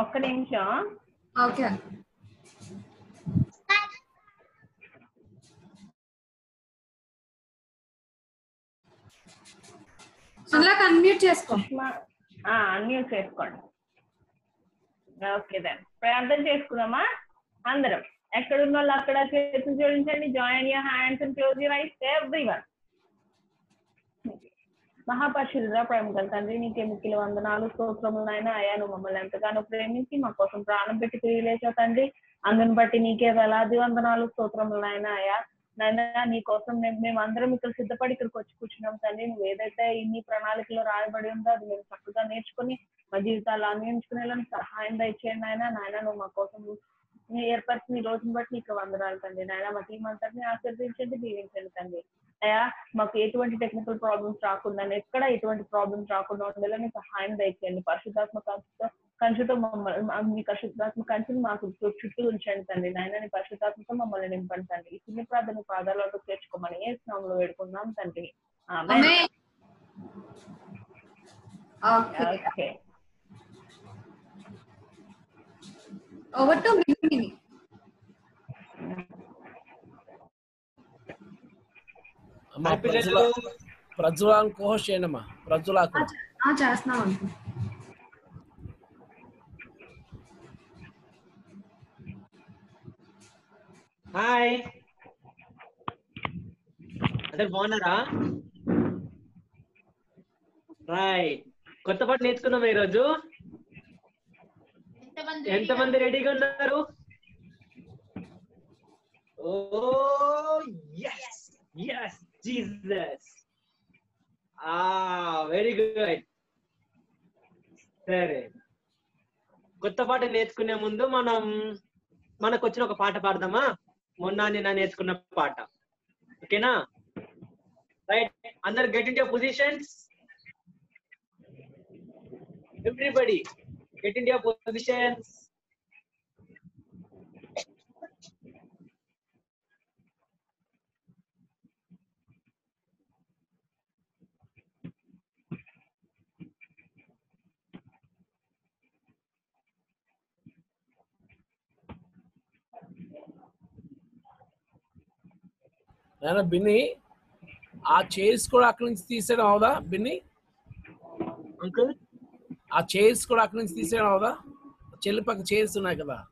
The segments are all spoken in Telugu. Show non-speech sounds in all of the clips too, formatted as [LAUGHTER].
ఒక్క నిమిషం. ఓకే. అన్మ్యూట్ చేసుకో. అన్మ్యూట్ చేసుకోండి. ఓకే దెన్ ప్రార్థన చేసుకుందామా? అందరం. ఎక్కడ ఉన్న వాళ్ళు అక్కడ చేతులు జోడించండి. Join your hands and close your eyes everyone మహాపరిశుద్ధ ప్రేమ గల తండ్రి నీకే మిక్కిల వందనాలు స్తోత్రములు నాయన. అయ్యా మమ్మల్ని ఎంతగానో ప్రేమించి మా కోసం ప్రాణం పెట్టి తిరిగిలేచావు తండ్రి. అందుని బట్టి నీకే వేలాది వందనాలు స్తోత్రములు నాయన. అయ్యా నాయన నీ కోసం మేము మేము అందరం ఇక్కడ సిద్ధపడి ఇక్కడికి వచ్చి కూర్చున్నాం తండ్రి. నువ్వు ఏదైతే ఇన్ని ప్రణాళికలో రాయబడి ఉందో అది మేము చక్కగా నేర్చుకుని మా జీవితాలు అన్వయించుకునేలా సహాయం దయచేయండి నాయన. నాయన నువ్వు మా కోసం ఏర్పరిచిన ఈ రోజుని బట్టి నీకు వందనాలు తండ్రి. నాయన మా టీం అంతటిని ఆశీర్వదించండి దీవించండి తండ్రి. అయ్యా మాకు ఎటువంటి టెక్నికల్ ప్రాబ్లమ్స్ రాకుండా ఎక్కడ ఎటువంటి ప్రాబ్లమ్స్ రాకుండా ఉండేలా సహాయం దయచేయండి. పరిశుద్ధాత్మ కంచుతో మమ్మల్ని మా- పరిశుద్ధాత్మ కంచుని మాకు చుట్టూ ఉంచండి. తండ్రి నాయన పరిశుద్ధాత్మతో మమ్మల్ని నింపండి. తండ్రి ఈ చిన్న ప్రార్థన పాదాలతో చేర్చుకోమని ఏ స్నామంలో వేడుకుందాం తండ్రి ఓకే. ఓవర్ టు మినీ అమ్మా హాయ్ ప్రజల పిల్లలు ప్రజ్వలాన్ని కోహోస్ట్ చేయండి అమ్మా ప్రజ్వలకు ఆ చేస్తున్నాం అనుకో హాయ్ అందరు బాగున్నారా రైట్ కొత్త పాట నేర్చుకున్నాం ఈరోజు? ఎంతమంది రెడీగా ఉన్నారు? ఓ ఎస్ ఎస్ జీసస్ ఆ వెరీ గుడ్ సరే. కొత్త పాట నేర్చుకునే ముందు మనం మనకు వచ్చిన ఒక పాట పాడదామా? మొన్న నిన్న నేర్చుకున్న పాట. ఓకేనా? రైట్ అందరు get in positions everybody get in positions నాయన బిన్ని ఆ చైర్స్ కూడా అక్కడి నుంచి తీసేయడం అవదా బిన్ని? అంకుల్? ఆ చైర్స్ కూడా అక్కడి నుంచి తీసేయడం అవదా? చెల్లి పక్క చైర్స్ ఉన్నాయి కదా.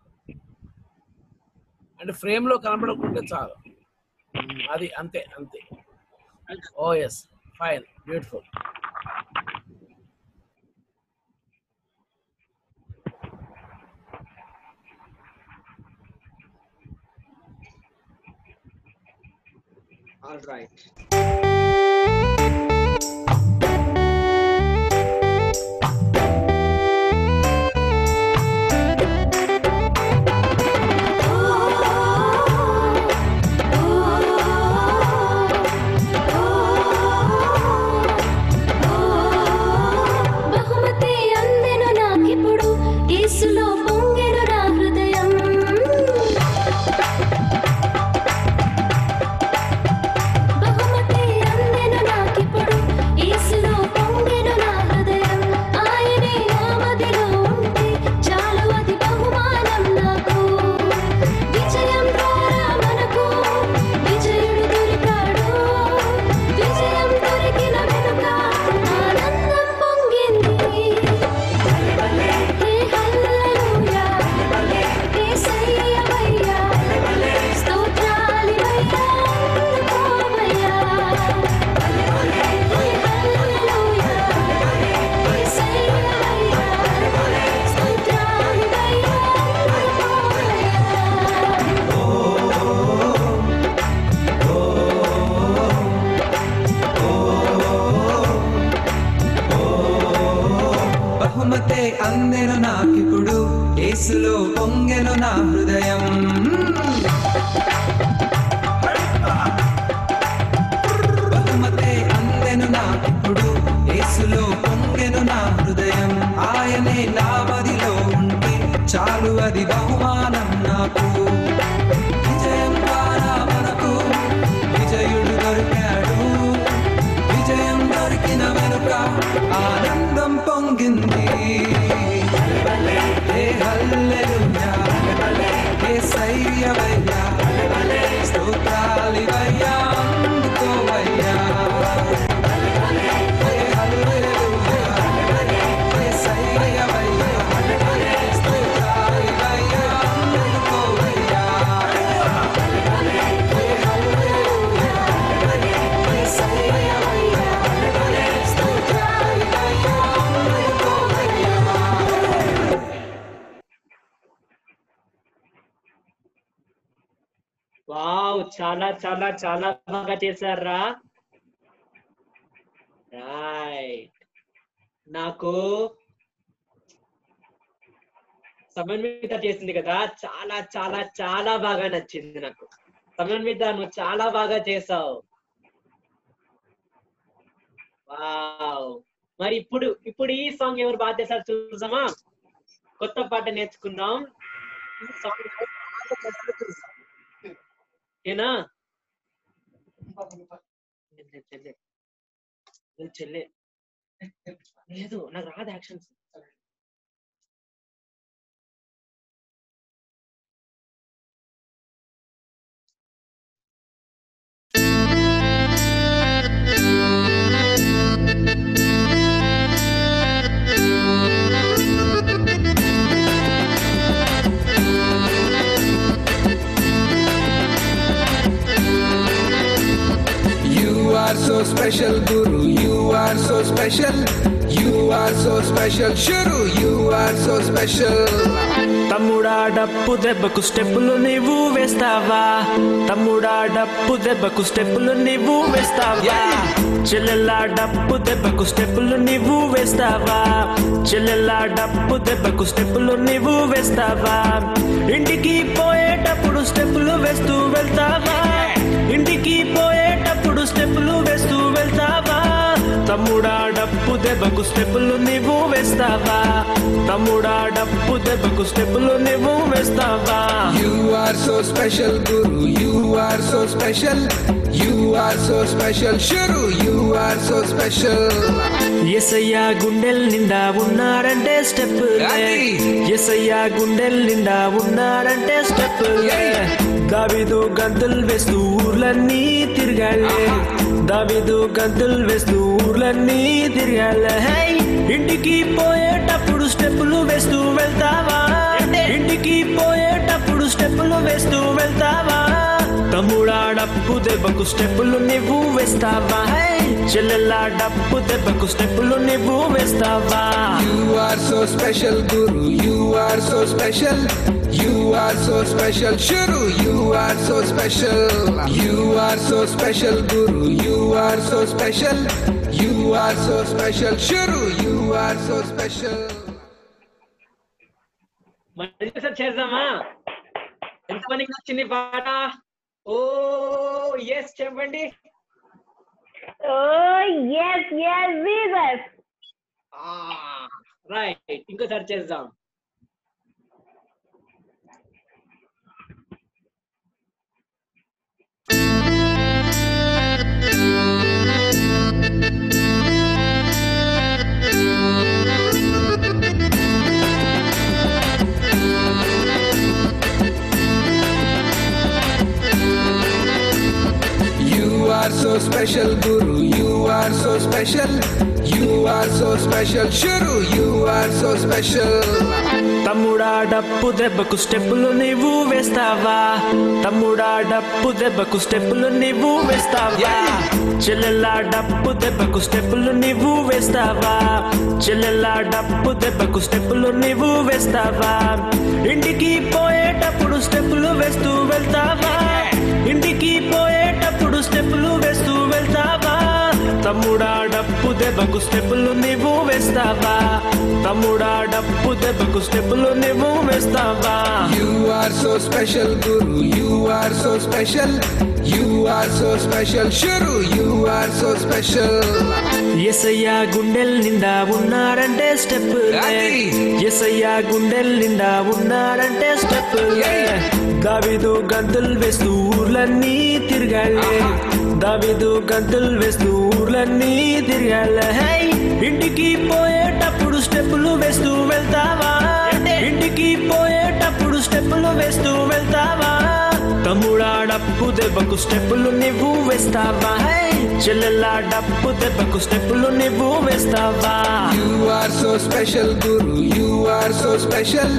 అంటే ఫ్రేమ్లో కనబడకుంటే చాలు. అది అంతే అంతే. ఓ yes. Fine. Beautiful. All right చాలా చాలా బాగా చేశారా? రైట్ నాకు సమన్విత చేసింది కదా చాలా చాలా చాలా బాగా నచ్చింది నాకు. సమన్విత నువ్వు చాలా బాగా చేసావు వావ్ మరి ఇప్పుడు ఇప్పుడు ఈ సాంగ్ ఎవరు బాగా చేశారు చూసామా కొత్త పాట నేర్చుకుందాం. ఈ సాంగ్ బాగా చేశారో చూద్దాం. ఓకేనా చెల్లే చెల్లె. లేదు నాకు రాదు actions are so special, Guru. You are so special. You are so special, Shuru. You are so special. తమ్ముడా డప్పు దెబ్బకు స్టెప్పులు నీవు వేస్తావా తమ్ముడా డప్పు దెబ్బకు స్టెప్పులు నీవు వేస్తావా చెల్లెల్లా డప్పు దెబ్బకు స్టెప్పులు నీవు వేస్తావా చెల్లెల్లా డప్పు దెబ్బకు స్టెప్పులు నీవు వేస్తావా ఇంటికి పోయేటప్పుడు స్టెప్పులు వేస్తూ వెళ్తావా ఇంటికి పోయేటప్పుడు స్టెప్పులు వేస్తూ వెళ్తావా తమ్ముడా డప్పు దెబ్బకు స్టెప్పులు నీవు వేస్తావా తమ్ముడా డప్పు దెబ్బకు స్టెప్పులు నీవు వేస్తావా You are so special, Guru. You are so special. You are so special, Shuru. You are so special. ఎసయ్యా గుండెల్ నిండా ఉన్నారంటే స్టెప్. ఎసయ్యా గుండెల్ నిండా ఉన్నారంటే స్టెప్ దావిదు గంతులు వేస్తూ ఊర్లన్నీ తిరగాలే దావిదు గంతులు వేస్తూ ఊర్లన్నీ తిరగాలే ఇంటికి పోయేటప్పుడు స్టెప్పులు వేస్తూ వెళ్తావా? ఇంటికి పోయేటప్పుడు స్టెప్పులు వేస్తూ వెళ్తావా? తమ్ముడా డప్పు దెబ్బకు స్టెప్పులు నువ్వు వేస్తావా హై! చెల్లెల్లా డప్పు దెబ్బకు స్టెప్పులు నువ్వు వేస్తావా You are so special, Guru. You are so special. You are so special, Shuru. You are so special. You are so special, Guru. You are so special. You are so special, Shuru. You are so special. మళ్ళీ ఒకసారి చేద్దామా ఎంతమందికి నచ్చింది పాట ఓ ఎస్ చెప్పండి. yes, yes, Jesus. రైట్ ఇంకోసారి చేద్దాం. Special, Guru. You are so special. You are so special, Shuru. You are so special. తమ్ముడా డప్పు దెబ్బకు స్టెప్పులు నీవు వేస్తావా తమ్ముడా డప్పు దెబ్బకు స్టెప్పులు నీవు వేస్తావా చెల్లెల్లా డప్పు దెబ్బకు స్టెప్పులు నీవు వేస్తావా చెల్లెల్లా డప్పు దెబ్బకు స్టెప్పులు నీవు వేస్తావా ఇంటికి పోయేటప్పుడు స్టెప్పులు వేస్తూ వెళ్తావా ఇంటికి పోయేటప్పుడు స్టెప్పులు వేస్తూ వెళ్తావా తమ్ముడా డప్పు దెబ్బకు స్టెప్పులు నీవు వేస్తావా తమ్ముడా డప్పు దెబ్బకు స్టెప్పులు నీవు వేస్తావా You are so special, Guru. You are so special. You are so special, Shuru. You are so special. ఎసయ్యా గుండెల్ నిండా ఉన్నారంటే స్టెప్. ఎసయ్యా గుండెల్ నిండా ఉన్నారంటే స్టెప్ దావిదు గంతులు వేస్తూ ఊర్లన్నీ తిరగాలే దావిదు గంతులు వేస్తూ ఊర్లన్నీ తిరగాలే హై! ఇంటికి పోయేటప్పుడు స్టెప్పులు వేస్తూ వెళ్తావా? ఇంటికి పోయేటప్పుడు స్టెప్పులు వేస్తూ వెళ్తావా? డప్పు దెబ్బకు స్టెప్పులు నువ్వు వేస్తావా హే చెల్లెల్లా డప్పు దెబ్బకు స్టెప్పులు నువ్వు వేస్తావా You are so special, Guru. You are so special.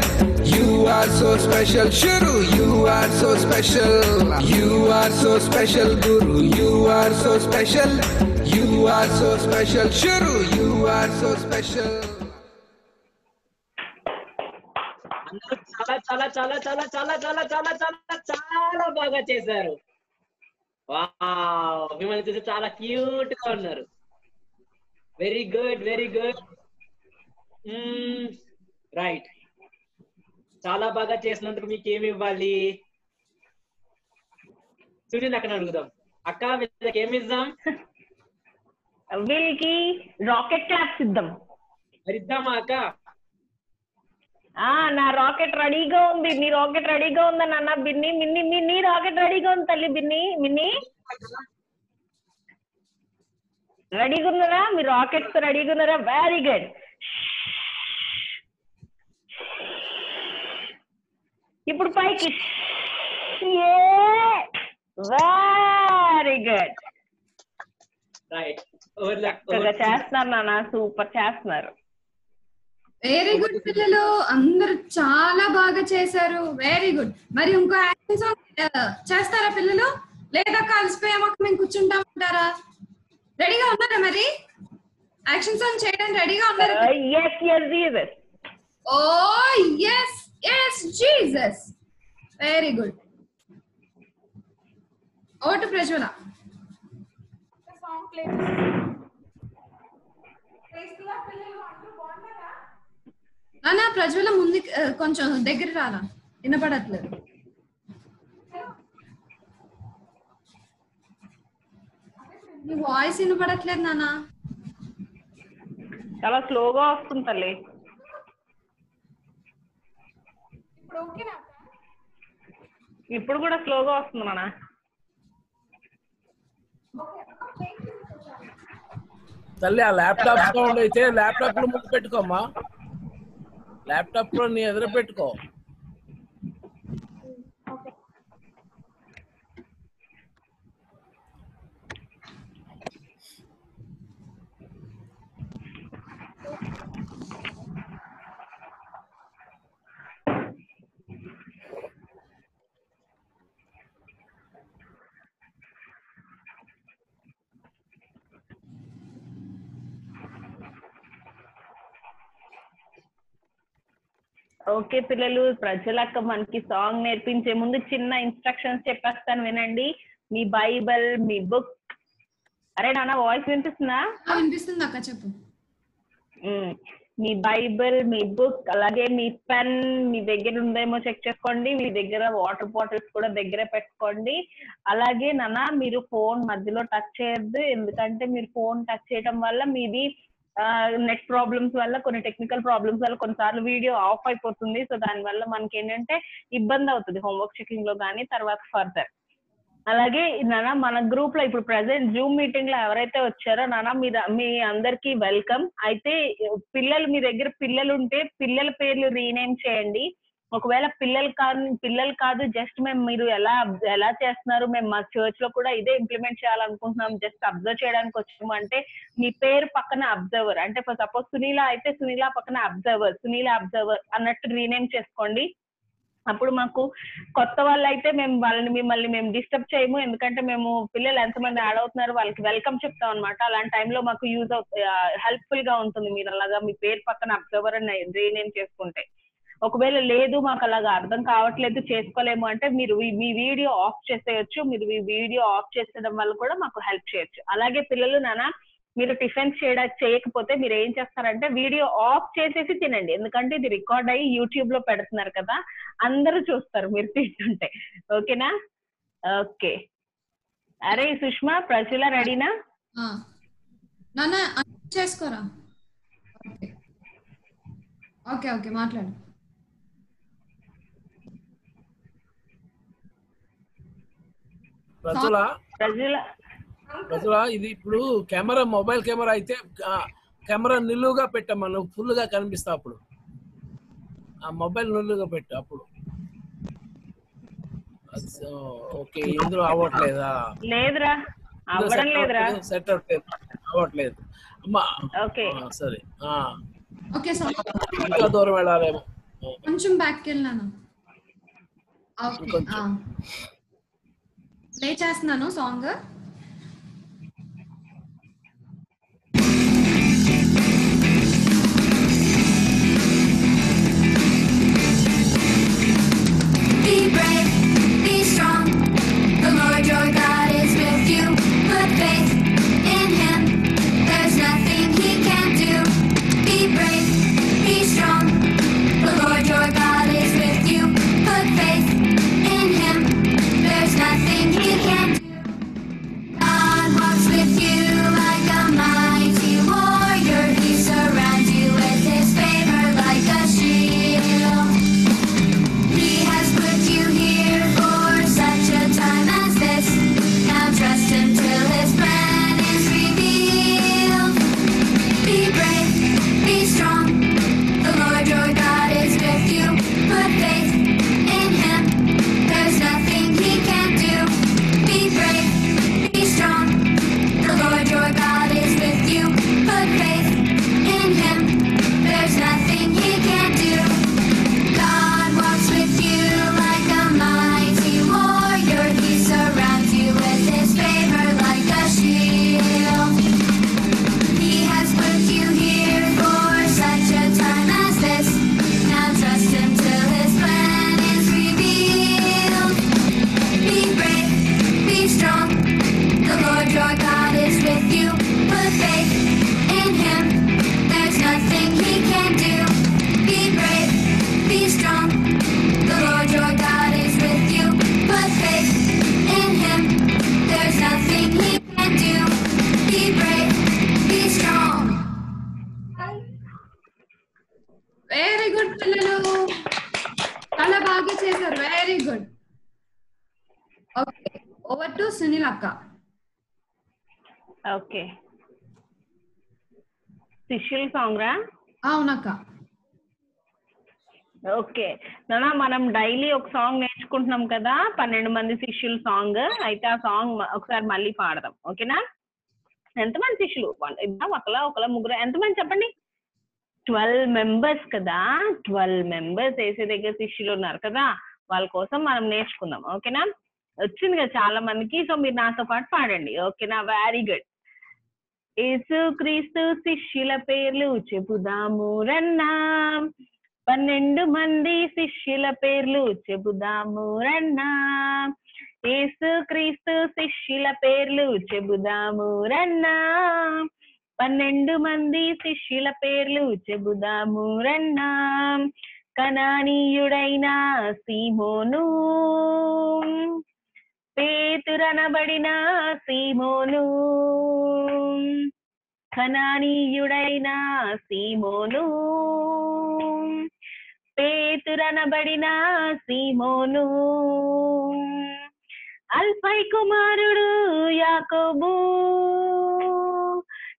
You are so special, Shuru. You are so special. You are so special, Guru. You are so special. You are so special, Shuru. You are so special. అందరూ చాలా చాలా చాలా చాలా చాలా చాలా చాలా చాలా చాలా బాగా చేశారు. మిమ్మల్ని చూసి చాలా క్యూట్గా ఉన్నారు very good very good right చాలా బాగా చేసినందుకు మీకు ఏమి ఇవ్వాలి? చూడండి అక్కడ అడుగుదాం. అక్క వీళ్ళకి ఏమి ఇద్దాం? వీళ్ళకి రాకెట్ క్లాప్స్ ఇద్దాం. మరి ఇద్దామా అక్క? నా రాకెట్ రెడీగా ఉంది. నీ రాకెట్ రెడీగా ఉందని అన్న బిన్ని మిన్ని మీ నీ రాకెట్ రెడీగా ఉంది తల్లి బిన్ని మిన్ని. రెడీగా ఉన్నారా? మీ రాకెట్స్ రెడీగా ఉన్నారా? వెరీ గుడ్ ఇప్పుడు పైకి. వెరీ గుడ్ రైట్ చక్కగా చేస్తున్నారు నాన్న. సూపర్ చేస్తున్నారు. వెరీ గుడ్ పిల్లలు. అందరు చాలా బాగా చేశారు. వెరీ గుడ్ మరి ఇంకో యాక్షన్ సాంగ్ చేస్తారా పిల్లలు? లేదా కలిసిపోయామాక మేము కూర్చుంటామంటారా రెడీగా ఉన్నారా మరి? యాక్షన్ సాంగ్ చేయడానికి రెడీగా ఉన్నారు? Yes yes Jesus oh yes yes Jesus very good vote Prajwala నాన్న ప్రజ్వల ముందు కొంచెం దగ్గర రాలా వినపడట్లేదు. నీ వాయిస్ వినపడట్లేదు నాన్న చాలా స్లోగా వస్తుంది తల్లి. ఇప్పుడు కూడా స్లోగా వస్తుంది నాన్న తల్లి ఆ ల్యాప్టాప్ సౌండ్ అయితే ల్యాప్టాప్లో ముందు పెట్టుకోమ్మా. ల్యాప్టాప్లో నీ ఎదురు పెట్టుకో. ఓకే పిల్లలు ప్రజలక్క మనకి సాంగ్ నేర్పించే ముందు చిన్న ఇన్స్ట్రక్షన్స్ చెప్పేస్తాను వినండి. మీ బైబిల్ మీ బుక్. అరే నాన్న వాయిస్ వినిపిస్తుందా? వినిపిస్తుంది అక్క చెప్పు. మీ బైబిల్ మీ బుక్ అలాగే మీ పెన్ మీ దగ్గర ఉందేమో చెక్ చేసుకోండి. మీ దగ్గర వాటర్ బాటిల్స్ కూడా దగ్గర పెట్టుకోండి. అలాగే నాన్న మీరు ఫోన్ మధ్యలో టచ్ చేయొద్దు. ఎందుకంటే మీరు ఫోన్ టచ్ చేయడం వల్ల మీది నెట్ ప్రాబ్లమ్స్ వల్ల కొన్ని టెక్నికల్ ప్రాబ్లమ్స్ వల్ల కొన్నిసార్లు వీడియో ఆఫ్ అయిపోతుంది. సో దాని వల్ల మనకి ఏంటంటే ఇబ్బంది అవుతుంది హోంవర్క్ చెకింగ్లో కానీ తర్వాత ఫర్దర్ అలాగే నానా మన గ్రూప్లో ఇప్పుడు ప్రెసెంట్ జూమ్ మీటింగ్లో ఎవరైతే వచ్చారో నానా మీ మీ అందరికి వెల్కమ్ అయితే పిల్లలు మీ దగ్గర పిల్లలు ఉంటే పిల్లల పేర్లు రీనేమ్ చేయండి. ఒకవేళ పిల్లలు కాదు పిల్లలు కాదు జస్ట్ మేము మీరు ఎలా ఎలా చేస్తున్నారు మేము మా చర్చ్లో కూడా ఇదే ఇంప్లిమెంట్ చేయాలనుకుంటున్నాం జస్ట్ అబ్జర్వ్ చేయడానికి వచ్చాము అంటే మీ పేరు పక్కన అబ్జర్వర్ అంటే సపోజ్ సునీల అయితే సునీల పక్కన అబ్జర్వర్ సునీల అబ్జర్వర్ అన్నట్టు రీనేమ్ చేసుకోండి. అప్పుడు మాకు కొత్త వాళ్ళు అయితే మేము వాళ్ళని మిమ్మల్ని మేము డిస్టర్బ్ చేయము. ఎందుకంటే మేము పిల్లలు ఎంతమంది యాడ్ అవుతున్నారు వాళ్ళకి వెల్కమ్ చెప్తాం అనమాట అలాంటి టైంలో మాకు యూజ్ హెల్ప్ఫుల్గా ఉంటుంది మీరు అలాగా మీ పేరు పక్కన అబ్జర్వర్ అని రీనేమ్ చేసుకుంటే. ఒకవేళ లేదు మాకు అలాగా అర్థం కావట్లేదు చేసుకోలేము అంటే మీరు మీ వీడియో ఆఫ్ చేసేయచ్చు మీరు మీ వీడియో ఆఫ్ చేసేయడం వల్ల కూడా మాకు హెల్ప్ చేయొచ్చు. అలాగే పిల్లలు నానా మీరు టిఫిన్స్ చేయడా చేయకపోతే మీరు ఏం చేస్తారంటే వీడియో ఆఫ్ చేసేసి తినండి. ఎందుకంటే ఇది రికార్డ్ అయ్యి యూట్యూబ్లో పెడుతున్నారు కదా అందరూ చూస్తారు మీరు తింటుంటే. ఓకేనా? ఓకే. అరే సుష్మా ప్రజల రెడీనా? చేసుకోరా? ఓకే. ఓకే ఓకే మాట్లాడు. ప్రజల ప్రజల ఇది ఇప్పుడు కెమెరా మొబైల్ కెమెరా అయితే కెమెరా నిలువుగా పెట్టమ్మా నువ్వు ఫుల్గా కనిపిస్తావు అప్పుడు. ఆ మొబైల్ నిలువుగా పెట్టు అప్పుడు. ఓకే ఇందులో అవ్వట్లేదా? లేదురా అవ్వడం లేదురా. సెట్ అవ్వట్లేదు అవ్వట్లేదు. అమ్మా ఓకే. సరే ఆ, ఓకే సార్. ఇంకా దూరం వెళ్ళాలేమో. కొంచెం బ్యాక్ వెళ్ళాను? ఓకే. ప్లే చేస్తున్నాను సాంగ్. సునీల్ అక్క ఓకే శిష్యుల సాంగ్ రా అవునక్క ఓకే నాన్న మనం డైలీ ఒక సాంగ్ నేర్చుకుంటున్నాం కదా పన్నెండు మంది శిష్యుల సాంగ్ అయితే ఆ సాంగ్ ఒకసారి మళ్ళీ పాడదాం. ఓకేనా ఎంతమంది శిష్యులు? ఒకలా ఒకలా ముగ్గురు. ఎంతమంది చెప్పండి? ట్వెల్వ్ మెంబర్స్ కదా. ట్వెల్వ్ మెంబర్స్ వేసే దగ్గర శిష్యులు ఉన్నారు కదా. వాళ్ళ కోసం మనం నేర్చుకుందాం. ఓకేనా వచ్చింది కదా చాలా మందికి. సో మీరు నాతో పాటు పాడండి. ఓకేనా? వెరీ గుడ్ యేసు క్రీస్తు శిష్యుల పేర్లు చెబుదాము రన్నా. పన్నెండు మంది శిష్యుల పేర్లు చెబుదాము రన్నా. యేసు క్రీస్తు శిష్యుల పేర్లు చెబుదాము రన్నా. పన్నెండు మంది శిష్యుల పేర్లు చెబుదాము రన్నా. కనానీయుడైన సీమోను. పేతురనబడిన సీమోను. కనానీయుడైన సీమోను. పేతురనబడిన సీమోను. అల్పై కుమారుడు యాకోబు.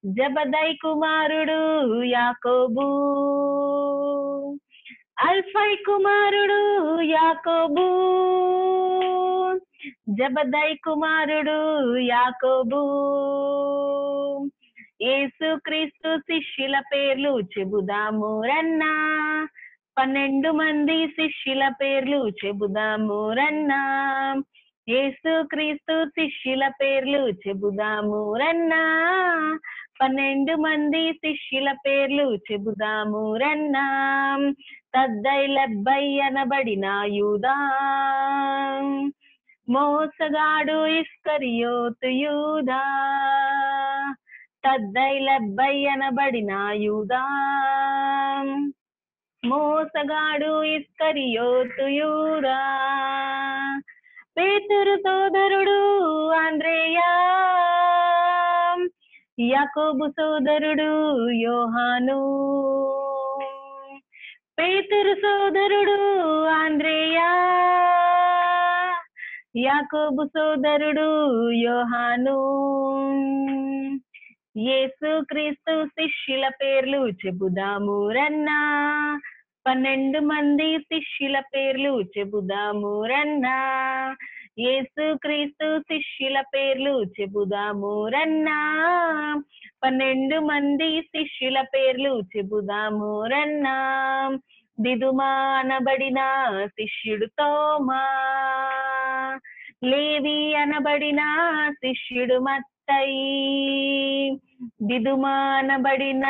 జబదై కుమారుడు యాకోబు. అల్ఫై కుమారుడు యాకోబు. జబదై కుమారుడు యాకోబు. ఏసుక్రీస్తు శిష్యుల పేర్లు చెబుదాము రన్నా. పన్నెండు మంది శిష్యుల పేర్లు చెబుదాము రన్నా. ఏసుక్రీస్తు శిష్యుల పేర్లు చెబుదాము రన్నా. పన్నెండు మంది శిష్యుల పేర్లు చెబుదాము రన్నా. తద్దై లెబ్బై అనబడిన యూదా. మోసగాడు ఇస్కరియోతు యూదా తద్దై లెబ్బై అనబడిన యూదా మోసగాడు ఇస్కరియోతు యూదా పేతురు సోదరుడు ఆంద్రేయా యాకోబు సోదరుడు యోహాను పేతురు సోదరుడు ఆంద్రేయా యాకోబు సోదరుడు యోహాను. యేసు క్రీస్తు శిష్యుల పేర్లు చెబుదాము రన్నా. పన్నెండు మంది శిష్యుల పేర్లు చెబుదాము రన్నా. యేసు క్రీస్తు శిష్యుల పేర్లు చెబుదాము రన్నా. పన్నెండు మంది శిష్యుల పేర్లు చెబుదాము రన్నా. దిదుమానబడిన శిష్యుడు తోమా. లేవి అనబడిన శిష్యుడు మత్తయి దిదుమా అనబడిన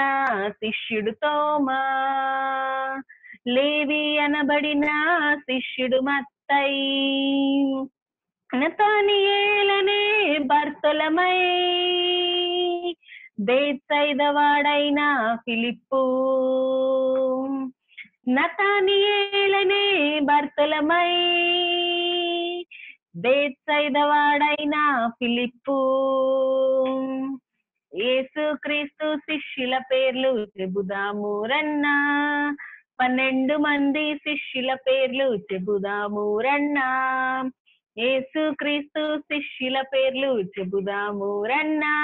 శిష్యుడు తోమా. లేవి అనబడిన శిష్యుడు మత్తయి నతానియేలనే బర్తొలమై. బేత్సైదవాడైన ఫిలిప్పు. నతానియేలనే భర్తలమై బేత్సైదవాడైన ఫిలిప్పు. యేసు క్రీస్తు శిష్యుల పేర్లు చెబుదాము రన్నా పన్నెండు మంది శిష్యుల పేర్లు చెబుదాము రన్నా యేసు క్రీస్తు శిష్యుల పేర్లు చెబుదాము రన్నా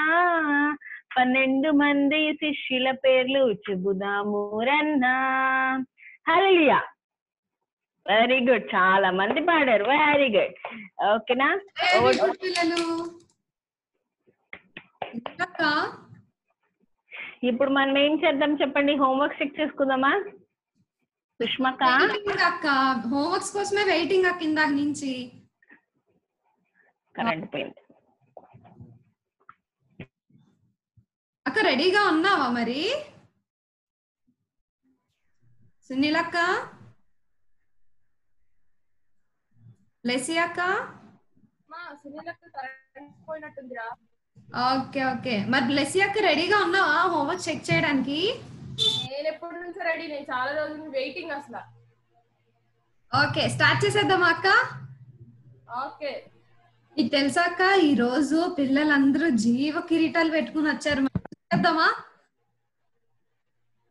పన్నెండు మంది శిష్యుల పేర్లు చెబుదాము హల్లెలూయా వెరీ గుడ్ చాలా మంది పాడారు. వెరీ గుడ్ ఓకేనా ఇప్పుడు మనం ఏం చేద్దాం చెప్పండి? హోంవర్క్ చెక్ చేసుకుందామా? సుష్మక? అక్క. హోంవర్క్స్ కోసమే వెయిటింగ్ అక్క ఇందాక నుంచి. కరెంట్ పోయింది అక్క రెడీగా ఉన్నావా మరి? సునీల్ అక్క లెసి అక్క ఓకే ఓకే. మరి బ్లెస్సీ అక్క రెడీగా ఉన్నావా? హోంవర్క్ చెక్ చేయడానికి? నేను ఎప్పటి నుంచో రెడీ నేను చాలా రోజులు వెయిటింగ్ అసలు. ఓకే స్టార్ట్ చేసేద్దామా అక్క? ఓకే. మీకు తెలుసా అక్క ఈ రోజు పిల్లలందరూ జీవ కిరీటాలు పెట్టుకుని వచ్చారు. చూసేద్దామా?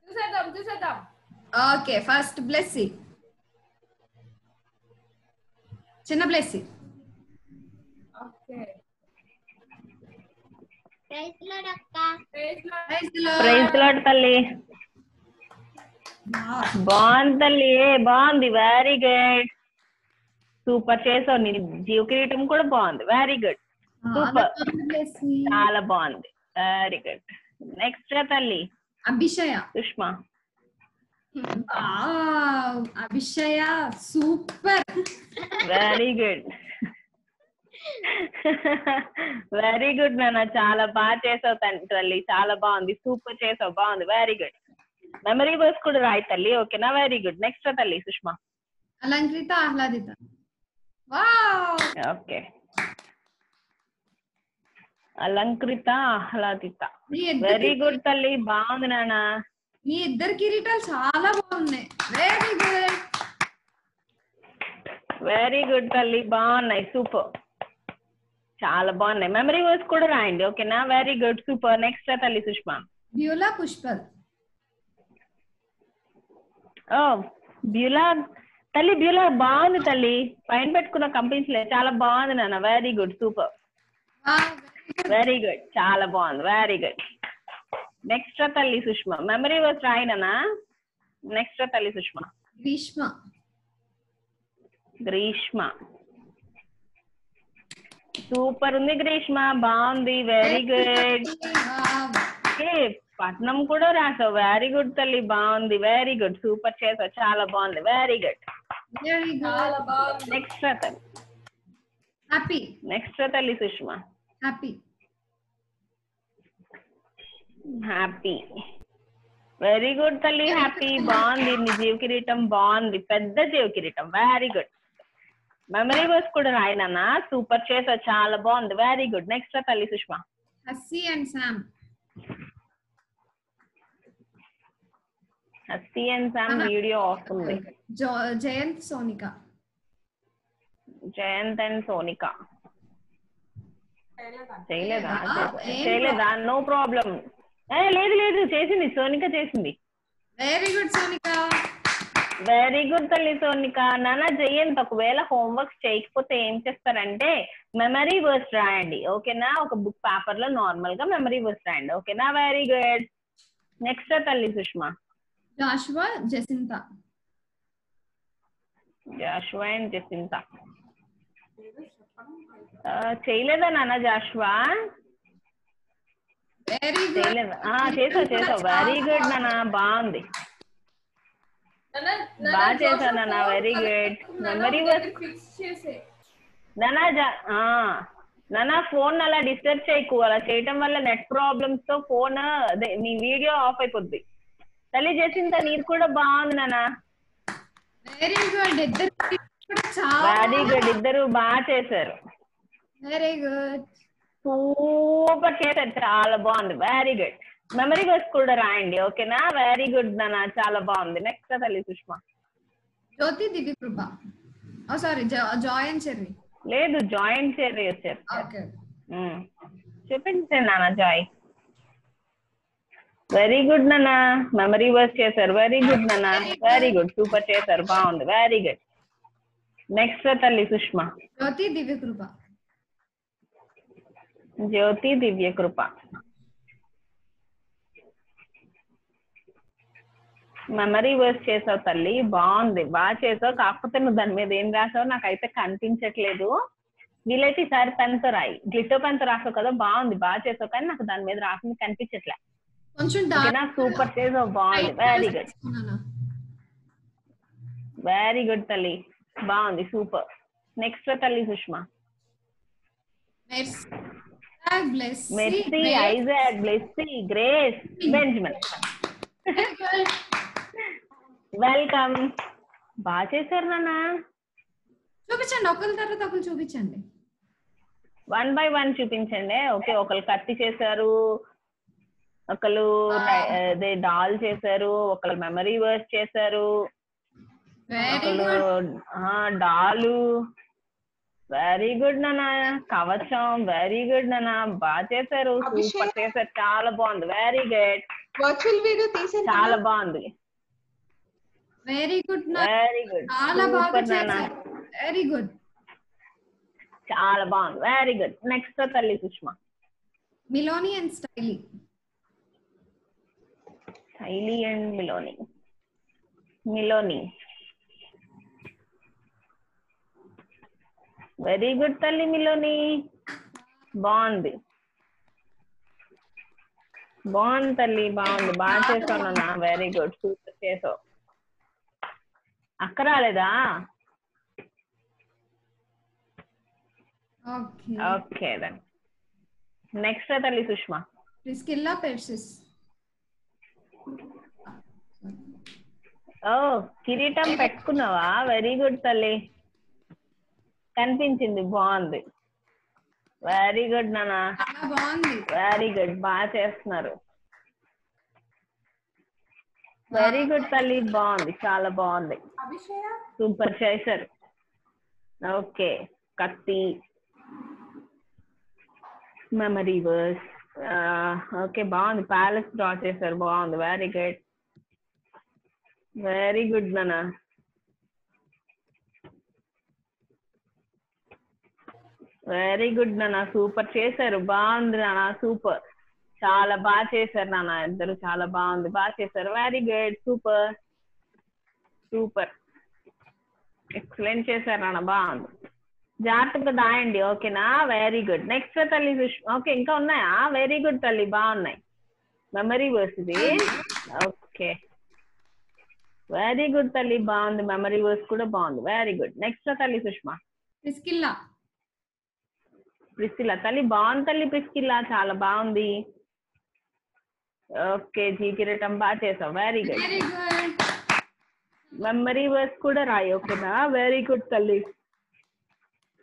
చూసేద్దాం చూసేద్దాం. ఓకే ఫస్ట్ బ్లెస్సీ చిన్న బ్లెస్సీ బాగుంది తల్లి బాగుంది వెరీ గుడ్ సూపర్ చేసావు నీ జీవ కిరీటం కూడా బాగుంది వెరీ గుడ్ సూపర్ చాలా బాగుంది వెరీ గుడ్ నెక్స్ట్ తల్లి. Abhishaya. Sushma. Abhishaya super. Very good very good నాన్న. చాలా బాగా చేసావు తల్లి. చాలా బాగుంది. సూపర్ చేసావు. బాగుంది. వెరీ గుడ్ మెమరీ వర్స్ కూడా రాయి తల్లి. ఓకేనా వెరీ గుడ్ నెక్స్ట్ తల్లి Sushma. Alankrita Ahladita. Wow okay Alankrita Ahladita. Very good తల్లి. బాగుంది నాన్న. మీ ఇద్దరు కిరీటాలు చాలా బాగున్నాయి. వెరీ గుడ్ వెరీ గుడ్ తల్లి బాగున్నాయి. సూపర్ చాలా బాగున్నాయి. మెమరీ వర్స్ కూడా రాయండి. ఓకేనా వెరీ గుడ్ సూపర్ నెక్స్ట్ తల్లి సుష్మా. బ్యూలా పుష్పల్ ఓ బ్యూలా తల్లి బ్యూలా బాగుంది తల్లి. పైన పెట్టుకున్న కంపెనీస్ లే. చాలా బాగుంది నాన్న. Very good super very good చాలా బాగుంది. వెరీ గుడ్ నెక్స్ట్ తల్లి సుష్మా. మెమరీ వర్స్ రాయినా నెక్స్ట్ తల్లి సుష్మా. గ్రీష్మ. గ్రీష్మ. సూపర్ ఉంది గ్రీష్మ. బాగుంది. వెరీ గుడ్ పట్నం కూడా రాసావు. వెరీ గుడ్ తల్లి. బాగుంది. వెరీ గుడ్ సూపర్ చేసావు. చాలా బాగుంది. వెరీ గుడ్ నెక్స్ట్ తల్లి. హ్యాపీ నెక్స్ట్ తల్లి Sushma. Happy happy very good తల్లి. హ్యాపీ బాగుంది. నీ జీవ కిరీటం బాగుంది. పెద్ద జీవ కిరీటం. వెరీ గుడ్ మెమరీ వర్స్ కూడా రాయనన్నా సూపర్ చేసావు చాలా బాగుంది. వెరీ గుడ్ నెక్స్ట్ తల్లి Sushma. Hassi and Sam Hasti and Sam video off ఉంది. జయంత్ సోనిక జయంత్ అండ్ సోనిక చేయలేదా చేయలేదా నో ప్రాబ్లం లేదు లేదు చేసింది సోనిక చేసింది. Very good Sonika. Very good తల్లి సోనిక. నాన్న జయంత్ ఒకవేళ హోంవర్క్ చేయకపోతే ఏం చేస్తారంటే మెమరీ వర్స్ రాయండి ఓకేనా? ఒక బుక్ పేపర్లో నార్మల్గా మెమరీ వర్స్ రాయండి ఓకేనా? వెరీ గుడ్ నెక్స్ట్ తల్లి Sushma. Joshua Jacinta Joshua and Jacinta చేయలేదా నాన్న జాషువా వెరీ గుడ్ చేయలేదా ఆ, చేసావు చేసావు. వెరీ గుడ్ నాన్న. బాగుంది. బాగా చేశావు నాన్న. వెరీ గుడ్ మెమరీ నానా నానా ఫోన్ అలా డిస్టర్బ్ చేయకు. అలా చేయటం వల్ల నెట్ ప్రాబ్లమ్స్తో ఫోన్ నీ వీడియో ఆఫ్ అయిపోద్ది. తల్లి చేసింత నీది కూడా బాగుంది నానా వెరీ గుడ్ ఇద్దరు వెరీ గుడ్ ఇద్దరు బాగా చేశారు. వెరీ గుడ్ సూపర్ చేశారు చాలా బాగుంది. వెరీ గుడ్ మెమరీ వర్క్స్ కూడా రాయండి ఓకేనా? వెరీ గుడ్ నాన్న చాలా బాగుంది. నెక్స్ట్ తల్లి Sushma. Jyoti Divya Krupa. Oh sorry Joy and Cherry. లేదు జాయింట్ చేరి వచ్చారు. చూపించండి నాన్న జాయ్. వెరీ గుడ్ నాన్న. మెమరీ వర్క్ చేశారు. వెరీ గుడ్ నాన్న. వెరీ గుడ్ సూపర్ చేశారు. బాగుంది. వెరీ గుడ్ నెక్స్ట్ తల్లి సుష్మా. జ్యోతి దివ్య కృప. జ్యోతి దివ్య కృప. మెమరీ వర్క్ చేసావు తల్లి బాగుంది. బాగా చేసావు. కాకపోతే నువ్వు దాని మీద ఏం రాసావు నాకైతే కనిపించట్లేదు. వీలైతే ఈసారి పెన్తో రాయి. గ్లిటో పెన్తో రాసావు కదా బాగుంది. బాగా చేసావు కానీ నాకు దాని మీద రాసింది కనిపించట్లే. కొంచెం సూపర్ చేసావు. బాగుంది. వెరీ గుడ్ వెరీ గుడ్ తల్లి. బాగుంది. సూపర్. నెక్స్ట్ తల్లి Sushma. Mercy Isaac Blessy Grace Benjamin welcome బాగా చేశారు నాన్న. చూపించండి ఒకరి తర్వాత ఒకరు చూపించండి. వన్ బై వన్ చూపించండి. ఓకే ఒకరు కత్తి చేశారు ఒకరు అదే డాల్ చేశారు ఒకరు మెమరీ వర్క్ చేశారు ఒకరు డాలు. వెరీ గుడ్ నాన్న. కవచం. వెరీ గుడ్ నాన్న. బాగా చేశారు. సూపర్ చేశారు. చాలా బాగుంది. వెరీ గుడ్ వర్చువల్ వీడియో తీసాను చాలా బాగుంది. వెరీ గుడ్ వెరీ గుడ్ చాలా బాగా చేశారు. వెరీ గుడ్ చాలా బాగుంది. వెరీ గుడ్ నెక్స్ట్ తల్లి Sushma. Miloni and స్టైలీ Shaili and Miloni Miloni very good తల్లి మిలోని. బాగుంది. బాగుంది తల్లి బాగుంది. బాగా చేసావు నాన్న. వెరీ గుడ్ సూపర్ చేసావు. అక్క రాలేదా? ఓకే. ఓకే దెన్ నెక్స్ట్ తల్లి సుష్మా? ప్రిస్కిల్లా పెర్సిస్ ఓ కిరీటం పెట్టుకున్నావా? వెరీ గుడ్ తల్లి. కనిపించింది బాగుంది. వెరీ గుడ్ బాగుంది. వెరీ గుడ్ బాగా చేస్తున్నారు. వెరీ గుడ్ తల్లి బాగుంది చాలా బాగుంది. సూపర్ చేశారు. ఓకే కత్తి. మెమరీ వర్స్ ఓకే బాగుంది. ప్యాలెస్ డ్రా చేశారు బాగుంది. వెరీ గుడ్ వెరీ గుడ్ నాన్న. వెరీ గుడ్ నాన్న. సూపర్ చేశారు. బాగుంది నాన్న. సూపర్ చాలా బాగా చేశారు నాన్న. ఇద్దరు చాలా బాగుంది. బాగా చేశారు. Very good super super excellent చేశారు నాన్న. బాగుంది. జాగ్రత్తగా దాయండి. ఓకేనా వెరీ గుడ్ నెక్స్ట్ తల్లి ఓకే ఇంకా ఉన్నాయా? వెరీ గుడ్ తల్లి. బాగున్నాయి. మెమరీ వర్స్ ఇది. ఓకే వెరీ గుడ్ తల్లి. బాగుంది. మెమరీ వర్స్ కూడా బాగుంది. వెరీ గుడ్ నెక్స్ట్ తల్లి సుష్మా. ప్రిస్కిల్లా. ప్రిస్కిల్లా. తల్లి బాగుంది తల్లి ప్రిస్కిల్లా. చాలా బాగుంది. ఓకే జీ కిరీటం బాగా చేసావు. వెరీ గుడ్ మెమరీ వర్స్ కూడా రాయి ఓకేనా? వెరీ గుడ్ తల్లి.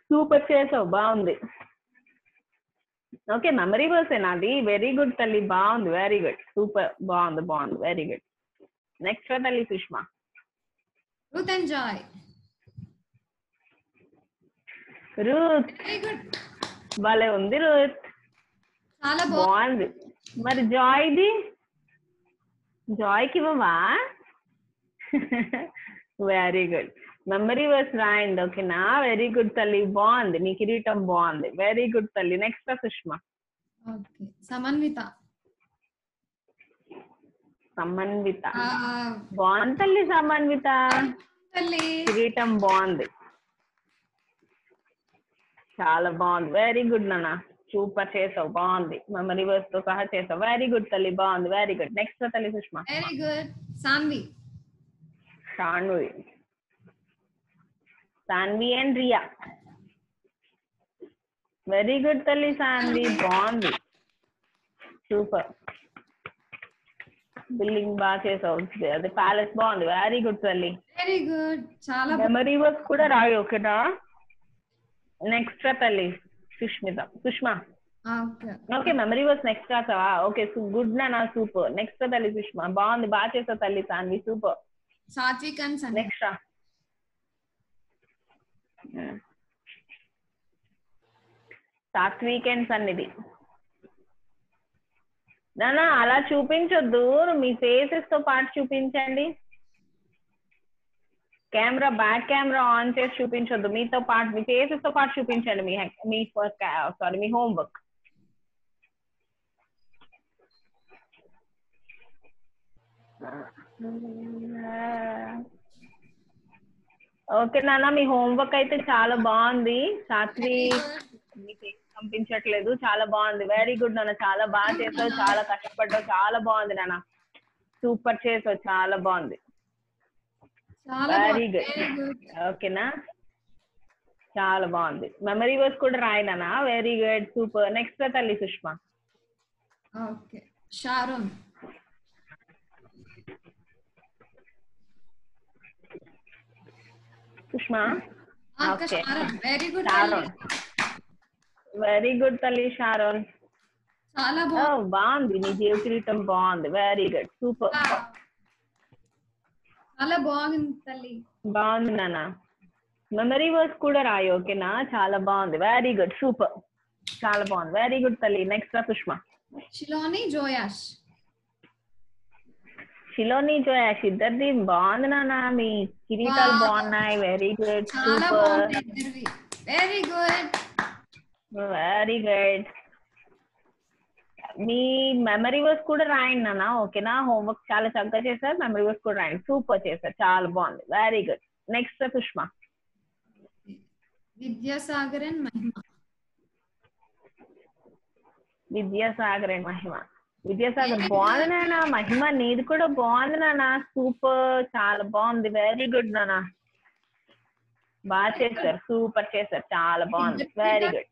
సూపర్ చేసావు. బాగుంది. ఓకే మెమరీ వర్స్ నాది వెరీ గుడ్ తల్లి. బాగుంది. వెరీ గుడ్ సూపర్ బాగుంది బాగుంది. వెరీ గుడ్ నెక్స్ట్ తల్లి Sushma. Ruth and Joy Ruth very good భలే ఉంది రూత్ చాలా బాగుంది బాగుంది మరి జాయ్ది జాయ్కి ఇవ్వవా వెరీ గుడ్ మెమరీ వర్స్ రాయండి ఓకేనా వెరీ గుడ్ తల్లి బాగుంది నీ కిరీటం బాగుంది వెరీ గుడ్ తల్లి నెక్స్ట్ సుష్మా ఓకే సమన్విత సమన్విత ఆ, బాగుంది తల్లి సమన్విత తల్లి కిరీటం బాగుంది చాలా బాగుంది. వెరీ గుడ్ నాన్న. సూపర్ చేసావు. బాగుంది. మెమరీ వర్స్తో సహా చేసావు. వెరీ గుడ్ తల్లి. బాగుంది. వెరీ గుడ్ నెక్స్ట్ తల్లి Sushma. Very good Saanvi Saanvi Saanvi and Riya very good తల్లి సాన్వి బాగుంది. సూపర్ బిల్డింగ్ బాగా చేసావు. అదే ప్యాలెస్ బాగుంది. వెరీ గుడ్ తల్లి. వెరీ గుడ్ చాలా. మెమరీ వర్క్ కూడా రాయి ఓకేనా నెక్స్ట్ తల్లి Sushmita Sushma okay memory verse next రాసావా okay good నా సూపర్ నెక్స్ట్ తల్లి సుష్మా బాగుంది బాగా చేసావు తల్లి Saanvi super Satvik and next రా సాఫ్ట్ వీకెండ్స్ అన్నిది నానా అలా చూపించొద్దు మీ ఫేసెస్తో పాటు చూపించండి కెమెరా బ్యాక్ కెమెరా ఆన్ చేసి చూపించొద్దు. మీతో పాటు మీ ఫేసెస్తో పాటు చూపించండి మీ మీ సారీ మీ హోంవర్క్. ఓకే నాన్న మీ హోంవర్క్ అయితే చాలా బాగుంది. సాత్వి మీకు పంపించట్లేదు చాలా బాగుంది. వెరీ గుడ్ నాన్న. చాలా బాగా చేసావు. చాలా కష్టపడ్డావు. చాలా బాగుంది నాన్న. సూపర్ చేసావు. చాలా బాగుంది. వెరీ బాగుంది. గుడ్ వెరీ గుడ్ ఓకేనా చాలా బాగుంది. మెమరీ వర్స్ కూడా రాయినా వెరీ గుడ్ సూపర్ నెక్స్ట్ తల్లి సుష్మా. Okay Sharon Sushma? అక్క Okay. Sharon very good Sharon very good తల్లి షారోన్ చాలా ఓ, బాగుంది బాగుంది. నీ జీవ కిరీటం బాగుంది. వెరీ గుడ్ సూపర్ చాలా బాగుంది తల్లి. బాగుంది నాన్న మెమరీ వర్స్ కూడా రాయి ఓకేనా? చాలా బాగుంది. వెరీ గుడ్ సూపర్ చాలా బాగుంది. వెరీ గుడ్ తల్లి. నెక్స్ట్ రా సుష్మా. షిలోని జోయాష్. షిలోని జోయాష్. ఇద్దరిది బాగుంది నాన్న. మీ కిరీటాలు Wow. బాగున్నాయి. వెరీ గుడ్ చాలా సూపర్ బాగుంది ఇద్దరివి. వెరీ గుడ్ వెరీ గుడ్ మీ మెమరీ వర్స్ కూడా రాయండి నాన్న ఓకేనా హోంవర్క్ చాలా చక్కగా చేశారు మెమరీ వర్స్ కూడా రాయండి. సూపర్ చేశారు చాలా బాగుంది. Very good next Sushma Vidyasagar and Mahima. Vidyasagar and Mahima. Vidyasagar బాగుంది నాన్న మహిమ నీది కూడా బాగుంది నాన్న. సూపర్ చాలా బాగుంది. వెరీ గుడ్ నాన్న. బాగా చేశారు సూపర్ చేశారు చాలా బాగుంది. వెరీ గుడ్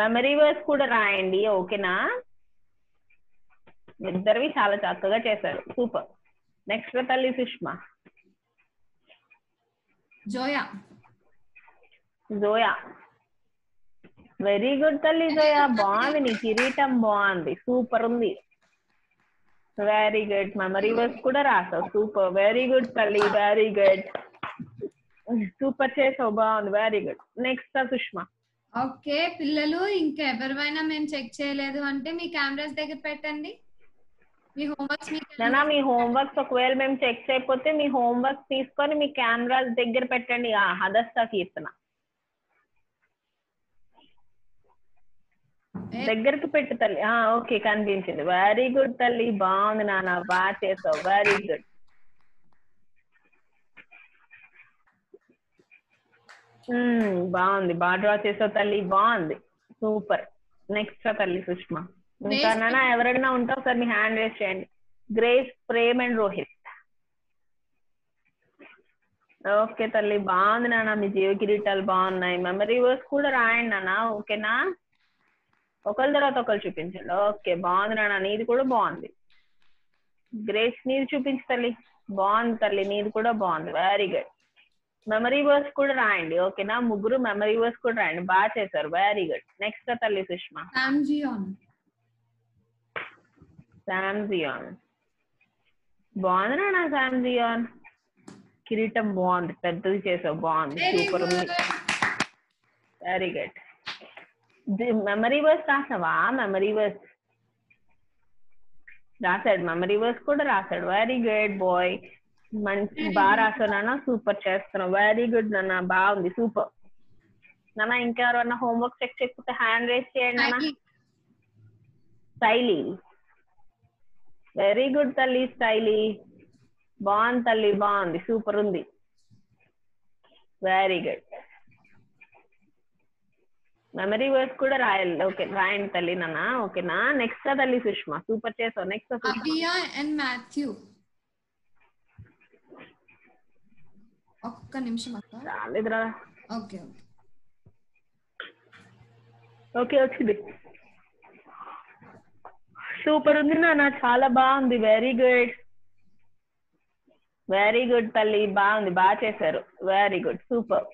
మెమరీ వర్స్ కూడా రాయండి ఓకేనా ఇద్దరివి చాలా చక్కగా చేశారు. సూపర్. నెక్స్ట్ తల్లి సుష్మా. జోయా. జోయా. వెరీ గుడ్ తల్లి జోయా. బాగుంది. నీ కిరీటం బాగుంది. సూపర్ ఉంది. వెరీ గుడ్ మెమరీ వర్స్ కూడా రాసావు. సూపర్. వెరీ గుడ్ తల్లి. వెరీ గుడ్ సూపర్ చేసావు. బాగుంది. Very good next Sushma. Okay పిల్లలు ఇంకా ఎవరివైనా మేము చెక్ చేయలేదు అంటే మీ కెమెరాస్ దగ్గర పెట్టండి. మీ హోంవర్క్స్ నానా మీ హోంవర్క్స్ ఒకవేళ మేము చెక్ చేయకపోతే మీ హోంవర్క్ తీసుకొని మీ కెమెరాస్ దగ్గర పెట్టండి. ఆ హదస్తా కీర్తన దగ్గరికి పెట్టు తల్లి. ఆ ఓకే కనిపించింది. వెరీ గుడ్ తల్లి. బాగుంది నాన్న బాగా చేసావు. వెరీ గుడ్ బాగుంది. బాగా డ్రా చేసావు తల్లి. బాగుంది. సూపర్ నెక్స్ట్ తల్లి సుష్మా. ఇంకా నాన్న ఎవరైనా ఉంటావు సార్ మీ హ్యాండ్ రేస్ చేయండి. Grace Prem and Rohit okay తల్లి బాగుంది నాన్న. మీ జీవ కిరీటాలు బాగున్నాయి. మెమరీ వర్స్ కూడా రాయండి నాన్న. ఓకేనా? ఒకరి తర్వాత ఒకరు చూపించండి. ఓకే బాగుంది నాన్న. నీది కూడా బాగుంది. గ్రేస్ నీది చూపించు తల్లి. బాగుంది తల్లి నీది కూడా బాగుంది. వెరీ గుడ్ మెమరీ వర్స్ కూడా రాయండి. ఓకేనా? ముగ్గురు మెమరీ వర్స్ కూడా రాయండి. బాగా చేశారు. వెరీ గుడ్ నెక్స్ట్ తల్లి సుష్మా. శామ్జియాన్ బాగుంది నాన్న శామ్జియాన్ కిరీటం బాగుంది. పెద్దది చేసావు. బాగుంది. సూపర్ ఉంది. వెరీ గుడ్ మెమరీ వర్స్ రాసావా? మెమరీ వర్స్ రాశాడు మెమరీ వర్స్ కూడా రాశాడు వెరీ గుడ్ బాయ్ మంచి బాగా రాసావు నాన్న. సూపర్ చేస్తున్నావు. వెరీ గుడ్ నాన్న. బాగుంది. సూపర్ నాన్న ఇంకెవరన్నా హోంవర్క్ చెక్ చేయకపోతే హ్యాండ్ రేస్ చేయండి నాన్న. స్టైలీ వెరీ గుడ్ తల్లి స్టైలీ. బాగుంది తల్లి బాగుంది. సూపర్ ఉంది. వెరీ గుడ్ మెమరీ వర్స్ కూడా రాయాలి. ఓకే రాయండి తల్లి నాన్న. ఓకేనా? నెక్స్ట్ తల్లి సుష్మా. సూపర్ చేసావు. Next Abiya and Matthew. ఒక్క నిమిషం అక్క. రాలేదురా. Okay okay. ఓకే వచ్చింది. సూపర్ ఉంది నాన్న చాలా బాగుంది. వెరీ గుడ్ వెరీ గుడ్ తల్లి బాగుంది. బాగా చేశారు. వెరీ గుడ్ సూపర్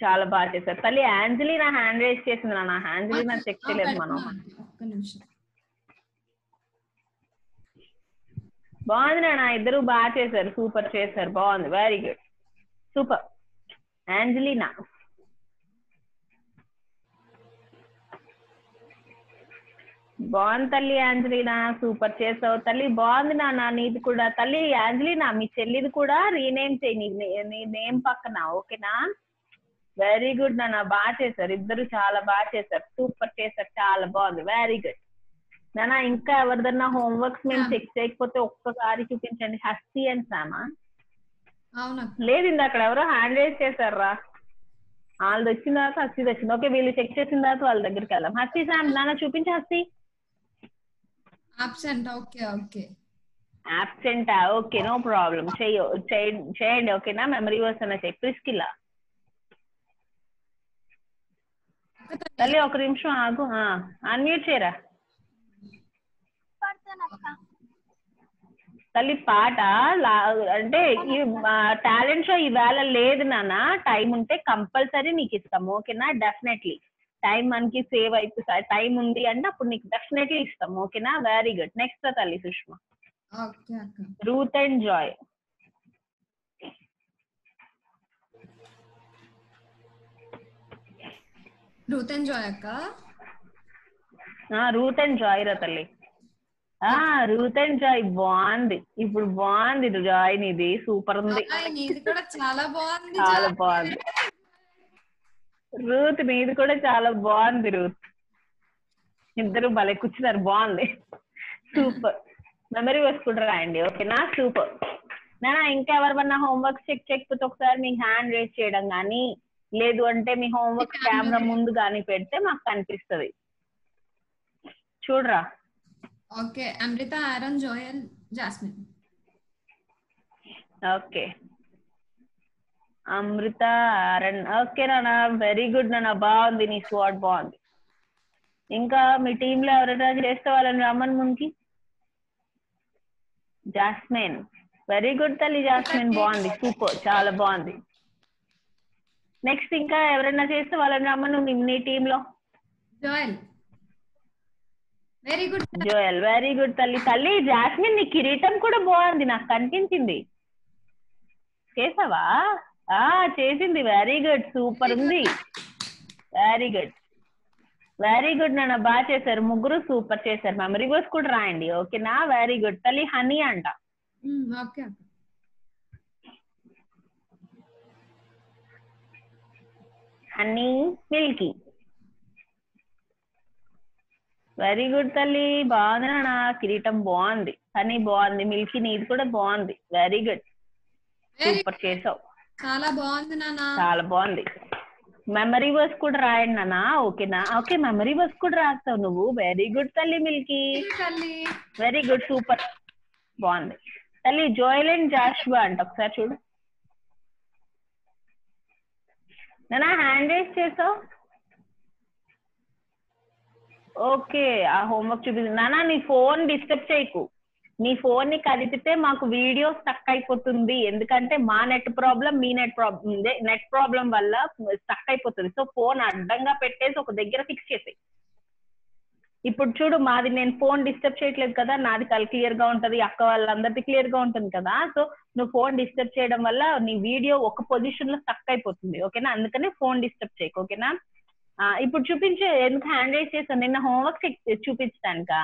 చాలా బాగా చేశారు. తల్లి యాంజలీ నా హ్యాండ్ రేస్ చేసింది నాన్న. యాంజలీ నా చెక్ చేయలేదు మనం. బాగుంది నాన్న. ఇద్దరు బాగా చేశారు. సూపర్ చేశారు. బాగుంది. వెరీ గుడ్ సూపర్ యాంజలీనా బాగుంది తల్లి యాంజలీనా సూపర్ చేసావు తల్లి. బాగుంది నాన్న నీది కూడా. తల్లి యాంజలీనా మీ చెల్లిది కూడా రీనేమ్ చేయి నీ నేమ్ పక్కన ఓకేనా? వెరీ గుడ్ నాన్న బాగా చేశారు. ఇద్దరు చాలా బాగా చేశారు. సూపర్ చేశారు. చాలా బాగుంది. వెరీ గుడ్ నాన్న ఇంకా ఎవరిదన్నా హోంవర్క్స్ మేము చెక్ చేయకపోతే ఒక్కసారి చూపించండి. హస్తి అండ్ సామా? లేదు అక్కడ ఎవరో హ్యాండ్ రైజ్ చేశారా వాళ్ళది వచ్చిన తర్వాత హస్తి వచ్చింది ఓకే వీళ్ళు చెక్ చేసిన తర్వాత వాళ్ళ దగ్గరికి వెళ్దాం. హస్తి సామ్ నాన్న చూపించి Hasti. Absent okay okay absent okay no problem చెయ్యో చేయండి చేయండి ఓకేనా? మెమరీ వర్స్ అన్న చెక్ ప్రిస్కిల్లా తల్లి ఒక నిమిషం ఆగు. అన్మ్యూట్ చేయరా? తల్లి పాట లా- అంటే ఈ టాలెంట్ షో ఈవేళ లేదు నాన్న. టైం ఉంటే కంపల్సరీ నీకు ఇస్తాం ఓకేనా? డెఫినెట్లీ టైం మనకి సేవ్ అయిపోతుంది టైం ఉంది అంటే అప్పుడు నీకు డెఫినెట్లీ ఇస్తాం. ఓకేనా? వెరీ గుడ్ నెక్స్ట్ తల్లి Sushma. Ruth and Joy Ruth and Joy అక్క. రూత్ అండ్ జాయ్ రా తల్లి. ఆ రూత్ అండ్ జాయ్ బాగుంది. ఇప్పుడు బాగుంది జాయ్ నీది. సూపర్ ఉంది. చాలా బాగుంది. చాలా. బాగుంది. రూత్ నీది కూడా చాలా బాగుంది రూత్. ఇద్దరు భలే కూర్చున్నారు బాగుంది. సూపర్. మెమరీ కూడా రాయండి ఓకేనా? సూపర్. నానా ఇంకా ఎవరివన్నా హోంవర్క్ చెక్ చేయకపోతే ఒకసారి మీ హ్యాండ్ రేస్ చేయడం కానీ లేదు అంటే మీ హోంవర్క్ కెమెరా ముందు కానీ పెడితే మాకు కనిపిస్తది. చూడరా. Okay Amrita Aaron Joel Jasmine. Okay. Amrita Aaron okay నాన్న వెరీ గుడ్ నాన్న బాగుంది నీ స్వాట్ బాగుంది. ఇంకా మీ టీమ్లో ఎవరైనా చేస్తే వాళ్ళని రమ్మని ముందుకి? జాస్మిన్ వెరీ గుడ్ తల్లి జాస్మిన్ బాగుంది సూపర్ చాలా బాగుంది. నెక్స్ట్ ఇంకా ఎవరైనా చేస్తే వాళ్ళని రమ్మను నీ టీమ్లో. Joel very good Joel very good తల్లి. తల్లి జాస్మిన్ నీ కిరీటం కూడా బాగుంది నాకు కనిపించింది. చేసావా? ఆ చేసింది. వెరీ గుడ్ సూపర్ ఉంది. వెరీ గుడ్ వెరీ గుడ్ నాన్న. బాగా చేశారు. ముగ్గురు సూపర్ చేశారు. మెమరీ వర్స్ కూడా రాయండి. ఓకేనా వెరీ గుడ్ తల్లి హనీ అంట. Okay Honey Milky. Very good తల్లి. బాగుంది నాన్న. కిరీటం బాగుంది. హనీ బాగుంది. మిల్కీ నీది కూడా బాగుంది. వెరీ గుడ్ సూపర్ చేసావు. చాలా బాగుంది నాన్న. చాలా బాగుంది. మెమరీ వర్స్ కూడా రాయండి నాన్న. ఓకేనా ఓకే మెమరీ వర్స్ కూడా రాస్తావు నువ్వు. వెరీ గుడ్ తల్లి మిల్కీ. తల్లి. వెరీ గుడ్ సూపర్ బాగుంది. తల్లి జోయల్ అండ్ జాషువా అంట. ఒకసారి చూడు. నాన్న హ్యాండ్ రేస్ చేసావు? ఓకే ఆ హోంవర్క్ చూపించు నాన్న నీ ఫోన్ డిస్టర్బ్ చేయకు. నీ ఫోన్ని కదిపితే మాకు వీడియో స్టక్ అయిపోతుంది. ఎందుకంటే మా నెట్ ప్రాబ్లం మీ నెట్ ప్రాబ్లం నెట్ ప్రాబ్లం వల్ల స్టక్ అయిపోతుంది. సో ఫోన్ అడ్డంగా పెట్టేసి ఒక దగ్గర ఫిక్స్ చేసేయి. ఇప్పుడు చూడు మాది నేను ఫోన్ డిస్టర్బ్ చేయట్లేదు కదా నాది కల్ క్లియర్గా ఉంటది అక్క వాళ్ళందరిది క్లియర్గా ఉంటుంది కదా. సో నువ్వు ఫోన్ డిస్టర్బ్ చేయడం వల్ల నీ వీడియో ఒక పొజిషన్లో స్టక్ అయిపోతుంది. ఓకేనా అందుకనే ఫోన్ డిస్టర్బ్ చేయకు. ఓకేనా ఇప్పుడు చూపించే ఎందుకు హ్యాండ్ రైజ్ చేసాను నిన్న హోంవర్క్ చూపించడానికా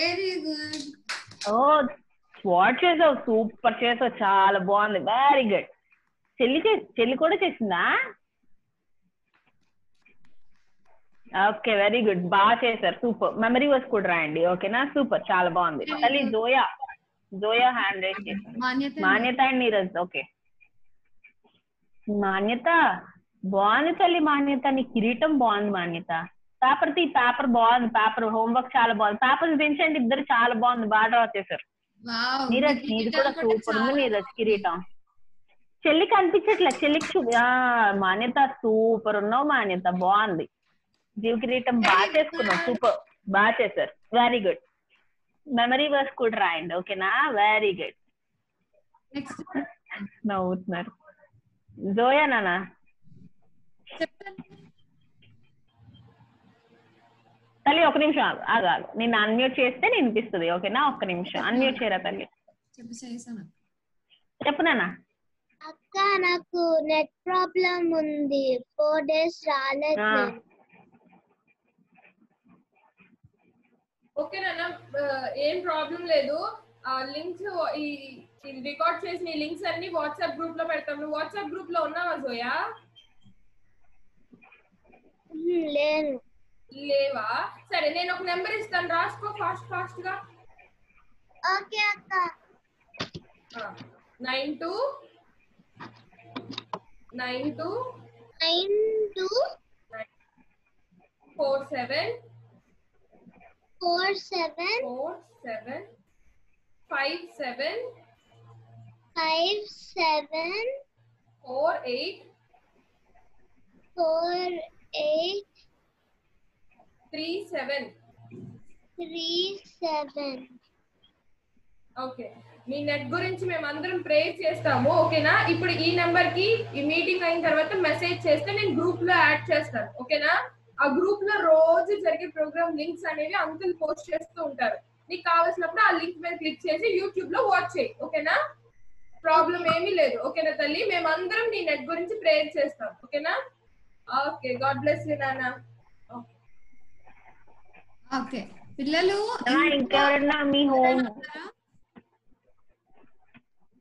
వెరీ గుడ్ ఓ వాట్ చేసావు సూపర్ చేసావు చాలా బాగుంది వెరీ గుడ్ చెల్లి చెల్లి కూడా చేసిందా? ఓకే వెరీ గుడ్ బాగా చేశారు సూపర్. మెమరీ వర్స్ కూడా రాయండి ఓకేనా? సూపర్ చాలా బాగుంది. తల్లి జోయా జోయా హ్యాండ్ రైజ్ చేసింది మాన్యత మాన్యత అండ్ నీరజ్ ఓకే. మాన్యత? బాగుంది తల్లి మాన్యత నీ కిరీటం బాగుంది మాన్యత. పేపర్ తీ పేపర్ బాగుంది పేపర్ హోంవర్క్ చాలా బాగుంది. పేపర్ పెంచండి ఇద్దరు చాలా బాగుంది బాగా డ్రా చేశారు. నీరజ్ నీది కూడా సూపర్ ఉంది నీరజ్ కిరీటం. చెల్లి కనిపించట్లే చెల్లికి చూ మాన్యత సూపర్ ఉన్నావు మాన్యత బాగుంది. జీవ కిరీటం బాగా చేసుకున్నావు సూపర్ బాగా చేశారు. వెరీ గుడ్ మెమరీ వర్స్ కూడా రాయండి ఓకేనా? వెరీ గుడ్ నవ్వుతున్నారు. జోయా నానా చెప్తాను తల్లి ఒక నిమిషం ఆగు ఆగు ఆగు. నేను అన్మ్యూట్ చేస్తే వినిపిస్తుంది ఓకేనా? ఒక్క నిమిషం. అన్మ్యూట్ చేయరా తల్లి? చెప్పు చేశాను చెప్పు నాన్న. అక్క నాకు నెట్ ప్రాబ్లం ఉంది. ఫోర్ డేస్ రాలేదు. ఓకే నాన్న ఏం ప్రాబ్లం లేదు. ఆ లింక్స్ ఈ రికార్డ్ చేసిన ఈ లింక్స్ అన్ని వాట్సాప్ గ్రూప్లో పెడతాం. నువ్వు వాట్సాప్ గ్రూప్లో ఉన్నావా జోయా లేను. లేవా? సరే నేను ఒక నెంబర్ ఇస్తాను. రాసుకో ఫాస్ట్ ఫాస్ట్గా ఓకే అక్క. Nine two. Nine two. Nine two. Four seven. Four seven. Four seven. Five seven. Five seven. Four eight. Four eight. Three seven. Three seven. Okay. మీ నెట్ గురించి మేము అందరం ప్రేర్ చేస్తాము ఓకేనా? ఇప్పుడు ఈ నెంబర్కి ఈ మీటింగ్ అయిన తర్వాత మెసేజ్ చేస్తే నేను గ్రూప్లో యాడ్ చేస్తాను ఓకేనా? ఆ గ్రూప్లో రోజు జరిగే ప్రోగ్రామ్ లింక్స్ అనేవి అంకుల్ పోస్ట్ చేస్తూ ఉంటారు. నీకు కావాల్సినప్పుడు ఆ లింక్ మీద క్లిక్ చేసి యూట్యూబ్లో వాచ్ చేయి ఓకేనా? ప్రాబ్లం ఏమీ లేదు ఓకేనా తల్లి? మేమందరం నీ నెట్ గురించి ప్రేయర్ చేస్తాం ఓకేనా? ఓకే. గాడ్ బ్లెస్ యూ నాన్న ఓకే. పిల్లలు ఇంకెవరన్నా మీ హోమ్?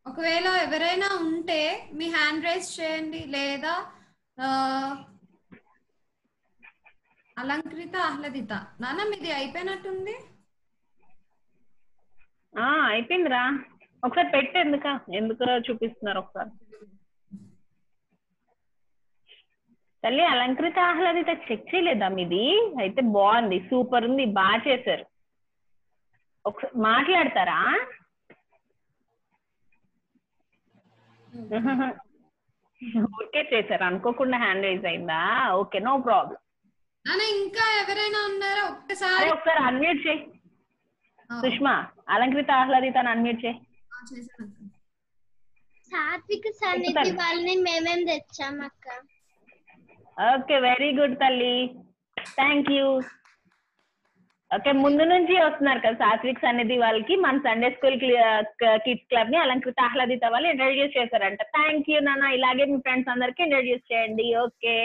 ఒకవేళ ఎవరైనా ఉంటే మీ హ్యాండ్ రైజ్ చేయండి లేదా అలంకృత ఆహ్లాదిత. నాన్న మీది అయిపోయినట్టుంది? ఆ అయిపోయిందిరా. ఒకసారి పెట్టు ఎందుక? ఎందుకు చూపిస్తున్నారు ఒకసారి. తల్లి అలంకృత ఆహ్లాదిత చెక్ చేయలేదా మీది? అయితే బాగుంది సూపర్ ఉంది బాగా చేశారు. ఒకసారి మాట్లాడతారా? ఊరికే చేశారు అనుకోకుండా హ్యాండ్ రైజ్ అయిందా? ఓకే నో ప్రాబ్లం ఇంకా ఎవరైనా ఉన్నారా? ఒక్కసారి. ఒకసారి అన్మ్యూట్ చేయి. సుష్మా అలంకృత ఆహ్లాదిత అన్మ్యూట్ చేయి. సాత్విక సన్నిధి. వాళ్ళని మేమేం తెచ్చాం అక్క? ఓకే వెరీ గుడ్ తల్లి. Thank you. ఓకే ముందు నుంచి వస్తున్నారు కదా సాత్విక్ సన్నిధి వాళ్ళకి. మన సండే స్కూల్ కిడ్స్ క్లబ్ని అలంకృత ఆహ్లాదిత వాళ్ళు ఇంట్రడ్యూస్ చేశారంట. థ్యాంక్ యూ నాన్న. ఇలాగే మీ ఫ్రెండ్స్ అందరికి ఇంట్రడ్యూస్ చేయండి. Okay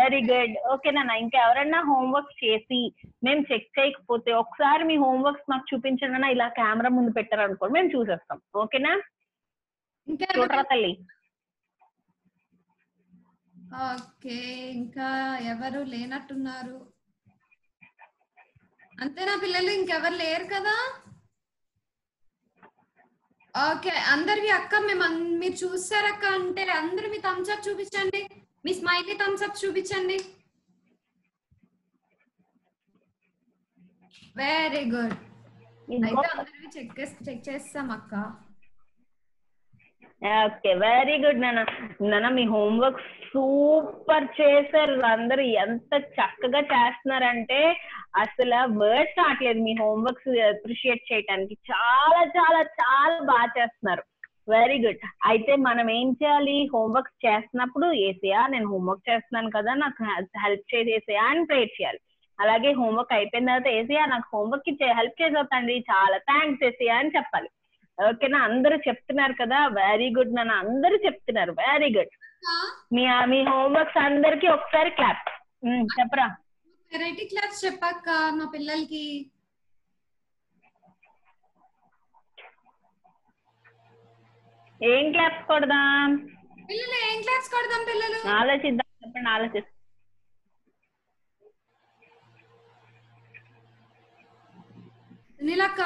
very good. ఓకే నాన్న ఇంకా ఎవరన్నా హోంవర్క్ చేసి మేము చెక్ చేయకపోతే ఒకసారి మీ హోంవర్క్స్ మాకు చూపించండి ఇలా కెమెరా ముందు పెట్టారు అనుకో మేము చూసేస్తాం. ఓకేనా? ఇంకా తల్లి? ఓకే ఇంకా ఎవరు లేనట్టున్నారు? అంతేనా పిల్లలు ఇంకెవరు లేరు కదా? ఓకే అందరివి అక్క మేము మీరు చూసారక్క అంటే అందరు మీ థమ్స్ అప్ చూపించండి. మీ స్మైలీ థమ్స్ అప్ చూపించండి. వెరీ గుడ్ అయితే అందరివి చెక్ చెక్ చేస్తాం అక్క. ఓకే వెరీ గుడ్ నాన్న. నాన్న మీ హోంవర్క్ సూపర్ చేశారు. అందరూ ఎంత చక్కగా చేస్తున్నారంటే అసలు వర్డ్స్ రావట్లేదు మీ హోంవర్క్స్ అప్రిషియేట్ చేయడానికి చాలా చాలా చాలా బాగా చేస్తున్నారు. వెరీ గుడ్ అయితే మనం ఏం చేయాలి? హోంవర్క్ చేస్తున్నప్పుడు ఏసయా నేను హోంవర్క్ చేస్తున్నాను కదా నాకు హెల్ప్ చేసేసయా అని ప్రేర్ చేయాలి. అలాగే హోంవర్క్ అయిపోయిన తర్వాత ఏసయా నాకు హోంవర్క్ హెల్ప్ చేసేతండి చాలా థ్యాంక్స్ ఏసయా అని చెప్పాలి. ఓకేనా? అందరూ చెప్తున్నారు కదా వెరీ గుడ్ నాన్న. అందరూ చెప్తున్నారు వెరీ గుడ్ మీ మీ హోంవర్క్స్ అందరికి ఒకసారి క్లాప్ చెప్పరా? వెరైటీ క్లాస్ చెప్పక్క మా పిల్లలకి. ఏం క్లాప్స్ కొడదాం? పిల్లలు ఏం క్లాస్ కొడదాం పిల్లలు? ఆలోచిద్దాం చెప్పండి ఆలోచిస్తాం నీలక్క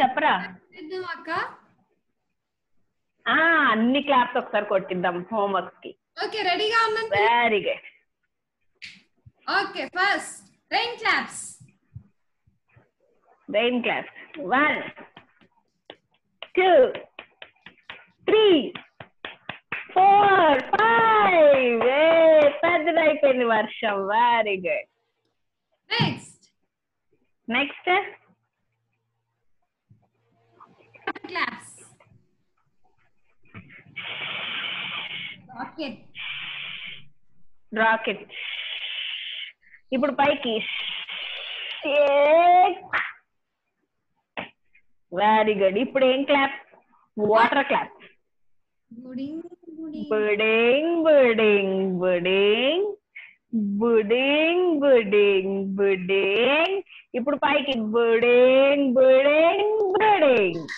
చెప్పరా. చేద్దాం అక్క ఆ అన్ని క్లాప్స్ ఒకసారి కొట్టిద్దాం హోంవర్క్కి ఓకే రెడీగా ఉన్నాను very good okay first rain claps. Rain class one two three four five పెద్దదైపోయింది వర్షం. Very good next next claps rocket. Rocket. ఇప్పుడు పైకి. వెరీ గుడ్ ఇప్పుడు ఏం క్లాప్? వాటర్ క్లాప్ బుడింగ్ బుడింగ్ బుడింగ్ బుడింగ్ బుడింగ్ బుడింగ్ ఇప్పుడు పైకి. బుడింగ్ బుడింగ్ బుడింగ్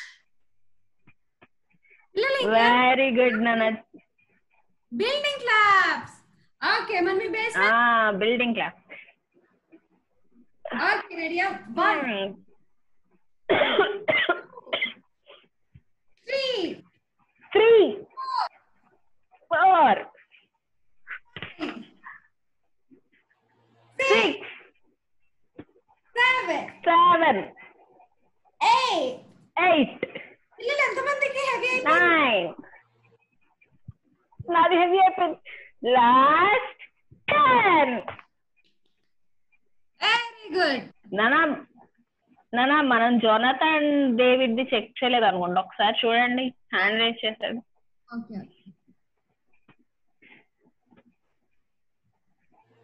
Very good, Nanad. Building claps. Okay, mummy base. Ah, building clap. Okay, ready up. One. Three. Three. Four. Six. Seven. Seven. Eight. Eight. పిల్లలు ఎంతమందికి హెవీ నైన్ నాది హెవీ అయిపోయింది లాస్ట్ టెన్ వెరీ గుడ్ నానా నానా మనం జోనథన్ డేవిడ్ ది చెక్ చేయలేదు అనుకోండి ఒకసారి చూడండి హ్యాండ్ రైజ్ చేశాడు ఓకే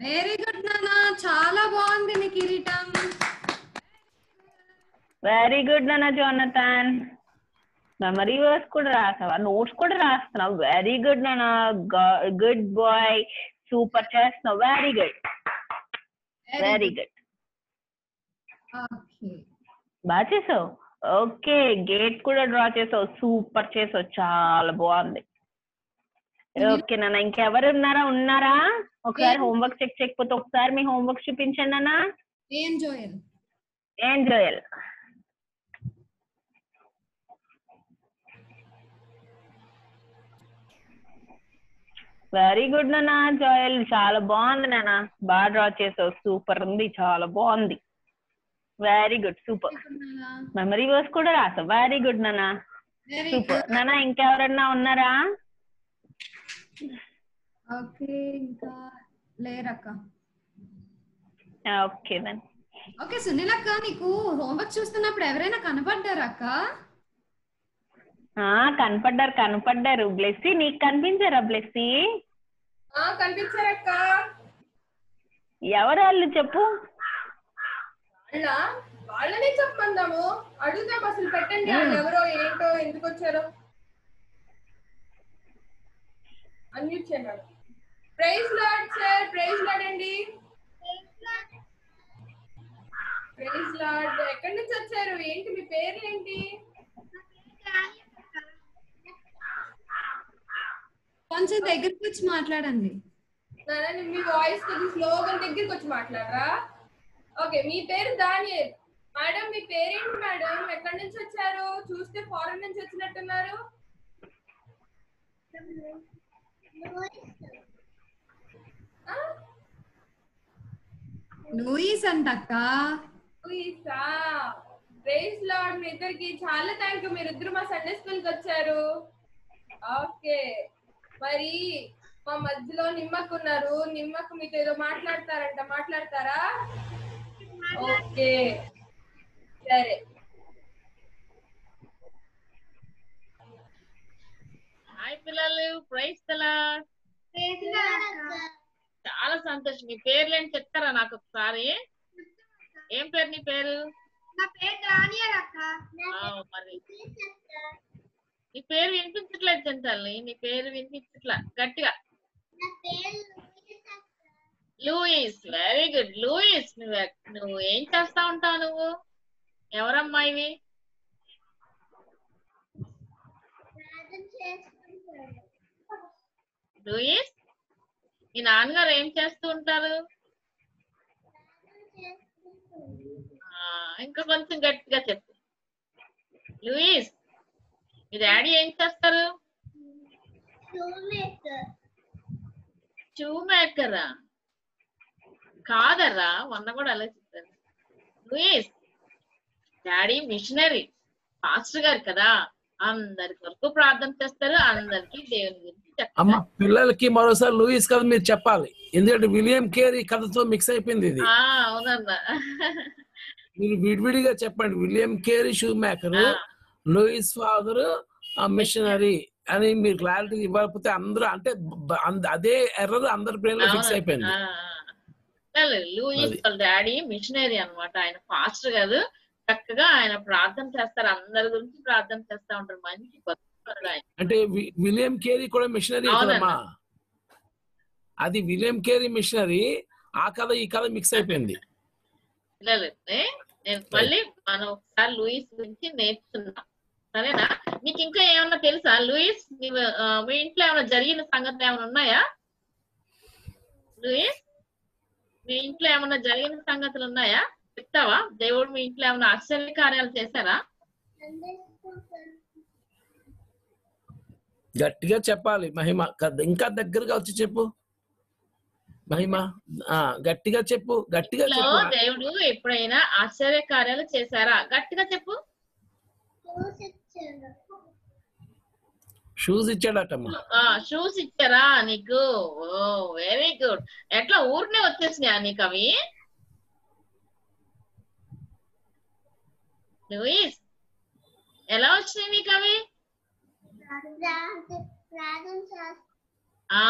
వెరీ గుడ్ నానా చాలా బాగుంది నీ కిరీటం వెరీ గుడ్ నాన్న జోనథన్ మెమరీ వర్స్ కూడా రాసావా? నోట్స్ కూడా రాస్తున్నావు. వెరీ గుడ్ నాన్న. గుడ్ బాయ్ సూపర్ చేస్తున్నావు. వెరీ గుడ్ వెరీ గుడ్ బాగా చేసావు. ఓకే గేట్ కూడా డ్రా చేసావు. సూపర్ చేసావు. చాలా బాగుంది. ఓకే నాన్న. ఇంకెవరు ఉన్నారా? ఉన్నారా ఒకసారి హోంవర్క్ చెక్ చేయకపోతే ఒకసారి మీ హోంవర్క్ చూపించండి అన్న ఏం జోయల్ ఏం జోయల్ వెరీ గుడ్ నాన్న. జోయల్ చాలా బాగుంది నాన్న. బాగా డ్రా చేసావు. సూపర్ ఉంది చాలా బాగుంది. Very good super memory verse కూడా రాసావు. వెరీ గుడ్ నాన్న. వెరీ సూపర్ నాన్న ఇంకెవరన్నా ఉన్నారా? ఓకే ఇంకా లేరక్క. ఓకే దెన్ ఓకే సునీల్ అక్క నీకు హోంవర్క్ చూస్తున్నప్పుడు ఎవరైనా కనపడ్డారా అక్క? కనపడ్డారు కనపడ్డారు. బ్లెస్సీ నీకు కనిపించారా బ్లెస్సీ? ఆ కనిపించారక్క. ఎవరు వాళ్ళు చెప్పు? వాళ్ళ వాళ్ళనే చెప్పమందాము. అడుగుదాం అసలు పెట్టండి వాళ్ళు ఎవరో ఏంటో ఎందుకు వచ్చారో. అన్మ్యూట్ చేయమను praise lord sir praise lord అండి. ప్రైజ్ లాడ్ ఎక్కడి నుంచి వచ్చారు? ఏంటి మీ పేర్లు ఏంటి కొంచెం దగ్గరికి వచ్చి మాట్లాడండి. నాన్న మీ వాయిస్ కొద్దిగా స్లోగా దగ్గరికి వచ్చి మాట్లాడరా? ఓకే మీ పేరు దానియల్ మేడం మీ పేరేంటి మేడం? ఎక్కడి నుంచి వచ్చారు? చూస్తే ఫారెన్ నుంచి వచ్చినట్టున్నారు. ఆ? లూయిస్ అంటక్క. లూయిసా? ప్రైజ్ లార్డ్ మీ ఇద్దరికి చాలా థ్యాంక్ యూ మీరు ఇద్దరు మా సండే స్కూల్కి వచ్చారు. ఓకే. మరి మా మధ్యలో నిమ్మకు ఉన్నారు నిమ్మకు మీతో ఏదో మాట్లాడతారంట. మాట్లాడతారా? ఓకే. సరే. హాయ్ పిల్లలు. ప్రైజ్ తలా. చాలా సంతోషం. మీ పేర్లు ఏంటి చెప్తారా నాకు ఒకసారి? ఏం పేరు నీ పేరు? నా పేరు దానియల్ అక్క. ఆ, మరి. నీ పేరు వినిపించట్లేదు జంటల్ని నీ పేరు వినిపించట్లా గట్టిగా. Louis very good. లూయిస్ నువ్వు నువ్వు ఏం చేస్తా ఉంటావు నువ్వు? ఎవరమ్మా ఇవి? లూయిస్ మీ నాన్నగారు ఏం చేస్తూ ఉంటారు? ఆ, ఇంకా కొంచెం గట్టిగా చెప్పు. లూయిస్ మీ డాడీ ఏం చేస్తారు? షూ మేకరా కాదర్రా మొన్న కూడా అలా చెప్పారు. లూయిస్ డాడీ మిషనరీ పాస్టర్ గారు కదా. అందరి వరకు ప్రార్థన చేస్తారు అందరికి దేవుని గురించి చెప్తారు. అమ్మ పిల్లలకి మరోసారి లూయిస్ కథ మీరు చెప్పాలి. ఎందుకంటే విలియం కేర్ ఈ కథతో మిక్స్ అయిపోయింది ఇది. ఆ, అవునన్నా మీరు విడివిడిగా చెప్పండి. William Carey shoemaker Louis father missionary అని మీరు క్లారిటీ ఇవ్వకపోతే అందరూ అంటే అంద- ఎర్రర్ అందరి బ్రెయిన్లో ఫిక్స్. అయిపోయింది. లూయిస్. వాళ్ళ డాడీ మిషనరీ అన్నమాట. ఆయన పాస్టర్ గారు చక్కగా ఆయన ప్రార్థన చేస్తారు. అందరి గురించి ప్రార్థన చేస్తా ఉంటారు. మంచి అంటే విలియం కేరీ కూడా మిషనరీ అది విలియం కేరీ మిషనరీ ఆ కథ ఈ కథ మిక్స్ అయిపోయింది? నేను మళ్ళీ మనం ఒకసారి లూయిస్ గురించి నేర్చుకున్నాం సరేనా? నీకు ఇంకా ఏమన్నా తెలుసా? లూయిస్ మీ ఇంట్లో ఏమైనా జరిగిన సంగతులు ఏమైనా ఉన్నాయా? లూయిస్ మీ ఇంట్లో ఏమైనా జరిగిన సంగతులు ఉన్నాయా? చెప్తావా? దేవుడు మీ ఇంట్లో ఏమైనా ఆశ్చర్య కార్యాలు చేశారా? గట్టిగా చెప్పాలి. మహిమ ఇంకా దగ్గరగా వచ్చి చెప్పు. మహిమ ఆ గట్టిగా చెప్పు. గట్టిగా దేవుడు ఎప్పుడైనా ఆశ్చర్య కార్యాలు చేశారా? గట్టిగా చెప్పు. షూస్ ఇచ్చాడటమ్మా. ఆ షూస్ ఇచ్చారా నీకు? ఓ వెరీ గుడ్ ఎట్లా ఊరినే వచ్చేసినాయా నీకు అవి? లూయిస్ ఎలా వచ్చినాయి నీకు అవి? ఆ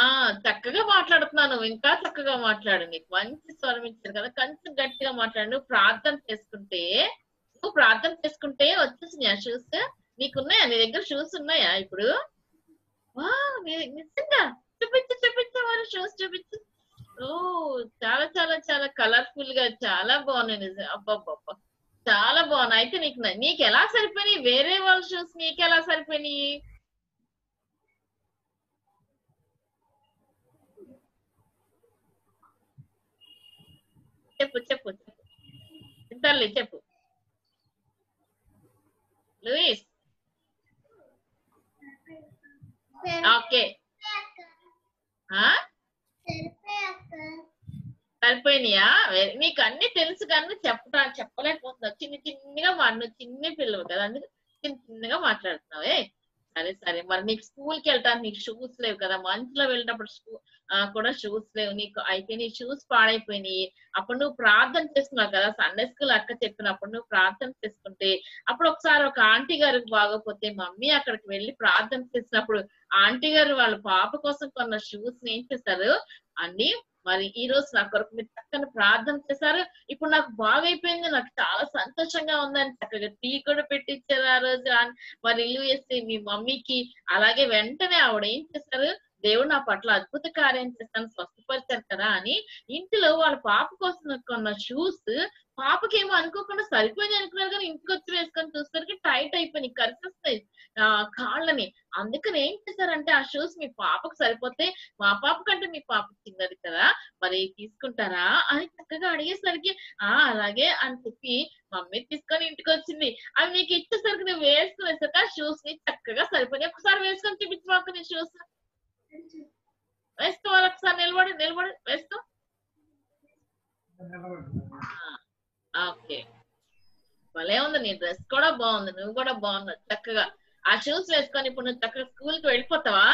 చక్కగా మాట్లాడుతున్నావు నువ్వు. ఇంకా చక్కగా మాట్లాడు నీకు. మంచి స్వరం ఇచ్చారు కదా. కొంచెం గట్టిగా మాట్లాడు. నువ్వు ప్రార్థన చేసుకుంటే నువ్వు ప్రార్థన చేసుకుంటే వచ్చేసినాయా షూస్ నీకున్నాయా? నీ దగ్గర షూస్ ఉన్నాయా ఇప్పుడు? వా నిజంగా? చూపించు చూపించు మరి షూస్ చూపించు. ఓ చాలా చాలా చాలా కలర్ఫుల్గా చాలా బాగున్నాయి నిజం అబ్బబ్బబ్బా. చాలా బాగున్నాయి. అయితే నీకు నీకు ఎలా సరిపోయినాయి? వేరే వాళ్ళ షూస్ నీకు ఎలా సరిపోయినాయి? చెప్పు చెప్పు చెప్పు. చెప్పు. Louis okay. సరిపోయినాయా? నీకు అన్ని తెలుసు కానీ చెప్పడా చెప్పలేకపోతున్నావు చిన్న చిన్నగా వాడు చిన్న పిల్లలు కదా అందుకు చిన్న చిన్నగా మాట్లాడుతున్నావే. సరే సరే. మరి నీకు స్కూల్కి వెళ్ళటానికి నీకు షూస్ లేవు కదా. మంచులో వెళ్ళినప్పుడు షూ కూడా షూస్ లేవు. నీకు అయితే నీ షూస్ పాడైపోయినాయి. అప్పుడు నువ్వు ప్రార్థన చేస్తున్నావు కదా. సండే స్కూల్ అక్క చెప్పినప్పుడు నువ్వు ప్రార్థన చేసుకుంటే అప్పుడు ఒకసారి ఒక ఆంటీ గారికి బాగోపోతే మమ్మీ అక్కడికి వెళ్ళి ప్రార్థన చేసినప్పుడు ఆంటీ గారు వాళ్ళ పాప కోసం కొన్న షూస్ ఏం చేశారు? అండి మరి ఈ రోజు నా కొరకు మీరు చక్కని ప్రార్థన చేశారు. ఇప్పుడు నాకు బాగైపోయింది. నాకు చాలా సంతోషంగా ఉందని చక్కగా టీ కూడా పెట్టించారు ఆ రోజు. మరి ఇల్లు వేసి మీ మమ్మీకి అలాగే వెంటనే ఆవిడ ఏం చేశారు? దేవుడు నా పట్ల అద్భుత కార్యం చేస్తాను స్వస్థపరిచారు కదా అని ఇంటిలో వాళ్ళ పాప కోసం కొన్న షూస్ పాపకేమో అనుకోకుండా సరిపోయింది అనుకున్నారు కానీ ఇంటికి వచ్చి వేసుకొని చూసరికి టైట్ అయిపోయినాయి కరిసేస్తాయి ఆ కాళ్ళని. అందుకని ఏం చేశారంటే ఆ షూస్ మీ పాపకు సరిపోతే మా పాప కంటే మీ పాప చిన్నది కదా మరి తీసుకుంటారా అని చక్కగా అడిగేసరికి ఆ అలాగే అని చెప్పి మమ్మీ తీసుకొని ఇంటికి వచ్చింది. అవి నీకు ఇచ్చేసరికి నువ్వు వేసుకునేసరికి ఆ షూస్ని చక్కగా సరిపోయి ఒకసారి వేసుకొని చూపించు మాకు నీ షూస్ వేసుకోవాలి ఒకసారి నిలబడి నిలబడి వేసుకో. ఓకే. భలే ఉంది నీ డ్రెస్ కూడా బాగుంది నువ్వు కూడా బాగున్నావు చక్కగా. ఆ షూస్ వేసుకొని ఇప్పుడు నువ్వు చక్కగా స్కూల్కి వెళ్ళిపోతావా?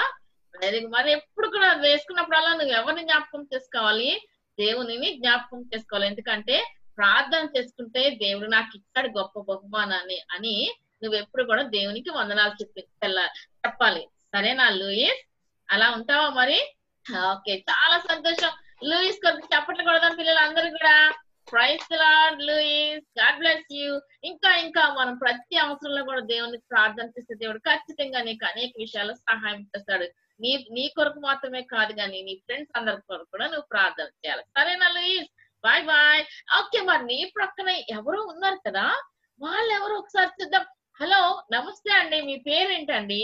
మరి ఎప్పుడు కూడా వేసుకున్నప్పుడు వేసుకున్నప్పుడల్లా నువ్వు ఎవరిని జ్ఞాపకం చేసుకోవాలి? దేవునిని జ్ఞాపకం చేసుకోవాలి. ఎందుకంటే ప్రార్థన చేసుకుంటే దేవుడు నాకు ఇచ్చాడు గొప్ప బహుమానాన్ని అని నువ్వు ఎప్పుడు కూడా దేవునికి వందనాలు చెప్పి చెప్పాలి. సరేనా లూయిస్? అలా ఉంటావా మరి? ఓకే చాలా సంతోషం. లూయిస్ కొద్ది చెప్పట్లు కొడదాం పిల్లలందరూ కూడా. Praise lord Louis god bless you ఇంకా ఇంకా మనం ప్రతి అవసరంలో కూడా దేవునికి ప్రార్థన చేస్తే దేవుడు ఖచ్చితంగా నీకు అనేక విషయాలు సహాయం చేస్తాడు. నీ నీ కొరకు మాత్రమే కాదు కానీ నీ ఫ్రెండ్స్ అందరి కొరకు కూడా నువ్వు ప్రార్థన చేయాలి. సరేనా లూయిస్ బాయ్ బాయ్ ఓకే మరి నీ ప్రక్కన ఎవరో ఉన్నారు కదా? వాళ్ళు ఎవరు ఒకసారి చూద్దాం. హలో నమస్తే అండి. మీ పేరేంటండి?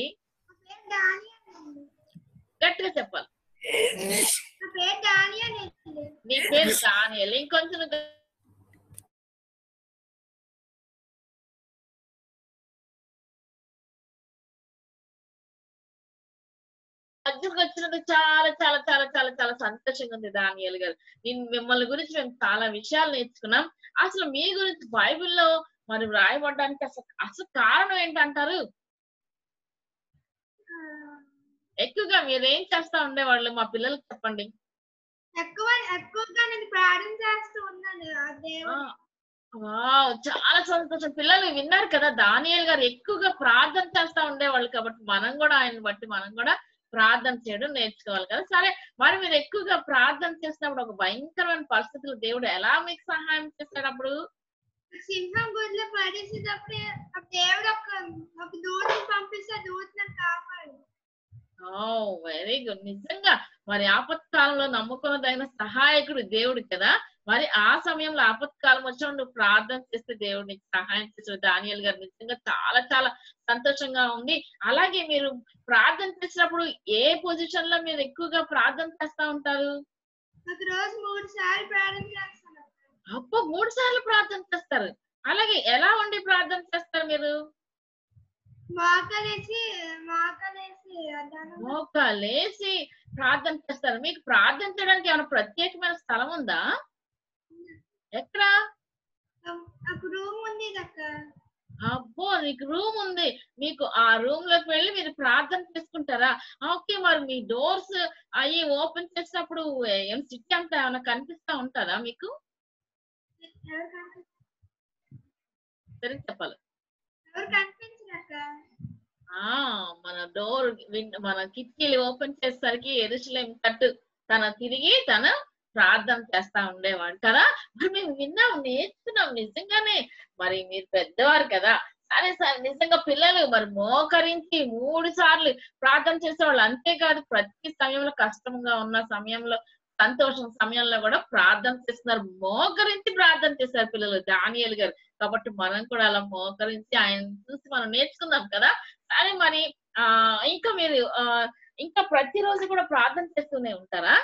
గట్టిగా చెప్పాలి. నీ పేరు డానియల్ ఇంకొంచెం నువ్వు వచ్చినందుకు చాలా చాలా చాలా చాలా చాలా సంతోషంగా ఉంది దానియల్ గారు. నేను మిమ్మల్ని గురించి మేము చాలా విషయాలు నేర్చుకున్నాం. అసలు మీ గురించి బైబిల్లో మరి వ్రాయబడడానికి అసలు అసలు కారణం ఏంటంటారు? ఎక్కువగా మీరు ఏం చేస్తా ఉండేవాళ్ళు? మా పిల్లలకి చెప్పండి. ఎక్కువ ఎక్కువగా నేను ప్రార్థన చేస్తూ ఉన్నాను. చాలా సంతోషం. పిల్లలు విన్నారు కదా దానియల్ గారు ఎక్కువగా ప్రార్థన చేస్తా ఉండేవాళ్ళు కాబట్టి మనం కూడా ఆయన బట్టి మనం కూడా ప్రార్థన చేయడం నేర్చుకోవాలి కదా. సరే మరి మీరు ఎక్కువగా ప్రార్థన చేసినప్పుడు ఒక భయంకరమైన పరిస్థితులు దేవుడు ఎలా మీకు సహాయం చేస్తాడు అప్పుడు? సింహం గుడిలో పడేసేటప్పుడు దేవుడు ఒక దూతని పంపిస్తే నన్ను కాపాడు. Very good. నిజంగా మరి ఆపత్కాలంలో నమ్ముకున్నదైన సహాయకుడు దేవుడు కదా. మరి ఆ సమయంలో ఆపత్కాలం వచ్చినప్పుడు నువ్వు ప్రార్థన చేస్తే దేవుడు నీకు సహాయం చేసిన దానియల్ గారు నిజంగా చాలా చాలా సంతోషంగా ఉంది. అలాగే మీరు ప్రార్థన చేసినప్పుడు ఏ పొజిషన్లో మీరు ఎక్కువగా ప్రార్థన చేస్తా ఉంటారు? ఒక రోజు మూడు సార్లు ప్రార్థన చేస్తాను అబ్బో మూడు సార్లు ప్రార్థన చేస్తారు. అలాగే ఎలా ఉండి ప్రార్థన చేస్తారు మీరు? మోకలేసి ప్రార్థన చేస్తారు. మీకు ప్రార్థన చేయడానికి ఏమైనా ప్రత్యేకమైన స్థలం ఉందా? ఎక్కడ? రూమ్ ఉంది అబ్బో నీకు రూమ్ ఉంది. మీకు ఆ రూమ్లోకి వెళ్ళి మీరు ప్రార్థన చేసుకుంటారా? ఓకే మరి మీ డోర్స్ అవి ఓపెన్ చేసినప్పుడు ఏం సిటీ అంతా ఏమైనా కనిపిస్తా ఉంటుందా మీకు? సరే చెప్పాలి. ఆ మన డోర్ మన కిటికీలు ఓపెన్ చేసేసరికి ఎరుసలేం కట్టు. తన తిరిగి తన ప్రార్థన చేస్తా ఉండేవాడు కదా. మరి మేము విన్నాం నేర్చుకున్నాం నిజంగానే. మరి మీరు పెద్దవారు కదా. సరే సరే నిజంగా పిల్లలు మరి మోకరించి మూడు సార్లు ప్రార్థన చేసేవాళ్ళు అంతేకాదు ప్రతి సమయంలో కష్టంగా ఉన్న సమయంలో సంతోషం సమయంలో కూడా ప్రార్థన చేస్తున్నారు. మోకరించి ప్రార్థన చేశారు పిల్లలు దానియలు గారు. కాబట్టి మనం కూడా అలా మోకరించి ఆయన చూసి మనం నేర్చుకుందాం కదా. సరే మరి ఆ ఇంకా మీరు ఇంకా ప్రతిరోజు కూడా ప్రార్థన చేస్తూనే ఉంటారా?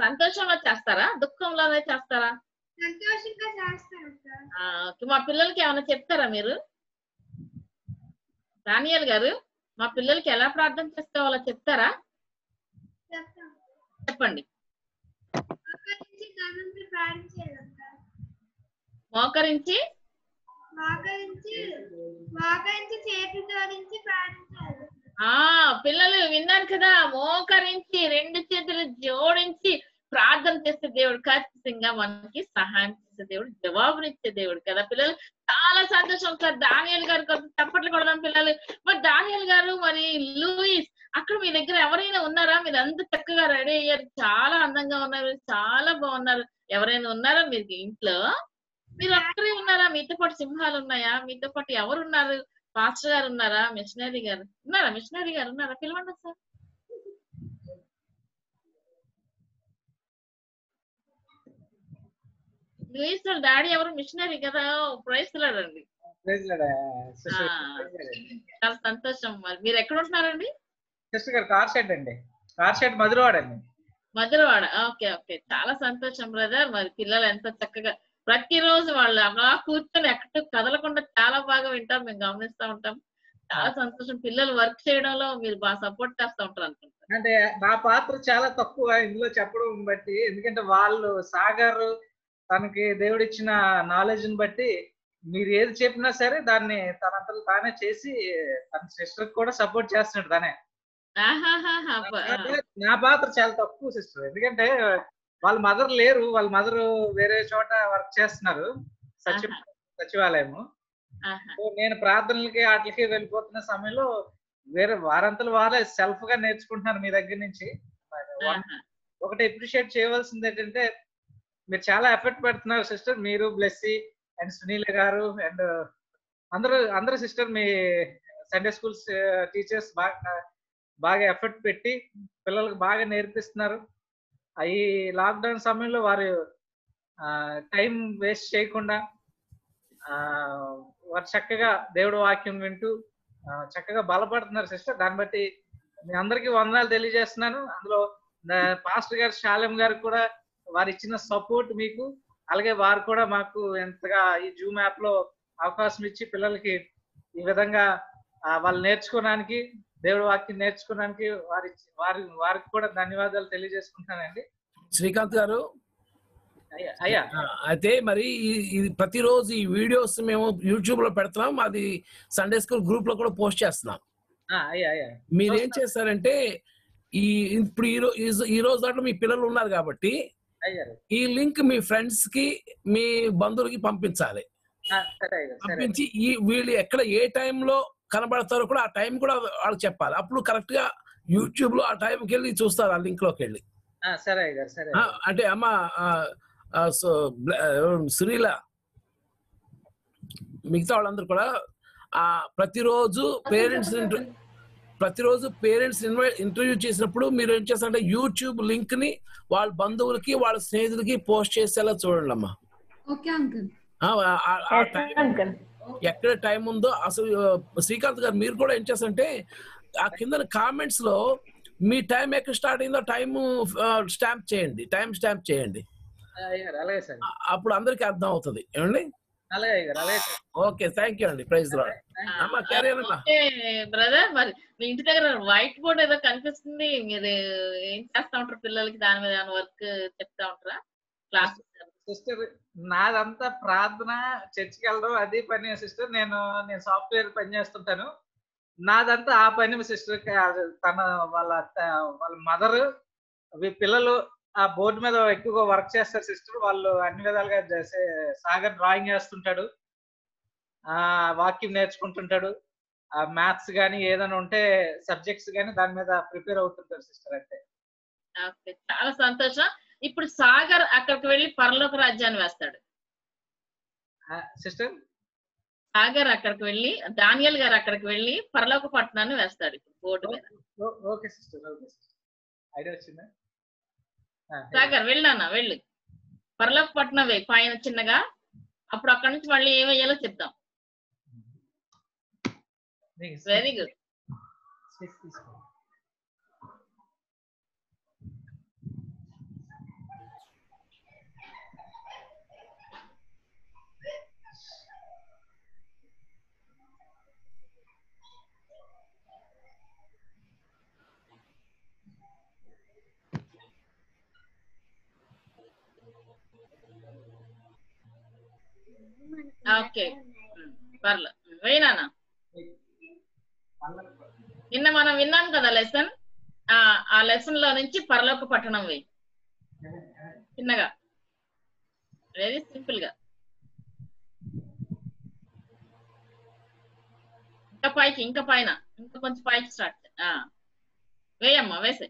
సంతోషంగా చేస్తారా? దుఃఖంలోనే చేస్తారా? సంతోషంగా. మా పిల్లలకి ఏమైనా చెప్తారా మీరు? దానియల్ గారు మా పిల్లలకి ఎలా ప్రార్థన చేసుకోవాలో చెప్తారా చెప్తాను చెప్పండి మోకరించి గగనంలో ప్రార్థన చేయాలి అక్క మోకరించి మోకరించి మోకరించి చేతులు జోడించి ప్రార్థన చేయాలి ఆ పిల్లలు విన్నారు కదా మోకరించి రెండు చేతులు జోడించి ప్రార్థన చేసే దేవుడు ఖచ్చితంగా మనకి సహాయం చేసే దేవుడు జవాబునిచ్చే దేవుడు కదా పిల్లలు. చాలా సంతోషం సార్. దానియల్ గారు కొంచెం చప్పట్లు కొడదాం పిల్లలు. మరి దానియల్ గారు మరి లూయిస్ అక్కడ మీ దగ్గర ఎవరైనా ఉన్నారా? మీరు అంత చక్కగా రెడీ అయ్యారు. చాలా అందంగా ఉన్నారు. చాలా బాగున్నారు. ఎవరైనా ఉన్నారా మీరు ఇంట్లో? మీరు ఒక్కరే ఉన్నారా? మీతో పాటు సింహాలు ఉన్నాయా? మీతో పాటు ఎవరు ఉన్నారు పాస్టర్ గారు ఉన్నారా? మిషనరీ గారు ఉన్నారా? మిషనరీ గారు ఉన్నారా? పిలవండి సార్. లూయిస్ వాళ్ళ డాడీ ఎవరు? మిషనరీ కదా? ప్రైస్ అండి చాలా సంతోషం మరి. మీరు ఎక్కడ ఉంటున్నారండి? సిస్టర్ గారు కార్ షెడ్ అండి. కార్ షెడ్ మధురవాడ అండి. మధురవాడ. Okay okay. చాలా సంతోషం బ్రదర్. మరి పిల్లలు ఎంత చక్కగా ప్రతిరోజు వాళ్ళు అలా కూర్చొని ఎక్కడ కదలకుండా చాలా బాగా వింటారు మేము గమనిస్తూ ఉంటాం. చాలా సంతోషం. పిల్లలు వర్క్ చేయడంలో మీరు బాగా సపోర్ట్ చేస్తూ ఉంటారు అనుకుంటా అంటే నా పాత్ర చాలా తక్కువ ఇందులో చెప్పడం బట్టి ఎందుకంటే వాళ్ళు సాగర్. తనకి దేవుడిచ్చిన నాలెడ్జ్ని బట్టి మీరు ఏది చెప్పినా సరే దాన్ని తనంతలో తానే చేసి తన సిస్టర్ కూడా సపోర్ట్ చేస్తున్నాడు తనే. నా పాత్ర చాలా తక్కువ సిస్టర్. ఎందుకంటే వాళ్ళ మదర్ లేరు వాళ్ళ మదర్ వేరే చోట వర్క్ చేస్తున్నారు సచివ సచివాలయము. సో నేను ప్రార్థనలకి వాటికి వెళ్ళిపోతున్న సమయంలో వేరే వారంతలు వారే సెల్ఫ్గా నేర్చుకుంటున్నారు మీ దగ్గర నుంచి. ఒకటి అప్రిషియేట్ చేయవలసింది ఏంటంటే మీరు చాలా ఎఫర్ట్ పెడుతున్నారు సిస్టర్. మీరు బ్లెస్సీ అండ్ సునీల్ గారు అండ్ అందరూ అందరూ సిస్టర్ మీ సండే స్కూల్స్ టీచర్స్ బాగా బాగా ఎఫర్ట్ పెట్టి పిల్లలకు బాగా నేర్పిస్తున్నారు. ఈ లాక్డౌన్ సమయంలో వారు టైం వేస్ట్ చేయకుండా వారు చక్కగా దేవుడు వాక్యం వింటూ చక్కగా బలపడుతున్నారు సిస్టర్. దాన్ని బట్టి మీ అందరికీ వందనాలు తెలియజేస్తున్నాను. అందులో పాస్టర్ గారు శాలం గారు కూడా వారు ఇచ్చిన సపోర్ట్ మీకు అలాగే వారు కూడా మాకు ఎంతగా ఈ జూమ్ యాప్లో అవకాశం ఇచ్చి పిల్లలకి ఈ విధంగా వాళ్ళు నేర్చుకోవడానికి దేవుడి వాక్యం నేర్చుకోవడానికి వారి వారి వారికి కూడా ధన్యవాదాలు తెలియజేసుకుంటానండి. శ్రీకాంత్ గారు? అయ్యా అయితే మరి ప్రతిరోజు ఈ వీడియోస్ మేము యూట్యూబ్లో పెడుతున్నాం. అది సండే స్కూల్ గ్రూప్లో కూడా పోస్ట్ చేస్తున్నాం. మీరు ఏం చేస్తారంటే ఈ ఇప్పుడు ఈ రో- ఈ- రోజు దాంట్లో మీ పిల్లలు ఉన్నారు కాబట్టి ఈ లింక్ మీ ఫ్రెండ్స్కి మీ బంధువులకి పంపించాలి. పంపించి ఈ వీళ్ళు ఎక్కడ ఏ టైంలో కనబడతారో కూడా ఆ టైం కూడా వాళ్ళకి చెప్పాలి. అప్పుడు కరెక్ట్గా యూట్యూబ్లో ఆ టైంకి వెళ్ళి చూస్తారు ఆ లింక్లోకి వెళ్ళి. ఆ, సరే ఆ, అంటే అమ్మ ఆ, ఆ, సునీల మిగతా వాళ్ళందరూ కూడా ఆ ప్రతిరోజు పేరెంట్స్ ప్రతిరోజు పేరెంట్స్ ఇంటర్వ్యూ చేసినప్పుడు మీరు ఏం చేస్తారంటే యూట్యూబ్ లింక్ని వాళ్ళ బంధువులకి వాళ్ళ స్నేహితులకి పోస్ట్ చేసేలా చూడండి అమ్మా ఎక్కడ టైం ఉందో అసలు శ్రీకాంత్ గారు మీరు కూడా ఏం చేస్తారంటే ఆ కింద కామెంట్స్లో మీ టైం ఎక్కడ స్టార్ట్ అయిందో టైం స్టాంప్ చేయండి టైం స్టాంప్ చేయండి. అప్పుడు అందరికి అర్థం అవుతుంది. ఏమండి? ఓకే థ్యాంక్ యూ అండి. ప్రైజ్లో అమ్మా క్యారీ అమ్మా. ఓకే బ్రదర్ మరి మీ ఇంటి దగ్గర వైట్ బోర్డ్ ఏదో కనిపిస్తుంది. మీరు ఏం చేస్తా ఉంటారు పిల్లలకి? దాని మీద వర్క్ చెప్తా ఉంటారా? క్లాస్ సిస్టర్ నాదంతా ప్రార్థన చర్చికి వెళ్ళడం అది పని సిస్టర్. నేను నేను సాఫ్ట్వేర్ పని చేస్తుంటాను. నాదంతా ఆ పని సిస్టర్ తన వాళ్ళ వాళ్ళ మదర్ పిల్లలు ఆ బోర్డు మీద ఎక్కువగా వర్క్ చేస్తారు సిస్టర్. వాళ్ళు అన్ని విధాలుగా చేసే సాగర్ డ్రాయింగ్ వేస్తుంటాడు. ఆ వాక్యం నేర్చుకుంటుంటాడు. ఆ మ్యాథ్స్ కానీ ఏదైనా ఉంటే సబ్జెక్ట్స్ కానీ దాని మీద ప్రిపేర్ అవుతుంటారు సిస్టర్ అంటే చాలా సంతోషం. ఇప్పుడు సాగర్ అక్కడికి వెళ్ళి పరలోక రాజ్యాన్ని వేస్తాడు. సిస్టర్? సాగర్ అక్కడికి వెళ్ళి దానియల్ గారు అక్కడికి వెళ్ళి పరలోక పట్టణాన్ని వేస్తాడు ఇప్పుడు బోర్డు మీద. Okay sister okay sister. Idea వచ్చిందా? ఆ, సాగర్ వెళ్ళానా వెళ్ళు. పరలోక పట్టణం వే పైన చిన్నగా. అప్పుడు అక్కడి నుంచి మళ్ళీ ఏం వేయాలో చెప్తాం వెరీ గుడ్ ఓకే. పర్లే. వేయనా నిన్న మనం విన్నాం కదా లెసన్? ఆ ఆ లెసన్లో నుంచి పరలోక పట్టణం వేయి. చిన్నగా. వెరీ సింపుల్గా. ఇంకా పైకి ఇంకా పైన. ఇంకా కొంచెం పైకి స్టార్ట్. ఆ. వేయమ్మా వేసే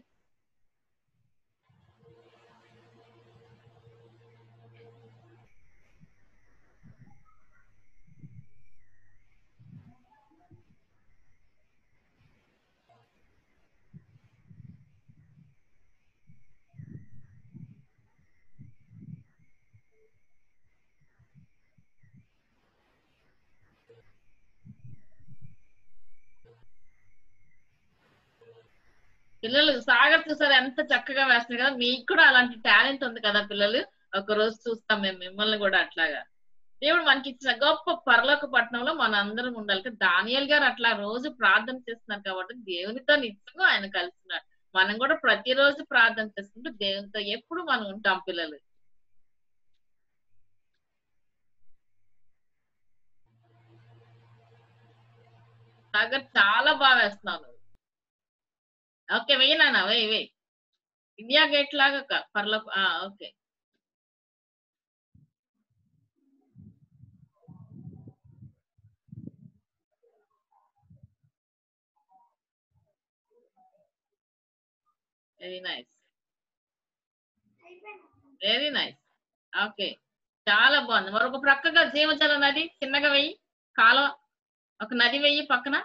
పిల్లలు సాగర్ చూసారు? ఎంత చక్కగా వేస్తున్నారు కదా? మీకు కూడా అలాంటి టాలెంట్ ఉంది కదా పిల్లలు? ఒక రోజు చూస్తాం మేము మిమ్మల్ని కూడా అట్లాగా. దేవుడు మనకి ఇచ్చిన గొప్ప పరలోక పట్టణంలో మన అందరం ఉండాలి దానియల్ గారు అట్లా రోజు ప్రార్థన చేస్తున్నారు కాబట్టి దేవునితో నిత్యంగా ఆయన కలుస్తున్నారు. మనం కూడా ప్రతిరోజు ప్రార్థన చేసుకుంటూ దేవునితో ఎప్పుడు మనం ఉంటాం పిల్లలు? సాగర్ చాలా బాగా వేస్తున్నావు ఓకే వెయ్యి నాన్న వెయ్యి వెయ్యి. ఇండియా గేట్ లాగా పర్ల ఆ, okay. Very nice very nice okay. చాలా బాగుంది. మరొక ప్రక్కగా జీవజల నది చిన్నగా వెయ్యి. కాలువ ఒక నది వెయ్యి పక్కన.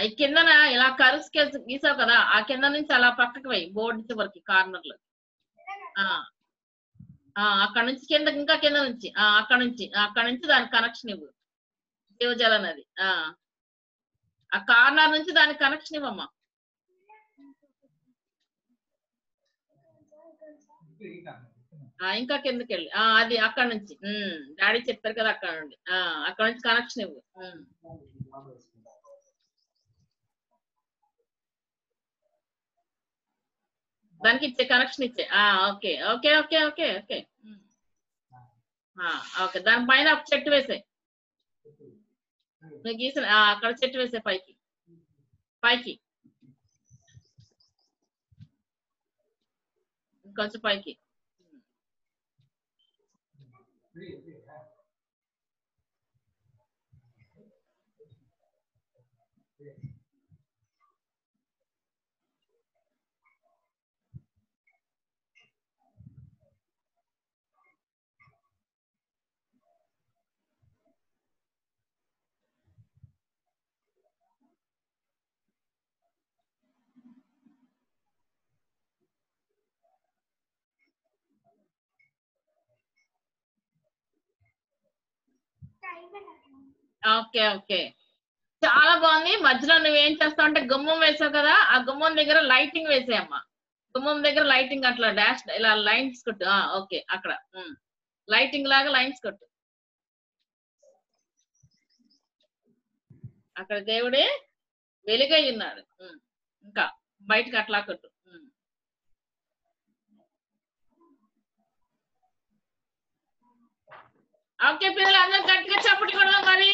ఈ కిందన ఇలా కరుసు గీసావు కదా ఆ కింద నుంచి అలా పక్కకి పోయి బోర్డు చివరికి కార్నర్లో ఆ ఆ అక్కడ నుంచి కింద ఇంకా కింద నుంచి ఆ అక్కడ నుంచి అక్కడ నుంచి దానికి కనెక్షన్ ఇవ్వు. జీవజల నది ఆ. ఆ కార్నర్ నుంచి దానికి కనెక్షన్ ఇవ్వమ్మా. ఆ, ఇంకా కిందకి వెళ్ళి. ఆ, అది అక్కడ నుంచి డాడీ చెప్పారు కదా అక్కడ నుండి. అక్కడ నుంచి కనెక్షన్ ఇవ్వు. దానికి ఇచ్చే కనెక్షన్ ఇచ్చే. ఆ okay. Okay okay okay okay. Um. ఆ, ఓకే. దాని పైన ఒక చెట్టు వేసే నువ్వు గీసిన ఆ, అక్కడ చెట్టు వేసే పైకి. పైకి. కొంచెం పైకి. Okay okay. చాలా బాగుంది. మధ్యలో నువ్వేం చేస్తావు అంటే గుమ్మం వేసావు కదా ఆ గుమ్మం దగ్గర లైటింగ్ వేసాయమ్మా. గుమ్మం దగ్గర లైటింగ్ అట్లా డాష్ ఇలా లైన్స్ కొట్టు. ఆ, ఓకే అక్కడ. లైటింగ్ లాగా లైన్స్ కొట్టు. అక్కడ దేవుడే వెలుగై ఉన్నాడు ఇంకా బయటకు అట్లా కొట్టు. ఓకే పిల్లలు అందరూ గట్టిగా చప్పటి కూడా మరి.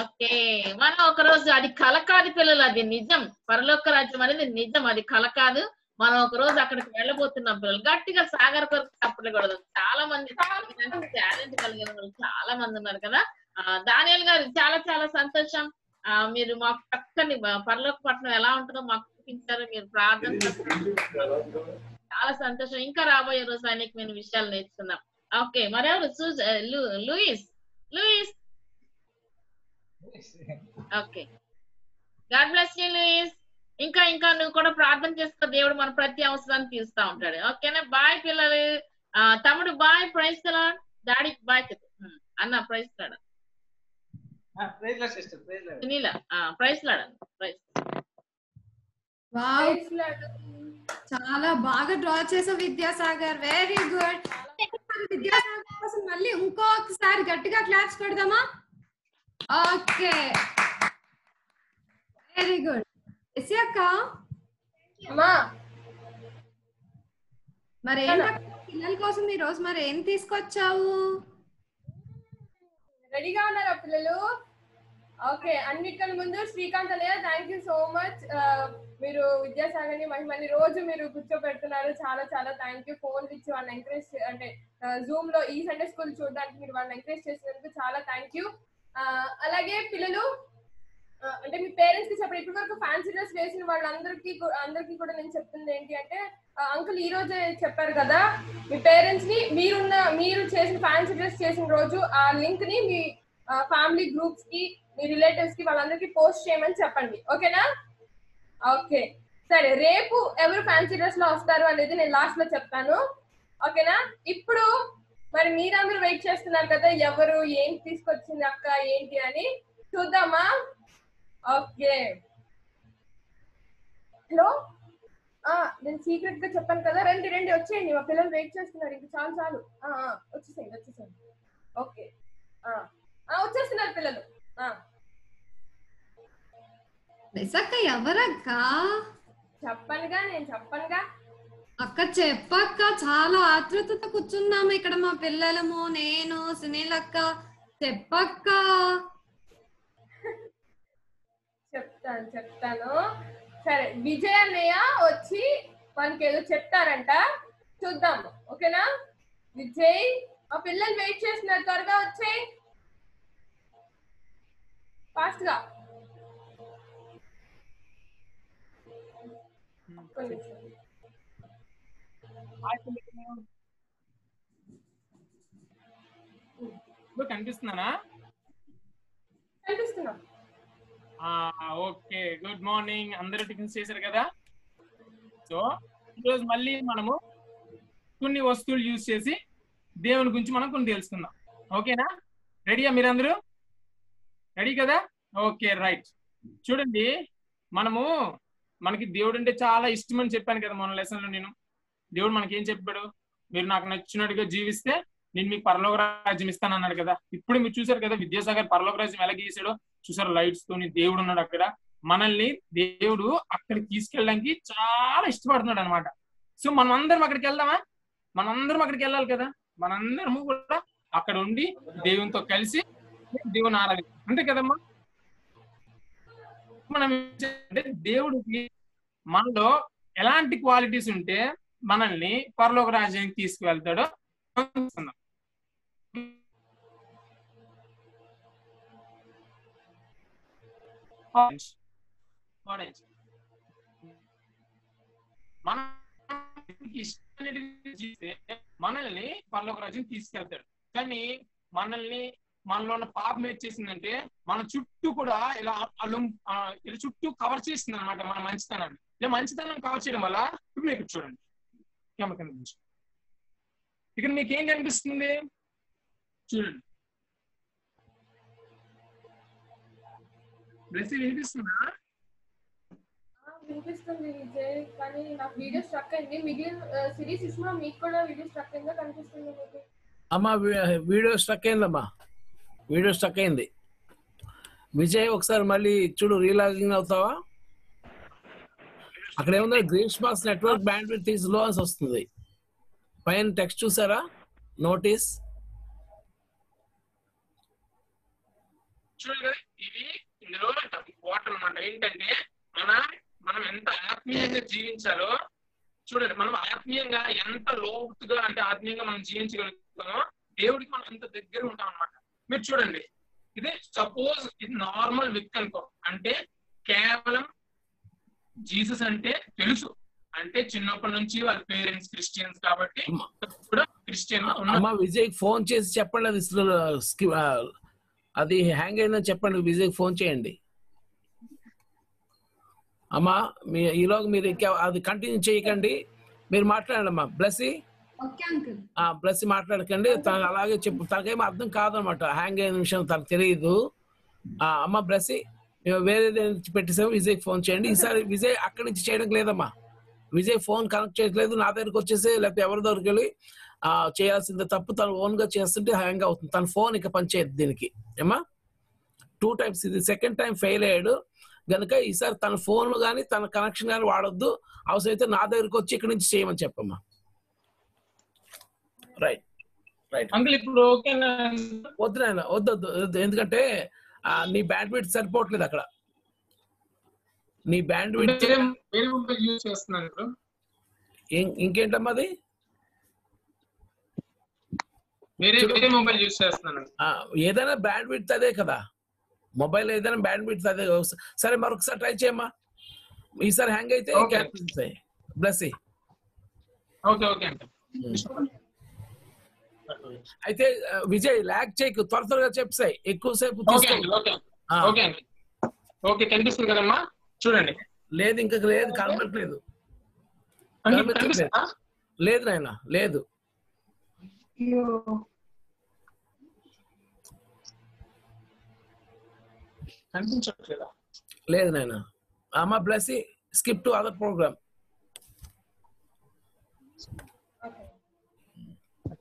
ఓకే మనం ఒక రోజు అది కల కాదు పిల్లలు అది నిజం. పరలోక రాజ్యం అనేది నిజం అది కల కాదు మనం ఒక రోజు అక్కడికి వెళ్ళబోతున్నాం పిల్లలు. గట్టిగా సాగర్ కొరకు చప్పట్లు కూడా చాలా మంది టాలెంట్ కలిగిన వాళ్ళు చాలా మంది ఉన్నారు కదా. ఆ, దానియల్ గారు చాలా చాలా సంతోషం. ఆ, మీరు మాకు చక్కని పరలోక పట్టణం ఎలా ఉంటుందో మాకు చూపించారు. మీరు ప్రార్థన చాలా సంతోషం. ఇంకా రాబోయే రోజు అనేకమైన విషయాలు నేర్చుకున్నాం ఓకే మరెవరు సూజ్ ఆ, లూ- Louis Louis okay god bless you Louis ఇంకా ఇంకా నువ్వు కూడా ప్రార్థన చేసుకో. దేవుడు మన ప్రతి అవసరాన్ని తీరుస్తా ఉంటాడు. ఓకేనా? బాయ్ పిల్లలు. తమ్ముడు బాయ్ ప్రైజ్ డాడీకి బాయ్ అన్న praise lord sister praise lord praise lord praise wow చాలా బాగా డ్రా చేసావు విద్యాసాగర్. వెరీ గుడ్ విద్యాసాగర్ కోసం మళ్ళీ ఇంకొకసారి గట్టిగా క్లాప్స్ కొడదామా ఓకే వెరీ గుడ్ ఎసి అక్క? మరి పిల్లల కోసం ఈ రోజు మరి ఏం తీసుకొచ్చావు? రెడీగా ఉన్నారా పిల్లలు? ఓకే అన్నిటికన్నా ముందు శ్రీకాంత్ అన్నయ్య థ్యాంక్ యూ సో మచ్ మీరు విద్యాసాగర్ని మహిమని రోజు మీరు కూర్చోబెడుతున్నారు. చాలా చాలా థ్యాంక్ యూ ఫోన్ ఇచ్చి వాళ్ళని ఎంకరేజ్ అంటే జూమ్లో ఈ సండే స్కూల్ చూడడానికి మీరు వాళ్ళని ఎంకరేజ్ చేసినందుకు చాలా థ్యాంక్ యూ అలాగే పిల్లలు అంటే మీ పేరెంట్స్కి చెప్పండి. ఇప్పటి వరకు ఫ్యాన్సీ డ్రెస్ వేసిన వాళ్ళందరికీ అందరికీ కూడా నేను చెప్తుంది ఏంటి అంటే అంకుల్ ఈ రోజే చెప్పారు కదా మీ పేరెంట్స్ని మీరున్న మీరు చేసిన ఫ్యాన్సీ డ్రెస్ చేసిన రోజు ఆ లింక్ని మీ ఫ్యామిలీ గ్రూప్స్కి మీ రిలేటివ్స్కి వాళ్ళందరికీ పోస్ట్ చేయమని చెప్పండి. ఓకేనా ఓకే. సరే రేపు ఎవరు ఫ్యాన్సీ డ్రెస్లో వస్తారు అనేది నేను లాస్ట్లో చెప్తాను ఓకేనా? ఇప్పుడు మరి మీరందరూ వెయిట్ చేస్తున్నారు కదా ఎవరు ఏం తీసుకొచ్చింది అక్క ఏంటి అని? చూద్దామా? ఓకే. హలో? ఆ, నేను సీక్రెట్గా చెప్పాను కదా. రండి రండి వచ్చేయండి. మా పిల్లలు వెయిట్ చేస్తున్నారు. ఇంకా చాలు చాలు. ఆ, వచ్చేసేయండి వచ్చేసేయండి. ఓకే. వచ్చేస్తున్నారు పిల్లలు. అక్క ఎవరక్క? చెప్పనుగా నేను చెప్పనుగా. అక్క చెప్పక్క చాలా ఆతృతతో కూర్చున్నాము ఇక్కడ మా పిల్లలము నేను సునీల్ అక్క చెప్పక్క. చెప్తాను చెప్తాను. సరే విజయ్ అన్నయ్య వచ్చి మనకి ఏదో చెప్తారంట చూద్దాం ఓకేనా? విజయ్ ఆ పిల్లలు వెయిట్ చేస్తున్నారు త్వరగా వచ్చేయ్. ఫాస్ట్గా ఒక్క నిమిషం. ఇప్పుడు కనిపిస్తున్నానా కనిపిస్తున్నా ఓకే గుడ్ మార్నింగ్ అందరూ టిఫిన్స్ చేశారు కదా? సో ఈరోజు మళ్ళీ మనము కొన్ని వస్తువులు యూజ్ చేసి దేవుని గురించి మనం కొన్ని తెలుసుకుందాం. ఓకేనా రెడీయా మీరందరూ? రెడీ కదా? ఓకే రైట్ చూడండి మనము మనకి దేవుడు అంటే చాలా ఇష్టం అని చెప్పాను కదా మన లెసన్లో నేను. దేవుడు మనకి ఏం చెప్పాడు? మీరు నాకు నచ్చినట్టుగా జీవిస్తే నేను మీకు పరలోక రాజ్యం ఇస్తాను అన్నాడు కదా. ఇప్పుడు మీరు చూసారు కదా విద్యాసాగర్ పరలోక రాజ్యం ఎలా గీసాడో? చూసారు లైట్స్ తోని దేవుడు ఉన్నాడు అక్కడ. మనల్ని దేవుడు అక్కడికి తీసుకెళ్ళడానికి చాలా ఇష్టపడుతున్నాడు అనమాట సో మనం అందరం అక్కడికి వెళ్దామా? మనందరం అక్కడికి వెళ్ళాలి కదా. మనందరము కూడా అక్కడ ఉండి దేవునితో కలిసి దేవుని ఆరాధి అంతే కదమ్మా? మనం అంటే దేవుడికి మనలో ఎలాంటి క్వాలిటీస్ ఉంటే మనల్ని పరలోక రాజ్యానికి తీసుకువెళ్తాడో ఇష్టాన్ని మనల్ని పరలోక రాజ్యం తీసుకెళ్తాడు. కానీ మనల్ని మనలో ఉన్న పాపం ఏం చేసిందంటే మన చుట్టూ కూడా ఇలా అలు ఇలా చుట్టూ కవర్ చేసింది అనమాట మన మంచితనాన్ని. ఇలా మంచితనం కవర్ చేయడం వల్ల ఇప్పుడు మీకు చూడండి. నుంచి. ఇక్కడ మీకు ఏం కనిపిస్తుంది? చూడండి. బ్లెస్ వినిపిస్తుందా? వినిపిస్తుంది విజయ్ కానీ నాకు వీడియో స్ట్రక్ అయింది. మిగిలిన సిరీస్ ఇస్తున్నా మీకు కూడా వీడియో స్ట్రక్ అయిందా కనిపిస్తుంది మీకు? అమ్మా వీడియో స్టక్ అయిందమ్మా. వీడియో స్టక్ అయింది. విజయ్ ఒకసారి మళ్ళీ చూడు రీలాగింగ్ అవుతావా? అక్కడ ఏముంది? Green space network band with ఈస్లో అని వస్తుంది. పైన టెక్స్ట్ చూసారా? నోటీస్ చూడండి ఇది ఇందులో వాటర్ అన్నమాట. ఏంటంటే మన మనం ఎంత ఆత్మీయంగా జీవించాలో చూడండి మనం ఆత్మీయంగా ఎంత లోతుగా అంటే ఆత్మీయంగా మనం జీవించగలుగుతామో దేవుడికి మనం ఎంత దగ్గర ఉంటాం అనమాట మీరు చూడండి. ఇది సపోజ్ ఇది నార్మల్ వ్యక్తి అనుకో. అంటే కేవలం జీసస్ అంటే తెలుసు. అంటే చిన్నప్పటి నుంచి వాళ్ళ పేరెంట్స్ క్రిస్టియన్స్ కాబట్టి కూడా క్రిస్టియన్ అమ్మా విజయ్ ఫోన్ చేసి చెప్పండి అది అది హ్యాంగ్ అయిందని చెప్పండి విజయ్ ఫోన్ చేయండి. అమ్మా మీ ఈలోగా మీరు అది కంటిన్యూ చేయకండి. మీరు మాట్లాడండి అమ్మా. బ్లెస్సీ ప్లస్ మాట్లాడకండి. తను అలాగే చెప్పు. తనకేం అర్థం కాదనమాట. హ్యాంగ్ అయిన విషయం తనకు తెలియదు. ఆ అమ్మ బ్లెస్సీ మేము వేరే నుంచి పెట్టేసాము. విజయ్ ఫోన్ చేయండి. ఈసారి విజయ్ అక్కడి నుంచి చేయడం లేదమ్మా. విజయ్ ఫోన్ కనెక్ట్ చేయట్లేదు. నా దగ్గరికి వచ్చేసి లేకపోతే ఎవరి దగ్గరికి వెళ్ళి ఆ, చేయాల్సింది తప్పు తను ఓన్గా చేస్తుంటే హ్యాంగ్ అవుతుంది. తన ఫోన్ ఇక పనిచేయదు దీనికి. ఏమా టూ టైమ్స్ ఇది. సెకండ్ టైం ఫెయిల్ అయ్యాడు. గనుక ఈసారి తన ఫోన్ కానీ తన కనెక్షన్ కానీ వాడొద్దు. అవసరమైతే నా దగ్గరికి వచ్చి ఇక్కడి నుంచి చేయమని చెప్పమ్మా. రైట్ రైట్ అంకుల్ ఇప్పుడు ఓకేనా వద్దు నాయన వద్దు. ఎందుకంటే నీ బ్యాండ్ విడ్త్ సరిపోవట్లేదు అక్కడ. నీ బ్యాండ్ మొబైల్ యూజ్ చేస్తున్నాను ఇప్పుడు ఇంకేంటమ్మా అది? మొబైల్ యూజ్ చేస్తున్నాను ఏదైనా బ్యాండ్ విడ్త్ అదే కదా. మొబైల్ ఏదైనా బ్యాండ్ విడ్త్ అదే సరే మరొకసారి ట్రై చేయమ్మా. ఈసారి హ్యాంగ్ అయితే బ్లెస్ ఓకే ఓకే అంకుల్. అయితే విజయ్ ల్యాక్ చేయకు. త్వర త్వరగా చెప్పాయి ఎక్కువసేపు ఓకే కనిపిస్తుంది కదమ్మా? చూడండి. లేదు ఇంకా లేదు కనబడట్లేదు. లేదు నాయన లేదు. కనిపించట్లేదా? లేదు నాయన. అమ్మ bless skip to other program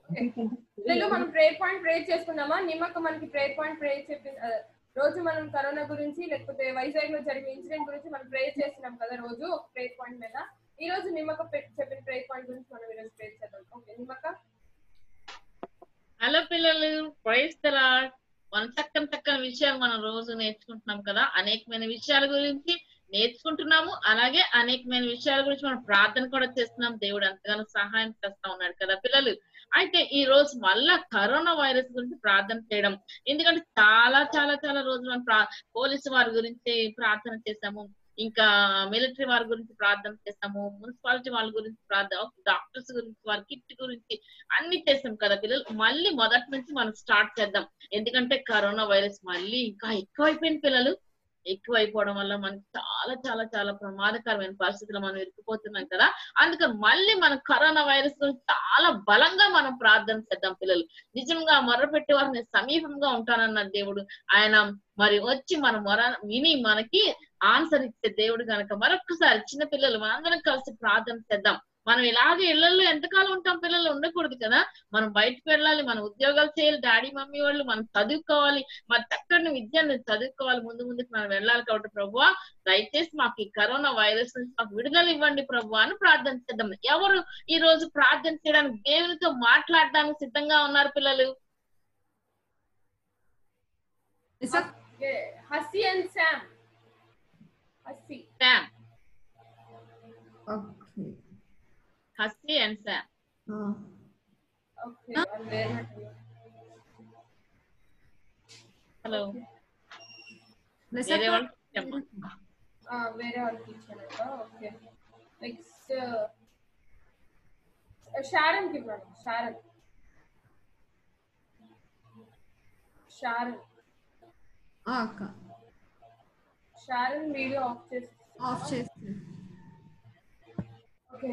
పిల్లలు మనం ప్రేయర్ పాయింట్ ప్రే చేసుకున్నామా నిమ్మక మనకి ప్రేయర్ పాయింట్ ప్రే చెప్పింది ఆ, రోజు మనం కరోనా గురించి లేకపోతే వైజాగ్లో జరిగిన ఇన్సిడెంట్ గురించి మనం ప్రే చేస్తున్నాం కదా రోజు ఒక ప్రేయర్ పాయింట్ మీద. ఈ రోజు నిమ్మక పె- చెప్పిన ప్రేయర్ పాయింట్ గురించి మనం ఈరోజు ప్రే చేద్దాం. ఓకే నిమ్మక హలో పిల్లలు ప్రైజ్ తలాడ్ మన చక్కని చక్కని విషయాలు మనం రోజు నేర్చుకుంటున్నాం కదా. అనేకమైన విషయాల గురించి నేర్చుకుంటున్నాము. అలాగే అనేకమైన విషయాల గురించి మనం ప్రార్థన కూడా చేస్తున్నాం. దేవుడు అంతగానో సహాయం చేస్తా ఉన్నాడు కదా పిల్లలు. అయితే ఈ రోజు మళ్ళా కరోనా వైరస్ గురించి ప్రార్థన చేయడం. ఎందుకంటే చాలా చాలా చాలా రోజులు మనం పోలీసు వారి గురించి ప్రార్థన చేసాము ఇంకా మిలిటరీ వారి గురించి ప్రార్థన చేస్తాము మున్సిపాలిటీ వాళ్ళ గురించి ప్రార్థన డాక్టర్స్ గురించి వారి కిట్ గురించి అన్ని చేస్తాం కదా పిల్లలు. మళ్ళీ మొదటి నుంచి మనం స్టార్ట్ చేద్దాం. ఎందుకంటే కరోనా వైరస్ మళ్ళీ ఇంకా ఎక్కువైపోయింది పిల్లలు. ఎక్కువ అయిపోవడం వల్ల మనకి చాలా చాలా చాలా ప్రమాదకరమైన పరిస్థితులు మనం ఇరుక్కుపోతున్నాం కదా. అందుకని మళ్ళీ మనం కరోనా వైరస్ గురించి చాలా బలంగా మనం ప్రార్థన చేద్దాం పిల్లలు. నిజంగా మొర్రపెట్టే వారిని సమీపంగా ఉంటానన్న దేవుడు. ఆయన మరి వచ్చి మన మొర విని మనకి ఆన్సర్ ఇచ్చే దేవుడు గనక మరొకసారి చిన్న పిల్లలు మనందరం కలిసి ప్రార్థన చేద్దాం. మనం ఇలాగే ఇళ్ళలో ఎంతకాలం ఉంటాం పిల్లలు? ఉండకూడదు కదా? మనం బయటకు వెళ్ళాలి మన ఉద్యోగాలు చేయాలి డాడీ మమ్మీ వాళ్ళు మనం చదువుకోవాలి. మన చక్కని విద్యను చదువుకోవాలి ముందు ముందుకు మనం వెళ్ళాలి కాబట్టి ప్రభు దయచేసి మాకు ఈ కరోనా వైరస్ నుంచి మాకు విడుదల ఇవ్వండి ప్రభు అని ప్రార్థన చేద్దాం. ఎవరు ఈ రోజు ప్రార్థన చేయడానికి దేవునితో మాట్లాడడానికి సిద్ధంగా ఉన్నారు పిల్లలు? Hussey and Sam. Hussey. Sam. Okay Hussey and Sam okay వాళ్ళు లేనట్టు. హలో Bless వేరే up. వాళ్ళు చెప్పమ్మా. ఆ, వేరే వాళ్ళకి ఇచ్చానట ఓకే నెక్స్ట్ షారన్కి ఇవ్వండి షారన్ షారన్ ఆ, అక్క షారన్ వీడియో ఆఫ్ చేసి ఆఫ్ చేసి ఓకే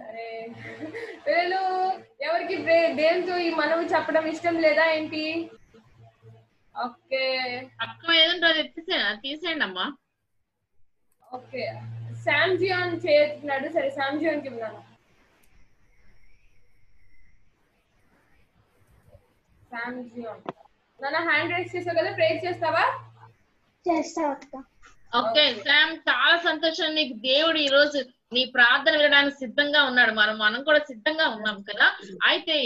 సరే. పిల్లలు ఎవరికి దేవునితో ఈ మనవి చెప్పడం ఇష్టం లేదా ఏంటి? ఓకే. అక్క ఏదంటే అది తీసేయండి అమ్మా. ఓకే. శామ్ జియాన్ చేస్తున్నాడు. సరే శామ్ జియాన్కి ఇవ్వను శామ్ జియాన్ నాన్న హ్యాండ్ రైస్ చేసావు కదా? ప్రేర్ చేస్తావా? చేస్తా ఓకే శామ్ చాలా సంతోషం నీకు. దేవుడు ఈ రోజు నీ ప్రార్థన వినడానికి సిద్ధంగా ఉన్నాడు. మనం మనం కూడా సిద్ధంగా ఉన్నాం కదా. అయితే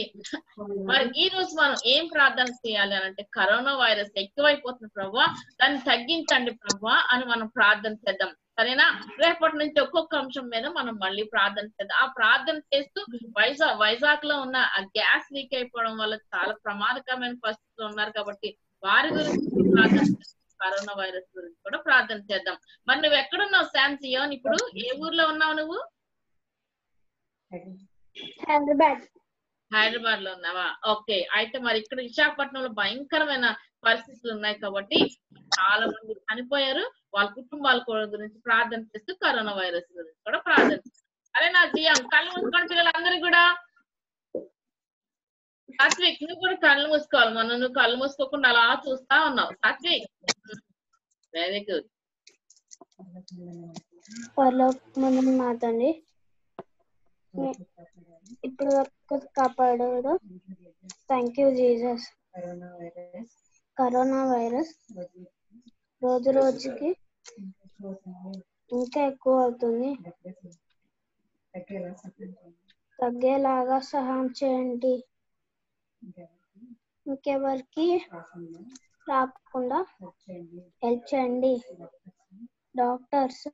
మరి ఈ రోజు మనం ఏం ప్రార్థన చేయాలి అని అంటే కరోనా వైరస్ ఎక్కువైపోతుంది ప్రభా. దాన్ని తగ్గించండి ప్రభా అని మనం ప్రార్థన చేద్దాం. సరేనా? రేపటి నుంచి ఒక్కొక్క అంశం మీద మనం మళ్ళీ ప్రార్థన చేద్దాం. ఆ ప్రార్థన చేస్తూ వైజాగ్ వైజాగ్లో ఉన్న ఆ గ్యాస్ లీక్ అయిపోవడం వల్ల చాలా ప్రమాదకరమైన పరిస్థితులు ఉన్నారు కాబట్టి వారి గురించి ప్రార్థన కరోనా వైరస్ గురించి కూడా ప్రార్థన చేద్దాం. మరి నువ్వు ఎక్కడున్నావు శామ్ సియోన్? ఇప్పుడు ఏ ఊర్లో ఉన్నావు నువ్వు? హైదరాబాద్. హైదరాబాద్లో ఉన్నావా? ఓకే. అయితే మరి ఇక్కడ విశాఖపట్నంలో భయంకరమైన పరిస్థితులు ఉన్నాయి కాబట్టి చాలా మంది చనిపోయారు. వాళ్ళ కుటుంబాల గురించి ప్రార్థన చేస్తూ కరోనా వైరస్ గురించి కూడా ప్రార్థన అరే నా జియం కళ్ళు మూసుకోండి పిల్లలందరూ కూడా. సాత్విక్ నువ్వు కూడా కళ్ళు మూసుకోవాలి మనం నువ్వు కళ్ళు మూసుకోకుండా అలా చూస్తా ఉన్నావు. సాత్విక్. వెరీ గుడ్ పరలోకమందున మాతండి. ఇప్పుడు వరకు thank you Jesus corona virus రోజు రోజుకి ఇంకా ఎక్కువ అవుతుంది. తగ్గేలాగా సహాయం చేయండి. ఇంకెవరికి రాకుండా హెల్ప్ చేయండి. డాక్టర్స్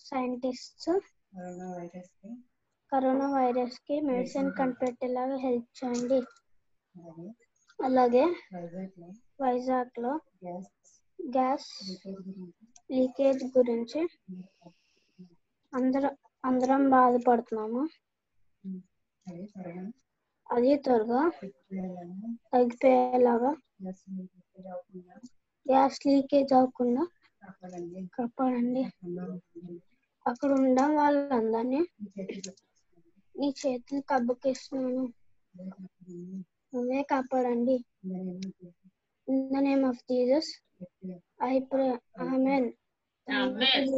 సైంటిస్ట్స్ కరోనా వైరస్కి మెడిసిన్ కనిపెట్టేలాగా హెల్ప్ చేయండి. అలాగే వైజాగ్లో గ్యాస్ లీకేజ్ గురించి అందరం అందరం బాధపడుతున్నాము. అది త్వరగా తగ్గిపోయేలాగా గ్యాస్ లీకేజ్ అవ్వకుండా కాపాడండి. అక్కడ ఉన్న వాళ్ళందరినీ నీ చేతులు కబ్బుకిస్తున్నాను నువ్వే కాపాడండి. In the name of Jesus I pray amen amen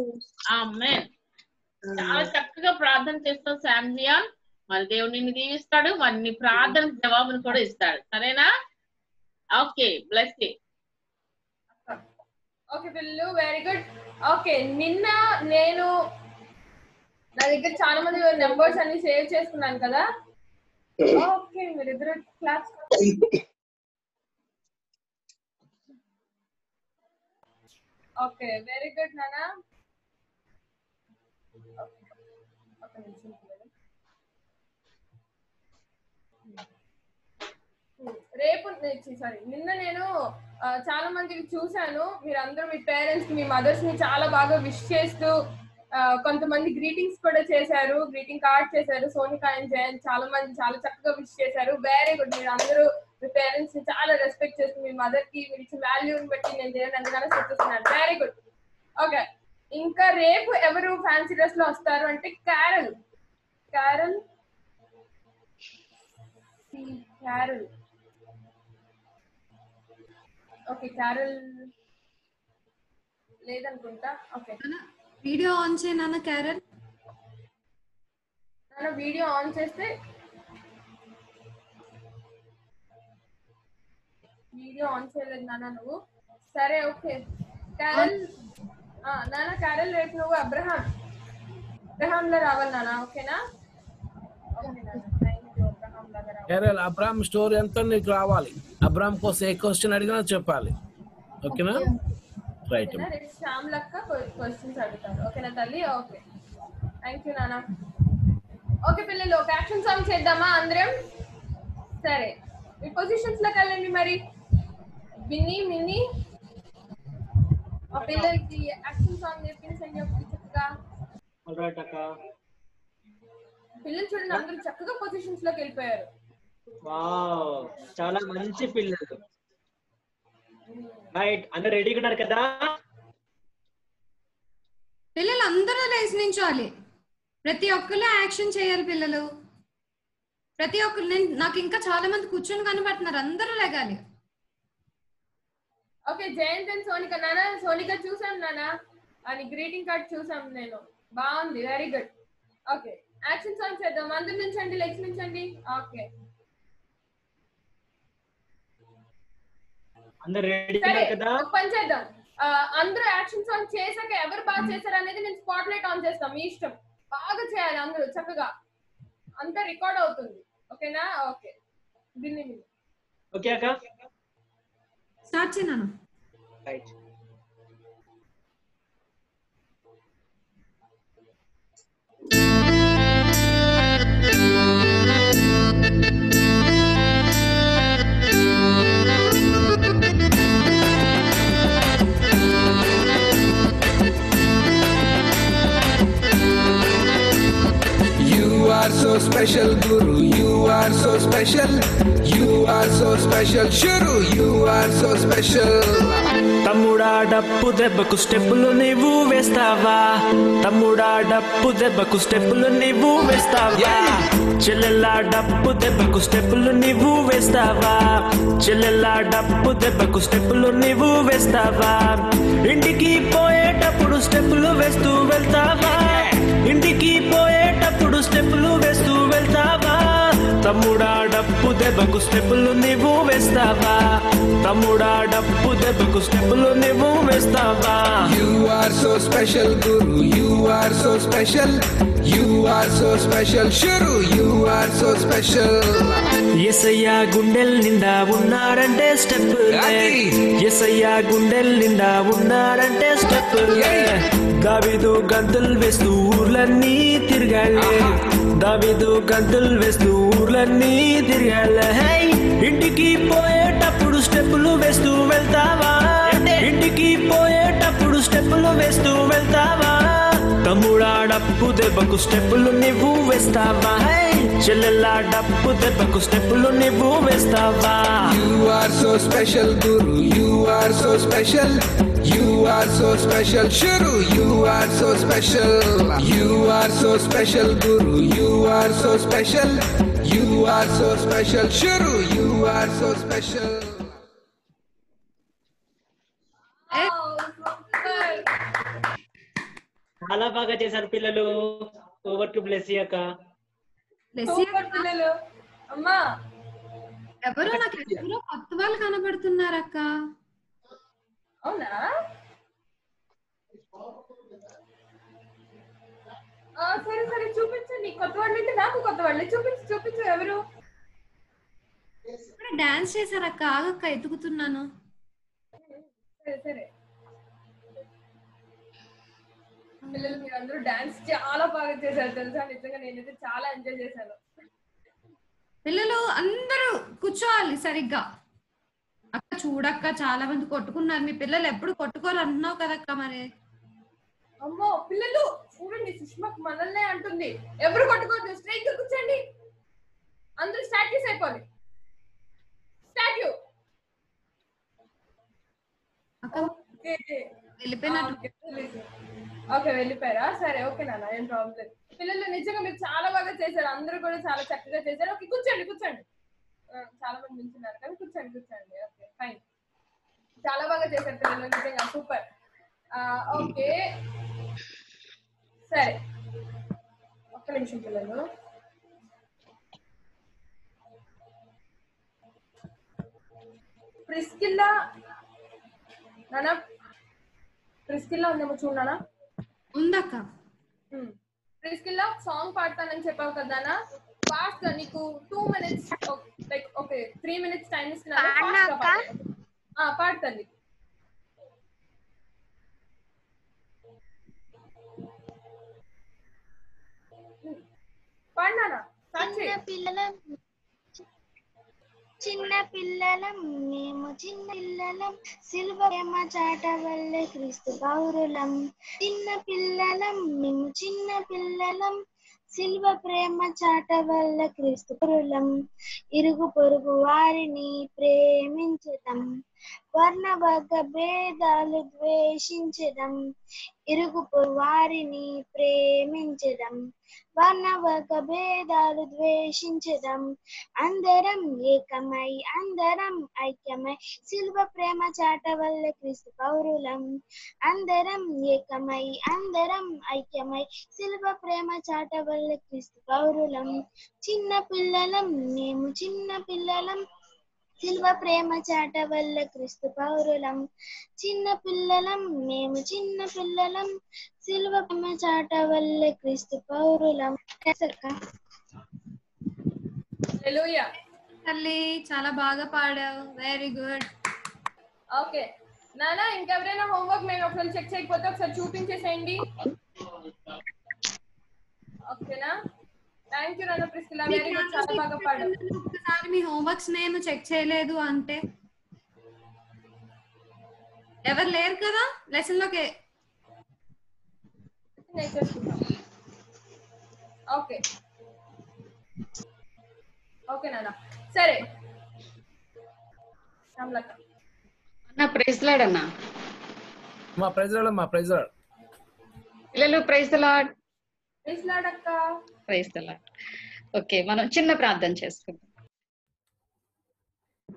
amen చాలా చక్కగా ప్రార్థన చేస్తావు శామ్జియాన్ మన దేవుడు నిన్ను దీవిస్తాడు మరి నీ ప్రార్థన జవాబును కూడా ఇస్తాడు. సరేనా? ఓకే బ్లెస్ ఓకే పిల్లలు వెరీ గుడ్ ఓకే నిన్న నేను నా దగ్గర చాలా మంది నెంబర్స్ అన్ని సేవ్ చేసుకున్నాను కదా. ఓకే మీరిద్దరు క్లాస్ ఓకే వెరీ గుడ్ నానా. ఒక నిమిషం పిల్లలు. రేపు సారీ నిన్న నేను చాలా మందికి చూశాను. మీరందరూ మీ పేరెంట్స్ మీ మదర్స్ని చాలా బాగా విష్ చేస్తూ కొంతమంది గ్రీటింగ్స్ కూడా చేశారు. గ్రీటింగ్ కార్డ్ చేశారు. సోనికా అండ్ జయన్ చాలా మంది చాలా చక్కగా విష్ చేశారు. వెరీ గుడ్ మీరు అందరూ మీ పేరెంట్స్ని చాలా రెస్పెక్ట్ చేస్తూ మీ మదర్కి మీరు ఇచ్చిన వాల్యూని బట్టి నేను దేవుని చెప్తున్నాను వెరీ గుడ్ ఓకే ఇంకా రేపు ఎవరు ఫ్యాన్సీ డ్రెస్లో వస్తారు అంటే Carol. Carol? Carol. Okay Carol లేదనుకుంటా. ఓకే. వీడియో ఆన్ చేయి నాన్న క్యారల్ నాన్న వీడియో ఆన్ చేస్తే వీడియో ఆన్ చేయలేదు నాన్న నువ్వు. సరే ఓకే. క్యారల్ ఆ, నాన్న క్యారల్ రేపు నువ్వు అబ్రహాం. అబ్రహాం లో రావాలి నాన్న ఓకేనా? ఓకే నాన్న. కేరళ అబ్రామ్ స్టోరీ అంతా నీకు రావాలి. అబ్రామ్ కోసం ఏ క్వశ్చన్ అడిగినా చెప్పాలి. ఓకేనా? రైట్ శ్యామ్ లక్క క్వశ్చన్స్ అడుగుతారు. ఓకేనా తల్లి? ఓకే. థ్యాంక్ యూ నాన్న ఓకే పిల్లలు ఒక యాక్షన్ సాంగ్ చేద్దామా అందరం? సరే. మీ పొజిషన్స్లోకి వెళ్ళండి మరి. విన్ని మిన్ని ఆ పిల్లలకి యాక్షన్ సాంగ్ నేర్పించండి చక్కగా పిల్లలు చూడండి అందరూ చక్కగా పొజిషన్స్లోకి వెళ్ళిపోయారు. వావ్ చాలా మంచి పిల్లలు. రైట్ అందరు రెడీగా ఉన్నారు కదా? పిల్లలు అందరూ లేచి నించోవాలి ప్రతి ఒక్కరు యాక్షన్ చేయాలి పిల్లలు. ప్రతి ఒక్కరు నేను నాకు ఇంకా చాలా మంది కూర్చొని కనబడుతున్నారు అందరూ లేగాలి. Okay Jayant and Sonika. నాన్న సోనిక చూసాం నాన్న అని గ్రీటింగ్ కార్డ్ చూసాం నేను. బాగుంది very good okay action song చేద్దాం. అందరి నుంచండి లెగ్స్ నుంచండి. ఓకే అందరు ఉన్నారు కదా? పని చేద్దాం. ఆ, అందరూ యాక్షన్ సాంగ్ చేశాక ఎవరు బాగా చేశారు అనేది నేను స్పాట్ లైట్ ఆన్ చేస్తాం. మీ ఇష్టం. బాగా చేయాలి అందరూ చక్కగా. అంతా రికార్డ్ అవుతుంది. ఓకేనా? ఓకే దీన్ని. ఓకే అక్క? స్టార్ట్ చేయను right Are so special, Guru. You are so special. You are so special, Shuru. You are so special. తమ్ముడా డప్పు దెబ్బకు స్టెప్పులు నీవు వేస్తావా తమ్ముడా డప్పు దెబ్బకు స్టెప్పులు నీవు వేస్తావా చెల్లెల్లా డప్పు దెబ్బకు స్టెప్పులు నీవు వేస్తావా చెల్లెల్లా డప్పు దెబ్బకు స్టెప్పులు నీవు వేస్తావా ఇంటికి పోయేటప్పుడు స్టెప్పులు వేస్తూ వెళ్తావా పోయేటప్పుడు స్టెప్పులు వేస్తూ వెళ్తావా తమ్ముడా డప్పు దెబ్బకు స్టెప్పులు నీవు వేస్తావా తమ్ముడా డప్పు దెబ్బకు స్టెప్పులు నీవు వేస్తావా You are so special, Guru. You are so special. You are so special, Shuru. You are so special. ఎసయ్యా గుండెల్ నిండా ఉన్నాడంటే స్టెప్ ఎసయ్యా గుండెల్ నిండా ఉన్నాడంటే స్టెప్ దావిదు గంతులు వేస్తూ ఊర్లన్నీ తిరగాలే దావిదు గంతులు వేస్తూ ఊర్లన్నీ తిరగాల హై! ఇంటికి పోయేటప్పుడు స్టెప్పులు వేస్తూ వెళ్తావా ఇంటికి పోయేటప్పుడు స్టెప్పులు వేస్తూ వెళ్తావా తమ్ముడా డప్పు దెబ్బకు స్టెప్పులు నువ్వు వేస్తావా చెల్లెలా డప్పు దెబ్బకు స్టెప్పులు నువ్వు వేస్తావా you are so special Guru you are so special you are so special షురు you are so special you are so special Guru you are so special you are so special షురు you are so special చాలా బాగా చేశారు పిల్లలు. ఓవర్ టు బ్లెస్ అక్క. అమ్మా. ఎవరో నాకు ఎవరో కొత్త వాళ్ళు కనబడుతున్నారు అక్క. అవునా? ఆ, సరే సరే చూపించండి. కొత్త వాళ్ళు అయితే నాకు కొత్త వాళ్ళు. చూపించు చూపించు ఎవరు? డాన్స్ చేశారక్క ఆగక్క ఎతుకుతున్నాను సరే సరే. పిల్లలు మీరు అందరూ డాన్స్ చాలా బాగా చేశారు తెలుసా? నిజంగా నేనైతే చాలా ఎంజాయ్ చేశాను. పిల్లలు అందరూ కూర్చోవాలి సరిగ్గా. అక్క చూడక్క చాలా మంది కొట్టుకున్నారు. మీ పిల్లలు ఎప్పుడు కొట్టుకోరు అంటున్నావు కదక్క మరి? అమ్మో పిల్లలు చూడండి సుష్మక్ మనల్నే అంటుంది. ఎవరు కొట్టుకోవద్దు స్ట్రైట్గా కూర్చోండి. అందరూ స్టాట్యూస్ అయిపోవాలి స్టాట్యూ వెళ్ళిపోయినట్టు. ఓకే వెళ్ళిపోయారా? సరే ఓకే నాన్న ఏం ప్రాబ్లం లేదు పిల్లలు నిజంగా మీరు చాలా బాగా చేశారు. అందరూ కూడా చాలా చక్కగా చేశారు. ఓకే కూర్చోండి కూర్చోండి. చాలా మంది నిల్చున్నారు కదా. కూర్చోండి కూర్చోండి. ఓకే ఫైన్ చాలా బాగా చేశారు పిల్లలు నిజంగా సూపర్. ఓకే. సరే. ఒక్క నిమిషం పిల్లలు. ప్రిస్కిల్లా నానా ప్రిస్కిల్లా ఉందేమో చూడనా ఉందక్క ప్రిస్కిల్లా సాంగ్ పాడతానని చెప్పావు కదా నాన్న ఫాస్ట్గా నీకు two minutes like okay three minutes time ఇస్తున్నాను. ఫాస్ట్గా పాడు. ఆ, పాడు తల్లి పాడినానా చిన్న పిల్లలం చిన్న పిల్లలం మేము చిన్న పిల్లలం. సిల్వ ప్రేమ చాట వల్లే క్రీస్తు పౌరులం. చిన్న పిల్లలం మేము చిన్న పిల్లలం. సిల్వ ప్రేమ చాట వల్ల క్రీస్తు పౌరులం. ఇరుగు పొరుగు వారిని ప్రేమించటం. వర్ణ వర్గ భేదాలు ద్వేషించడం ఇరుగు వారిని ప్రేమించడం వర్ణ వర్గ భేదాలు ద్వేషించడం అందరం ఏకమై అందరం ఐక్యమై శిల్వ ప్రేమ చాట వల్ల క్రీస్తు పౌరులం. అందరం ఏకమై అందరం ఐక్యమై శిల్వ ప్రేమ చాట వల్ల క్రీస్తు పౌరులం. చిన్న పిల్లలం మేము చిన్న పిల్లలం. సిల్వ ప్రేమ చాట వల్ల క్రీస్తు పౌరులం. చిన్న పిల్లలం మేము చిన్న పిల్లలం. సిల్వ ప్రేమ చాట వల్ల క్రీస్తు పౌరులం. తల్లి చాలా బాగా పాడావు. Very good okay. నానా ఇంకెవరైనా హోంవర్క్ మేము ఒకసారి చెక్ చేయకపోతే ఒకసారి చూపించేసేయండి. ఓకేనా? థ్యాంక్ యూ నాన్న ప్రిస్కిలా వెరీ గుడ్ చాలా బాగా పాడావు ఒకసారి మీ హోంవర్క్స్ నేను చెక్ చేయలేదు అంటే? ఎవరు లేరు కదా? లెసన్లోకి. నేను చేసుకుంటాను ఓకే ఓకే నాన్న సరే అన్న ప్రైజ్ లాడ్ అన్న. మా ప్రైజ్ రాడు మా ప్రైజ్ పిల్లలు లాడ్ ఇస్లాడక్క ప్రైజ్ లాడ్ ఓకే మనం చిన్న ప్రార్థన చేసుకుందాం.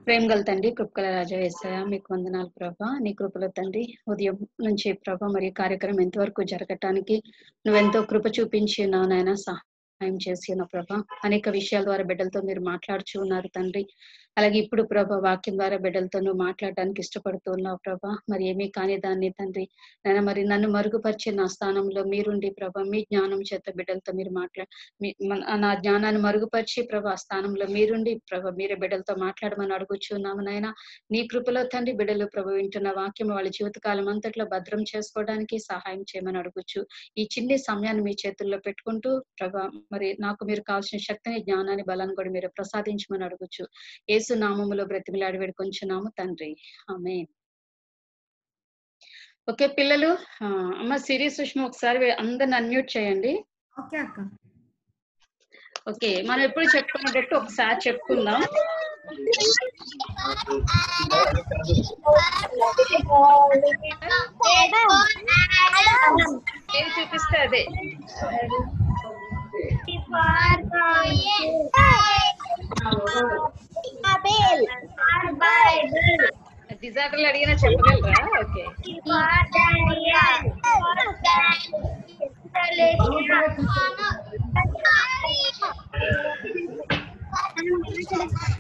ప్రేమ గల తండ్రి కృపకల రాజా వేసాయ మీకు వందనాలు ప్రభా. నీ కృపల తండ్రి ఉదయం నుంచి ప్రభా మరి కార్యక్రమం ఎంతవరకు జరగటానికి నువ్వెంతో కృప చూపించి ఉన్నావు నాయన సహాయం చేసి ఉన్నావు ప్రభా. అనేక విషయాల ద్వారా బిడ్డలతో మీరు మాట్లాడుచు ఉన్నారు తండ్రి. అలాగే ఇప్పుడు ప్రభా వాక్యం ద్వారా బిడ్డలతో నువ్వు మాట్లాడడానికి ఇష్టపడుతూ ఉన్నావు ప్రభా. మరి ఏమీ కాని దాన్ని తండ్రి నాయన మరి నన్ను మరుగుపరిచే నా స్థానంలో మీరుండి ప్రభా మీ జ్ఞానం చేత బిడ్డలతో మీరు మాట్లా మీ- నా జ్ఞానాన్ని మరుగుపరిచి ప్రభా స్థానంలో మీరుండి ప్రభా మీరే బిడ్డలతో మాట్లాడమని అడుగుచున్నాము నాయన. నీ కృపలో తండ్రి బిడ్డలు ప్రభు వింటున్న వాక్యం వాళ్ళ జీవితకాలం అంతట్లో భద్రం చేసుకోవడానికి సహాయం చేయమని అడుగుచ్చు ఈ చిన్ని సమయాన్ని మీ చేతుల్లో పెట్టుకుంటూ ప్రభా మరి నాకు మీరు కావాల్సిన శక్తిని జ్ఞానాన్ని బలాన్ని కూడా మీరు ప్రసాదించమని అడుగుచు. యేసు నామములో బ్రతిమిలాడి వేడుకొంచున్నాము తండ్రి. ఆమె ఓకే పిల్లలు అమ్మ సిరి సుష్మ ఒకసారి అందరిని అన్మ్యూట్ చేయండి. ఓకే అక్క. ఓకే మనం ఎప్పుడు చెప్పుకున్నట్టు ఒకసారి చెప్పుకుందాం. ఏం చూపిస్తే అదే. డిజార్డర్లు అడిగినా చెప్పగలరా ఓకే అన్మ్యూట్ చేస్తాను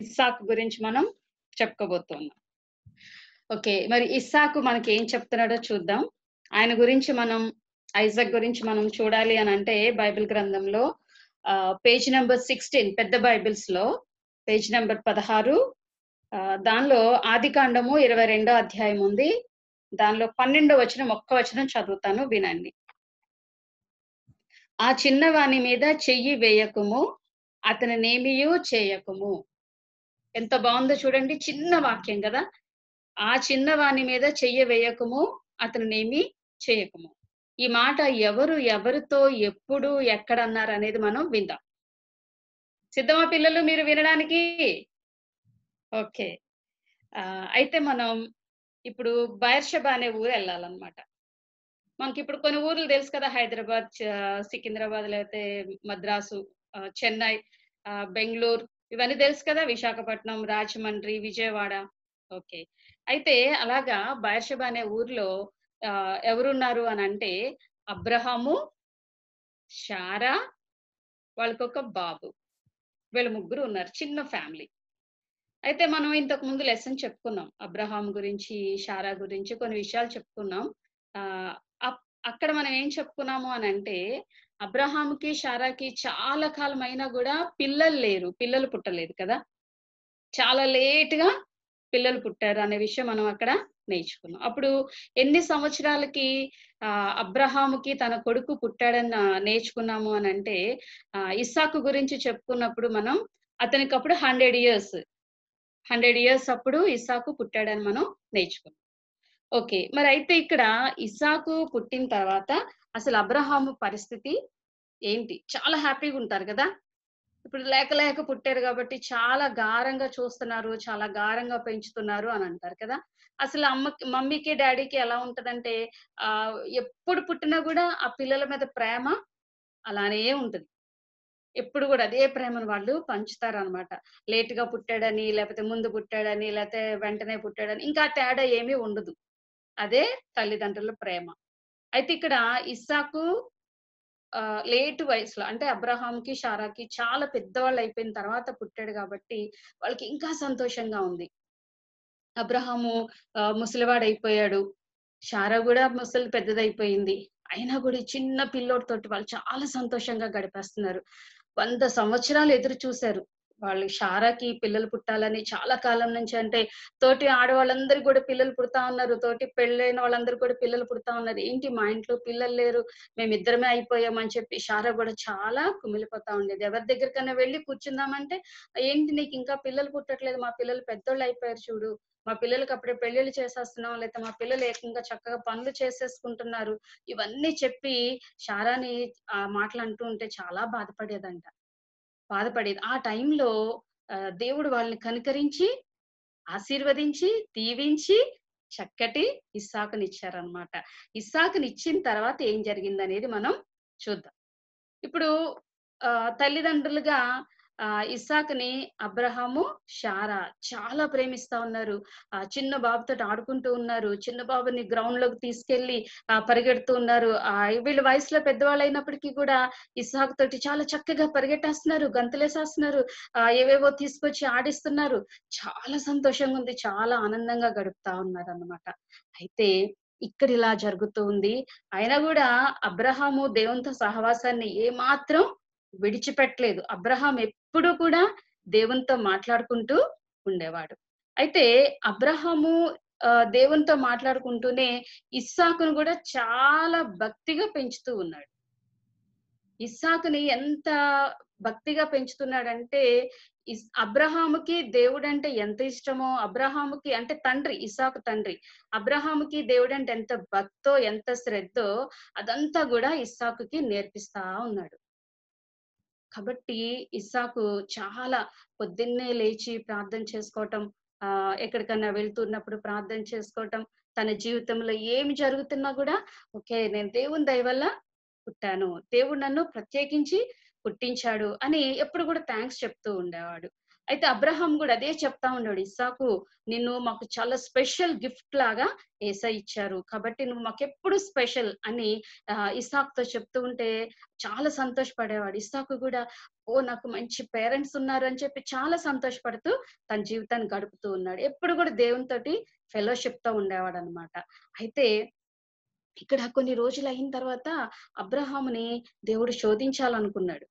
ఇస్సాకు గురించి మనం చెప్పుకోబోతున్నాం. ఓకే మరి ఇస్సాకు మనకి ఏం చెప్తున్నాడో చూద్దాం. ఆయన గురించి మనం ఐజక్ గురించి మనం చూడాలి అని అంటే బైబిల్ గ్రంథంలో పేజ్ నెంబర్ సిక్స్టీన్ పెద్ద బైబిల్స్లో పేజ్ నెంబర్ పదహారు దానిలో ఆది కాండము ఇరవై రెండో అధ్యాయం ఉంది. దానిలో పన్నెండో వచనం ఒక్క వచనం చదువుతాను వినండి. ఆ చిన్నవాని మీద చెయ్యి వేయకుము అతని నేమియు చేయకుము. ఎంత బాగుందో చూడండి చిన్న వాక్యం కదా. ఆ చిన్నవాని మీద చెయ్య వేయకము అతనినేమి చేయకము. ఈ మాట ఎవరు ఎవరితో ఎప్పుడు ఎక్కడ అన్నారు అనేది మనం విందాం. సిద్ధమా పిల్లలు మీరు వినడానికి? ఓకే. అయితే మనం ఇప్పుడు బైర్షబా అనే ఊరు వెళ్ళాలన్నమాట. మనకి ఇప్పుడు కొన్ని ఊర్లు తెలుసు కదా హైదరాబాద్ సికింద్రాబాద్ లేకపోతే మద్రాసు చెన్నై బెంగళూరు ఇవన్నీ తెలుసు కదా విశాఖపట్నం రాజమండ్రి విజయవాడ. ఓకే. అయితే అలాగా బైర్షబా అనే ఊర్లో ఎవరున్నారు అని అంటే అబ్రహాము షారా వాళ్ళకొక బాబు. వీళ్ళ ముగ్గురు ఉన్నారు చిన్న ఫ్యామిలీ. అయితే మనం ఇంతకు ముందు లెసన్ చెప్పుకున్నాం అబ్రహాం గురించి షారా గురించి కొన్ని విషయాలు చెప్పుకున్నాం. అప్- అక్కడ మనం ఏం చెప్పుకున్నాము అని అంటే అబ్రహాంకి షారాకి చాలా కాలం అయినా కూడా పిల్లలు లేరు పిల్లలు పుట్టలేదు కదా. చాలా లేట్గా పిల్లలు పుట్టారు అనే విషయం మనం అక్కడ నేర్చుకున్నాం. అప్పుడు ఎన్ని సంవత్సరాలకి ఆ అబ్రహాముకి తన కొడుకు పుట్టాడని నేర్చుకున్నాము అని అంటే ఆ ఇస్సాకు గురించి చెప్పుకున్నప్పుడు మనం అతనికి అప్పుడు హండ్రెడ్ ఇయర్స్ హండ్రెడ్ ఇయర్స్ అప్పుడు ఇస్సాకు పుట్టాడని మనం నేర్చుకున్నాం. ఓకే మరి అయితే ఇక్కడ ఇస్సాకు పుట్టిన తర్వాత అసలు అబ్రహాము పరిస్థితి ఏంటి? చాలా హ్యాపీగా ఉంటారు కదా? ఇప్పుడు లేక లేక పుట్టారు కాబట్టి చాలా గారంగా చూస్తున్నారు చాలా గారంగా పెంచుతున్నారు అని అంటారు కదా. అసలు అమ్మకి మమ్మీకి డాడీకి ఎలా ఉంటదంటే ఆ ఎప్పుడు పుట్టినా కూడా ఆ పిల్లల మీద ప్రేమ అలానే ఉంటది. ఎప్పుడు కూడా అదే ప్రేమను వాళ్ళు పంచుతారు అనమాట లేట్గా పుట్టాడని లేకపోతే ముందు పుట్టాడని లేకపోతే వెంటనే పుట్టాడని ఇంకా తేడా ఏమీ ఉండదు. అదే తల్లిదండ్రుల ప్రేమ. అయితే ఇక్కడ ఇస్సాకు లేటు వయసులో అంటే అబ్రహాంకి షారాకి చాలా పెద్దవాళ్ళు అయిపోయిన తర్వాత పుట్టాడు కాబట్టి వాళ్ళకి ఇంకా సంతోషంగా ఉంది. అబ్రహాము ముసలివాడు ముసలివాడైపోయాడు. షారా కూడా ముసలి పెద్దదైపోయింది. అయినా కూడా చిన్న పిల్లోడితోటి వాళ్ళు చాలా సంతోషంగా గడిపేస్తున్నారు. వంద సంవత్సరాలు ఎదురు చూశారు. వాళ్ళు షారాకి పిల్లలు పుట్టాలని చాలా కాలం నుంచి అంటే తోటి ఆడవాళ్ళందరూ కూడా పిల్లలు పుడతా ఉన్నారు తోటి పెళ్ళైన వాళ్ళందరూ కూడా పిల్లలు పుడతా ఉన్నారు. ఏంటి మా ఇంట్లో పిల్లలు లేరు మేము ఇద్దరమే అయిపోయామని చెప్పి షారా కూడా చాలా కుమిలిపోతా ఉండేది. ఎవరి దగ్గరికైనా వెళ్ళి కూర్చుందామంటే ఏంటి నీకు ఇంకా పిల్లలు పుట్టట్లేదు మా పిల్లలు పెద్దోళ్ళు అయిపోయారు చూడు మా పిల్లలకి అప్పుడే పెళ్ళిళ్ళు చేసేస్తున్నాం లేకపోతే మా పిల్లలు ఏకంగా చక్కగా పనులు చేసేసుకుంటున్నారు. ఇవన్నీ చెప్పి షారాని ఆ మాటలు అంటూ ఉంటే చాలా బాధపడేదంట. బాధపడేది. ఆ టైంలో దేవుడు వాళ్ళని కనికరించి ఆశీర్వదించి దీవించి చక్కటి ఇస్సాకునిచ్చారనమాట ఇచ్చిన తర్వాత ఏం జరిగింది అనేది మనం చూద్దాం. ఇప్పుడు ఆ తల్లిదండ్రులుగా ఆ ఇస్సాకుని అబ్రహాము షారా చాలా ప్రేమిస్తా ఉన్నారు. ఆ చిన్న బాబుతో ఆడుకుంటూ ఉన్నారు. చిన్న బాబుని గ్రౌండ్లోకి తీసుకెళ్ళి ఆ పరిగెడుతూ ఉన్నారు. ఆ వీళ్ళ వయసులో పెద్దవాళ్ళు అయినప్పటికీ కూడా ఇసాక్ తోటి చాలా చక్కగా పరిగెట్టేస్తున్నారు గంతులేసేస్తున్నారు. ఆ ఏవేవో తీసుకొచ్చి ఆడిస్తున్నారు. చాలా సంతోషంగా ఉంది. చాలా ఆనందంగా గడుపుతా ఉన్నారు అన్నమాట అయితే ఇక్కడ ఇలా జరుగుతూ ఉంది. అయినా కూడా అబ్రహాము దేవునితో సహవాసాన్ని ఏమాత్రం విడిచిపెట్టలేదు. అబ్రహాం ఎప్పుడు కూడా దేవునితో మాట్లాడుకుంటూ ఉండేవాడు. అయితే అబ్రహాము దేవునితో మాట్లాడుకుంటూనే ఇస్సాకును కూడా చాలా భక్తిగా పెంచుతూ ఉన్నాడు. ఇస్సాకుని ఎంత భక్తిగా పెంచుతున్నాడంటే ఇస్- అబ్రహాముకి దేవుడు అంటే ఎంత ఇష్టమో అబ్రహాముకి అంటే తండ్రి ఇసాకు తండ్రి అబ్రహాముకి దేవుడు అంటే ఎంత భక్తో ఎంత శ్రద్ధో అదంతా కూడా ఇస్సాకుకి నేర్పిస్తా ఉన్నాడు. కాబట్టి ఇస్సాకు చాలా పొద్దున్నే లేచి ప్రార్థన చేసుకోవటం ఆ ఎక్కడికన్నా వెళ్తున్నప్పుడు ప్రార్థన చేసుకోవటం తన జీవితంలో ఏమి జరుగుతున్నా కూడా ఓకే నేను దేవుని దయ వల్ల పుట్టాను. దేవుడు నన్ను ప్రత్యేకించి పుట్టించాడు అని ఎప్పుడు కూడా థ్యాంక్స్ చెప్తూ ఉండేవాడు. అయితే అబ్రహం కూడా అదే చెప్తా ఉన్నాడు ఇస్సాకు నిన్ను మాకు చాలా స్పెషల్ గిఫ్ట్ లాగా ఏసా ఇచ్చారు. కాబట్టి నువ్వు మాకు ఎప్పుడు స్పెషల్ అని ఆ, చెప్తూ ఉంటే చాలా సంతోషపడేవాడు. ఇస్సాకు కూడా ఓ నాకు మంచి పేరెంట్స్ ఉన్నారు అని చెప్పి చాలా సంతోషపడుతూ తన జీవితాన్ని గడుపుతూ ఉన్నాడు. ఎప్పుడు కూడా దేవునితోటి ఫెలోషిప్తో ఉండేవాడు అనమాట అయితే ఇక్కడ కొన్ని రోజులు అయిన తర్వాత అబ్రహాముని దేవుడు శోధించాలనుకున్నాడు.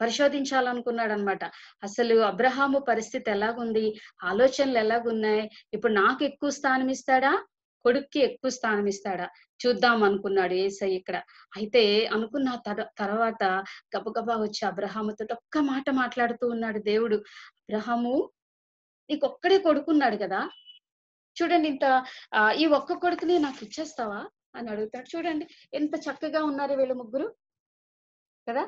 పరిశోధించాలనుకున్నాడు అనమాట అసలు అబ్రహాము పరిస్థితి ఎలాగుంది? ఆలోచనలు ఎలాగున్నాయి? ఇప్పుడు నాకు ఎక్కువ స్థానం ఇస్తాడా కొడుక్కి ఎక్కువ స్థానం ఇస్తాడా చూద్దాం అనుకున్నాడు ఏసై ఇక్కడ. అయితే అనుకున్న తర్వాత గబగబా వచ్చి అబ్రహాముతో ఒక్క మాట మాట్లాడుతూ ఉన్నాడు దేవుడు. అబ్రహాము నీకు ఒక్కడే కొడుకున్నాడు కదా? చూడండి ఇంత ఆ, ఈ ఒక్క కొడుకుని నాకు ఇచ్చేస్తావా? అని అడుగుతాడు. చూడండి ఎంత చక్కగా ఉన్నారు వీళ్ళు ముగ్గురు. కదా?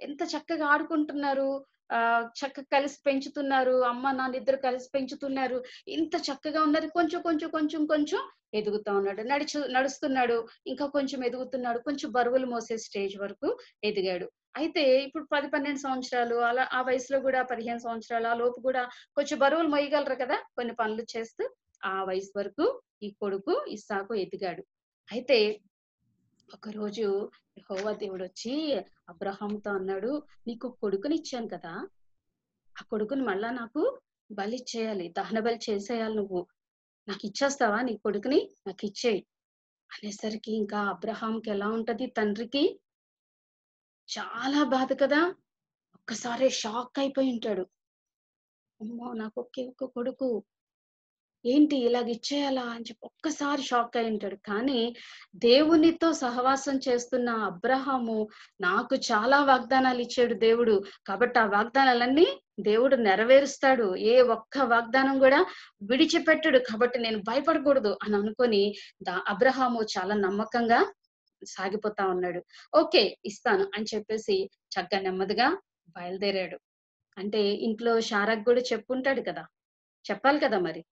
ఎంత చక్కగా ఆడుకుంటున్నారు ఆ చక్కగా కలిసి పెంచుతున్నారు అమ్మ నాన్న ఇద్దరు కలిసి పెంచుతున్నారు ఇంత చక్కగా ఉన్నారు. కొంచెం కొంచెం కొంచెం కొంచెం ఎదుగుతా ఉన్నాడు. నడుచు నడుస్తున్నాడు. ఇంకా కొంచెం ఎదుగుతున్నాడు. కొంచెం బరువులు మోసే స్టేజ్ వరకు ఎదిగాడు. అయితే ఇప్పుడు పది పన్నెండు సంవత్సరాలు అలా ఆ వయసులో కూడా పదిహేను సంవత్సరాలు ఆ లోపు కూడా కొంచెం బరువులు మోయగలరు కదా? కొన్ని పనులు చేస్తూ ఆ వయసు వరకు ఈ కొడుకు ఇస్సాకు ఎదిగాడు. అయితే ఒకరోజు హోవా దేవుడు వచ్చి అబ్రహాంతో అన్నాడు నీకు కొడుకుని ఇచ్చాను కదా ఆ కొడుకుని మళ్ళా నాకు బలి చేయాలి దహన బలి చేసేయాలి నువ్వు. నాకు ఇచ్చేస్తావా నీ కొడుకుని? నాకు ఇచ్చేయి. అనేసరికి ఇంకా అబ్రహాంకి ఎలా ఉంటది? తండ్రికి చాలా బాధ కదా. ఒక్కసారి షాక్ అయిపోయి ఉంటాడు. అమ్మో నాకు ఒకే ఒక్క కొడుకు ఏంటి ఇలాగ ఇచ్చేయాలా అని చెప్పి ఒక్కసారి షాక్ అయి ఉంటాడు. కానీ దేవునితో సహవాసం చేస్తున్న అబ్రహాము నాకు చాలా వాగ్దానాలు ఇచ్చాడు దేవుడు. కాబట్టి ఆ వాగ్దానాలన్నీ దేవుడు నెరవేరుస్తాడు. ఏ ఒక్క వాగ్దానం కూడా విడిచిపెట్టడు. కాబట్టి నేను భయపడకూడదు అని అనుకొని దా అబ్రహాము చాలా నమ్మకంగా సాగిపోతా ఉన్నాడు. ఓకే ఇస్తాను అని చెప్పేసి చక్కగా నెమ్మదిగా బయలుదేరాడు. అంటే ఇంట్లో షారాక్ కూడా చెప్పుంటాడు కదా. చెప్పాలి కదా మరి?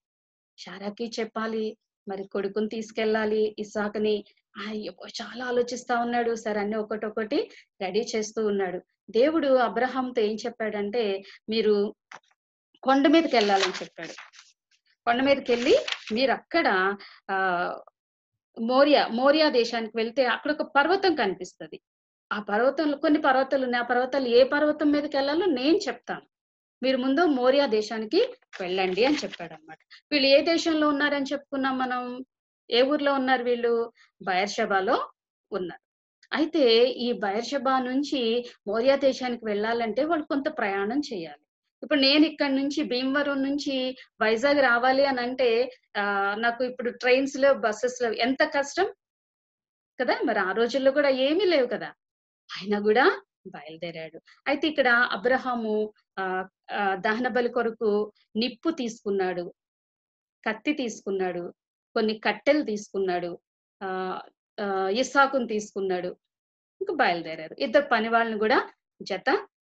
షారాకి చెప్పాలి మరి కొడుకుని తీసుకెళ్ళాలి. ఇసాకుని అయ్యో చాలా ఆలోచిస్తా ఉన్నాడు. సరే అన్ని ఒకటొకటి రెడీ చేస్తూ ఉన్నాడు. దేవుడు అబ్రహాంతో ఏం చెప్పాడంటే మీరు కొండ మీదకి వెళ్ళాలని చెప్పాడు. కొండ మీదకి వెళ్ళి మీరు అక్కడ ఆ మోరియా మోరియా దేశానికి వెళ్తే అక్కడ ఒక పర్వతం కనిపిస్తది. ఆ పర్వతంలో కొన్ని పర్వతాలు ఉన్నాయి. ఆ పర్వతాలు ఏ పర్వతం మీదకి వెళ్ళాలో నేను చెప్తాను. మీరు ముందు మోరియా దేశానికి వెళ్ళండి అని చెప్పాడు అనమాట వీళ్ళు ఏ దేశంలో ఉన్నారని చెప్పుకున్నాం మనం? ఏ ఊర్లో ఉన్నారు వీళ్ళు? బయర్షబాలో ఉన్నారు. అయితే ఈ బయర్షబా నుంచి మోరియా దేశానికి వెళ్ళాలంటే వాళ్ళు కొంత ప్రయాణం చేయాలి. ఇప్పుడు నేను ఇక్కడ నుంచి భీమవరం నుంచి వైజాగ్ రావాలి అని అంటే ఆ నాకు ఇప్పుడు ట్రైన్స్లో బస్సెస్లో ఎంత కష్టం? కదా? మరి ఆ రోజుల్లో కూడా ఏమీ లేవు కదా? అయినా కూడా బయలుదేరాడు. అయితే ఇక్కడ అబ్రహాము ఆ దహన బలి కొరకు నిప్పు తీసుకున్నాడు కత్తి తీసుకున్నాడు కొన్ని కట్టెలు తీసుకున్నాడు ఆ ఆ, తీసుకున్నాడు. ఇంకా బయలుదేరారు. ఇద్దరు పని వాళ్ళని కూడా జత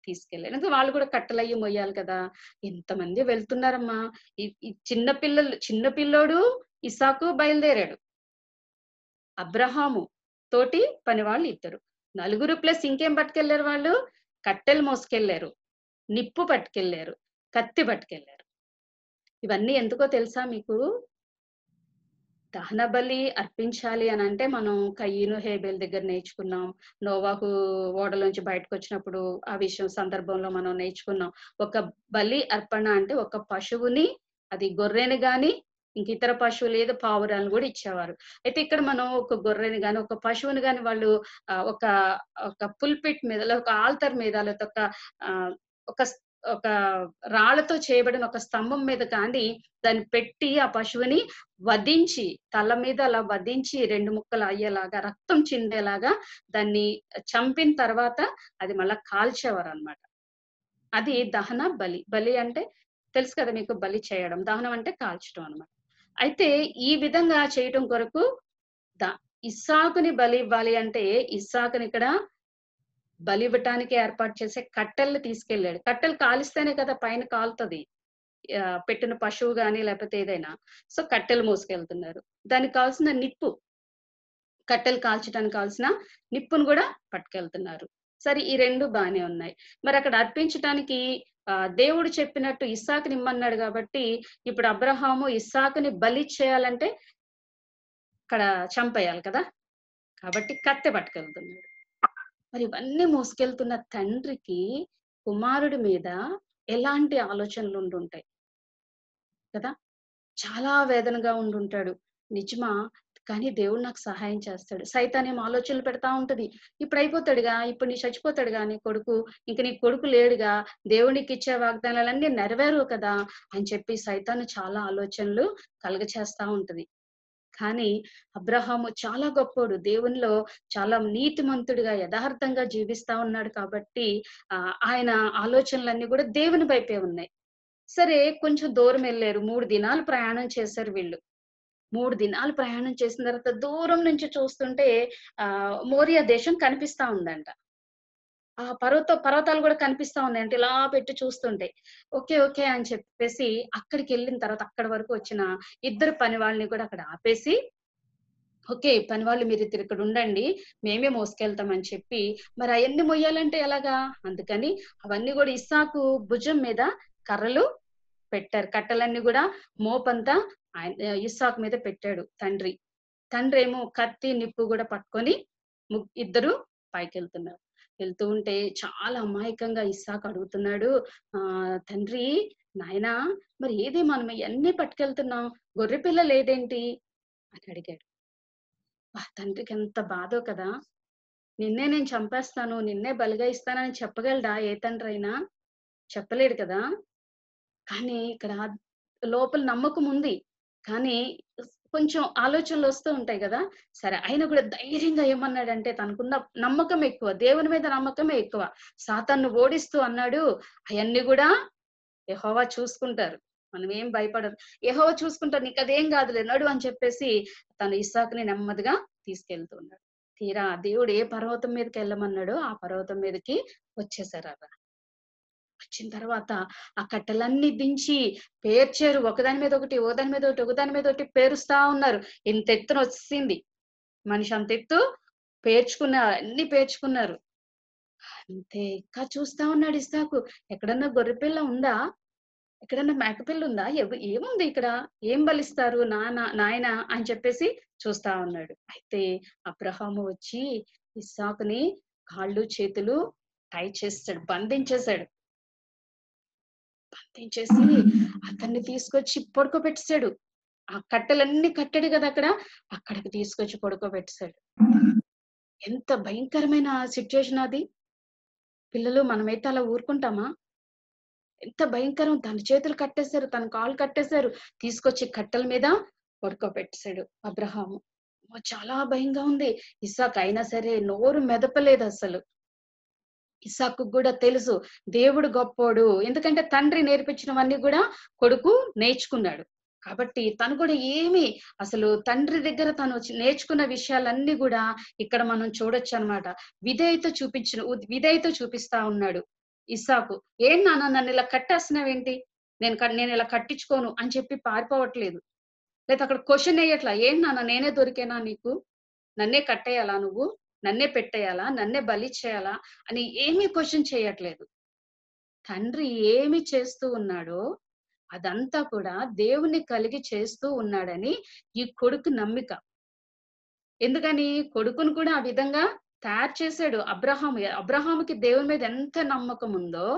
తీసుకెళ్ళారు. ఇంకా వాళ్ళు కూడా కట్టెలయ్యి మొయ్యాలి కదా. ఎంతమంది వెళ్తున్నారమ్మా. ఈ చిన్న పిల్లలు చిన్న పిల్లోడు ఇసాకు బయలుదేరాడు. అబ్రహాము తోటి పని వాళ్ళు ఇద్దరు. నలుగురు ప్లస్ ఇంకేం పట్టుకెళ్ళారు వాళ్ళు? కట్టెలు మోసుకెళ్ళారు నిప్పు పట్టుకెళ్ళారు కత్తి పట్టుకెళ్ళారు ఇవన్నీ ఎందుకో తెలుసా మీకు? దహన బలి అర్పించాలి అని అంటే మనం కయ్యను హేబెల్ దగ్గర నేర్చుకున్నాం. నోవాహు ఓడలోంచి బయటకు వచ్చినప్పుడు ఆ విషయం సందర్భంలో మనం నేర్చుకున్నాం. ఒక బలి అర్పణ అంటే ఒక పశువుని అది గొర్రెని గాని ఇంక ఇతర పశువులు ఏదో పావురాలను కూడా ఇచ్చేవారు. అయితే ఇక్కడ మనం ఒక గొర్రెని గాని ఒక పశువుని గాని వాళ్ళు ఒక ఒక పుల్పిట్ మీద లేదా ఒక ఆల్తర్ మీద లేదా ఒక ఆ, ఒక ఒక రాళ్ళతో చేయబడిన ఒక స్తంభం మీద కానీ దాన్ని పెట్టి ఆ పశువుని వధించి తల మీద అలా వధించి రెండు ముక్కలు అయ్యేలాగా రక్తం చిందేలాగా దాన్ని చంపిన తర్వాత అది మళ్ళా కాల్చేవారు అన్నమాట అది దహన బలి. బలి అంటే తెలుసు కదా మీకు బలి చేయడం. దహనం అంటే కాల్చడం అన్నమాట. అయితే ఈ విధంగా చేయటం కొరకు ద ఇస్సాకుని బలి ఇవ్వాలి అంటే ఇస్సాకుని ఇక్కడ బలి ఇవ్వటానికి ఏర్పాటు చేసే కట్టెల్ని తీసుకెళ్ళాడు. కట్టెలు కాలిస్తేనే కదా పైన కాలుతుంది. పెట్టిన పశువు కానీ లేకపోతే ఏదైనా. సో కట్టెలు మోసుకెళ్తున్నారు. దానికి కావాల్సిన నిప్పు కట్టెలు కాల్చడానికి కావాల్సిన నిప్పును కూడా పట్టుకెళ్తున్నారు. సరే ఈ రెండు బాగానే ఉన్నాయి. మరి అక్కడ అర్పించడానికి దేవుడు చెప్పినట్టు ఇస్సాకుని ఇమ్మన్నాడు కాబట్టి ఇప్పుడు అబ్రహాము ఇస్సాకుని బలి చేయాలంటే అక్కడ చంపేయాలి కదా? కాబట్టి కత్తె పట్టుకెళ్తున్నాడు. మరి ఇవన్నీ మోసుకెళ్తున్న తండ్రికి కుమారుడి మీద ఎలాంటి ఆలోచనలు ఉండుంటాయి? కదా? చాలా వేదనగా ఉండుంటాడు. నిజమా? కానీ దేవుడు నాకు సహాయం చేస్తాడు. సైతాన్ ఆలోచనలు పెడతా ఉంటది. ఇప్పుడు అయిపోతాడుగా ఇప్పుడు నీ చచ్చిపోతాడుగా నీ కొడుకు ఇంక నీ కొడుకు లేడుగా దేవునికి ఇచ్చే వాగ్దానాలన్నీ నెరవేరు కదా అని చెప్పి సైతాను చాలా ఆలోచనలు కలగచేస్తా ఉంటది. కానీ అబ్రహాము చాలా గొప్పోడు. దేవునిలో చాలా నీతిమంతుడిగా యథార్థంగా జీవిస్తా ఉన్నాడు కాబట్టి ఆ ఆయన ఆలోచనలన్నీ కూడా దేవుని వైపే ఉన్నాయి. సరే కొంచెం దూరం వెళ్ళారు. మూడు దినాలు ప్రయాణం చేశారు వీళ్ళు. మూడు దినాలు ప్రయాణం చేసిన తర్వాత దూరం నుంచి చూస్తుంటే ఆ మోరియా దేశం కనిపిస్తా ఉందంట. ఆ పర్వత పర్వతాలు కూడా కనిపిస్తా ఉన్నాయంటే. ఇలా పెట్టి చూస్తుంటే ఓకే ఓకే అని చెప్పేసి అక్కడికి వెళ్ళిన తర్వాత అక్కడి వరకు వచ్చిన ఇద్దరు పని వాళ్ళని కూడా అక్కడ ఆపేసి ఓకే పని వాళ్ళు మీరు ఇద్దరు ఇక్కడ ఉండండి మేమే మోసుకెళ్తామని చెప్పి మరి అవన్నీ మొయ్యాలంటే ఎలాగా? అందుకని అవన్నీ కూడా ఇస్సాకు భుజం మీద కర్రలు పెట్టారు. కట్టలన్నీ కూడా మోపంతా ఆయన ఇస్సాక్ మీద పెట్టాడు తండ్రి. తండ్రి ఏమో కత్తి నిప్పు కూడా పట్టుకొని ఇద్దరు పైకి వెళ్తున్నారు వెళ్తూ ఉంటే చాలా అమాయకంగా ఇస్సాక్ అడుగుతున్నాడు ఆ తండ్రి నాయనా మరి ఏది మనం ఇవన్నీ పట్టుకెళ్తున్నాం? గొర్రె పిల్ల లేదేంటి? అని అడిగాడు. తండ్రికి ఎంత బాధో కదా! నిన్నే నేను చంపేస్తాను నిన్నే బలిగా ఇస్తానని చెప్పగలడా? ఏ తండ్రి అయినా చెప్పలేడు కదా! కానీ ఇక్కడ లోపల నమ్మకం ఉంది. కానీ కొంచెం ఆలోచనలు వస్తూ ఉంటాయి కదా. సరే ఆయన కూడా ధైర్యంగా ఏమన్నాడంటే తనకున్న నమ్మకం ఎక్కువ దేవుని మీద నమ్మకమే ఎక్కువ. సాతాన్ని ఓడిస్తూ అన్నాడు. అవన్నీ కూడా ఎహోవా చూసుకుంటారు. మనం ఏం భయపడదు ఎహోవా చూసుకుంటారు నీకు అదేం కాదులే నడు అని చెప్పేసి తను ఇస్సాకుని నెమ్మదిగా తీసుకెళ్తున్నాడు తీరా దేవుడు ఏ పర్వతం మీదకి వెళ్ళమన్నాడో ఆ పర్వతం మీదకి వచ్చేసారు అలా. వచ్చిన తర్వాత ఆ కట్టెలన్నీ దించి పేర్చారు. ఒకదాని మీద ఒకటి ఒకదాని మీద ఒకటి ఒకదాని మీద ఒకటి పేరుస్తా ఉన్నారు. ఇంత ఎత్తున వచ్చింది మనిషి అంత ఎత్తు పేర్చుకున్నారు అన్ని పేర్చుకున్నారు. అంతే. ఇంకా చూస్తా ఉన్నాడు ఇస్తాకు ఎక్కడన్నా గొర్రెపిల్ల ఉందా? ఎక్కడన్నా మేకపిల్ల ఉందా? ఏముంది ఇక్కడ? ఏం బలిస్తారు? నాన్న నాయన అని చెప్పేసి చూస్తా ఉన్నాడు. అయితే అబ్రహాము వచ్చి ఇస్సాకుని కాళ్ళు చేతులు టై చేస్తాడు బంధించేశాడు. చేసి అతన్ని తీసుకొచ్చి పడుకోబెట్టేశాడు. ఆ కట్టెలన్నీ కట్టాడు కదా అక్కడ అక్కడికి తీసుకొచ్చి పడుకోబెట్టేశాడు. ఎంత భయంకరమైన సిచ్యువేషన్ అది. పిల్లలు మనమైతే అలా ఊరుకుంటామా? ఎంత భయంకరం. తన చేతులు కట్టేశారు తన కాళ్ళు కట్టేశారు. తీసుకొచ్చి కట్టెల మీద పడుకోబెట్టేశాడు అబ్రహాము. చాలా భయంగా ఉంది. ఇసాక్ అయినా సరే నోరు మెదపలేదు అసలు. ఇసాకు కూడా తెలుసు దేవుడు గొప్పోడు. ఎందుకంటే తండ్రి నేర్పించినవన్నీ కూడా కొడుకు నేర్చుకున్నాడు. కాబట్టి తను కూడా ఏమి అసలు తండ్రి దగ్గర తను నేర్చుకున్న విషయాలన్నీ కూడా ఇక్కడ మనం చూడొచ్చు అనమాట విధేయత చూపించిన విధేయత చూపిస్తా ఉన్నాడు ఇస్సాకు. ఏం నాన్న నన్ను ఇలా కట్టేస్తున్నావేంటి? నేను నేను ఇలా కట్టించుకోను అని చెప్పి పారిపోవట్లేదు. లేదా అక్కడ క్వశ్చన్ వేయట్లా ఏం నాన్న నేనే దొరికేనా నీకు? నన్నే కట్టేయాలా నువ్వు? నన్నే పెట్టేయాలా? నన్నే బలి చేయాలా? అని ఏమీ క్వశ్చన్ చేయట్లేదు. తండ్రి ఏమి చేస్తూ ఉన్నాడో అదంతా కూడా దేవుని కలిగి చేస్తూ ఉన్నాడని ఈ కొడుకు నమ్మిక. ఎందుకని? కొడుకును కూడా ఆ విధంగా తయారు చేశాడు అబ్రహాము. అబ్రహాముకి దేవుని మీద ఎంత నమ్మకం ఉందో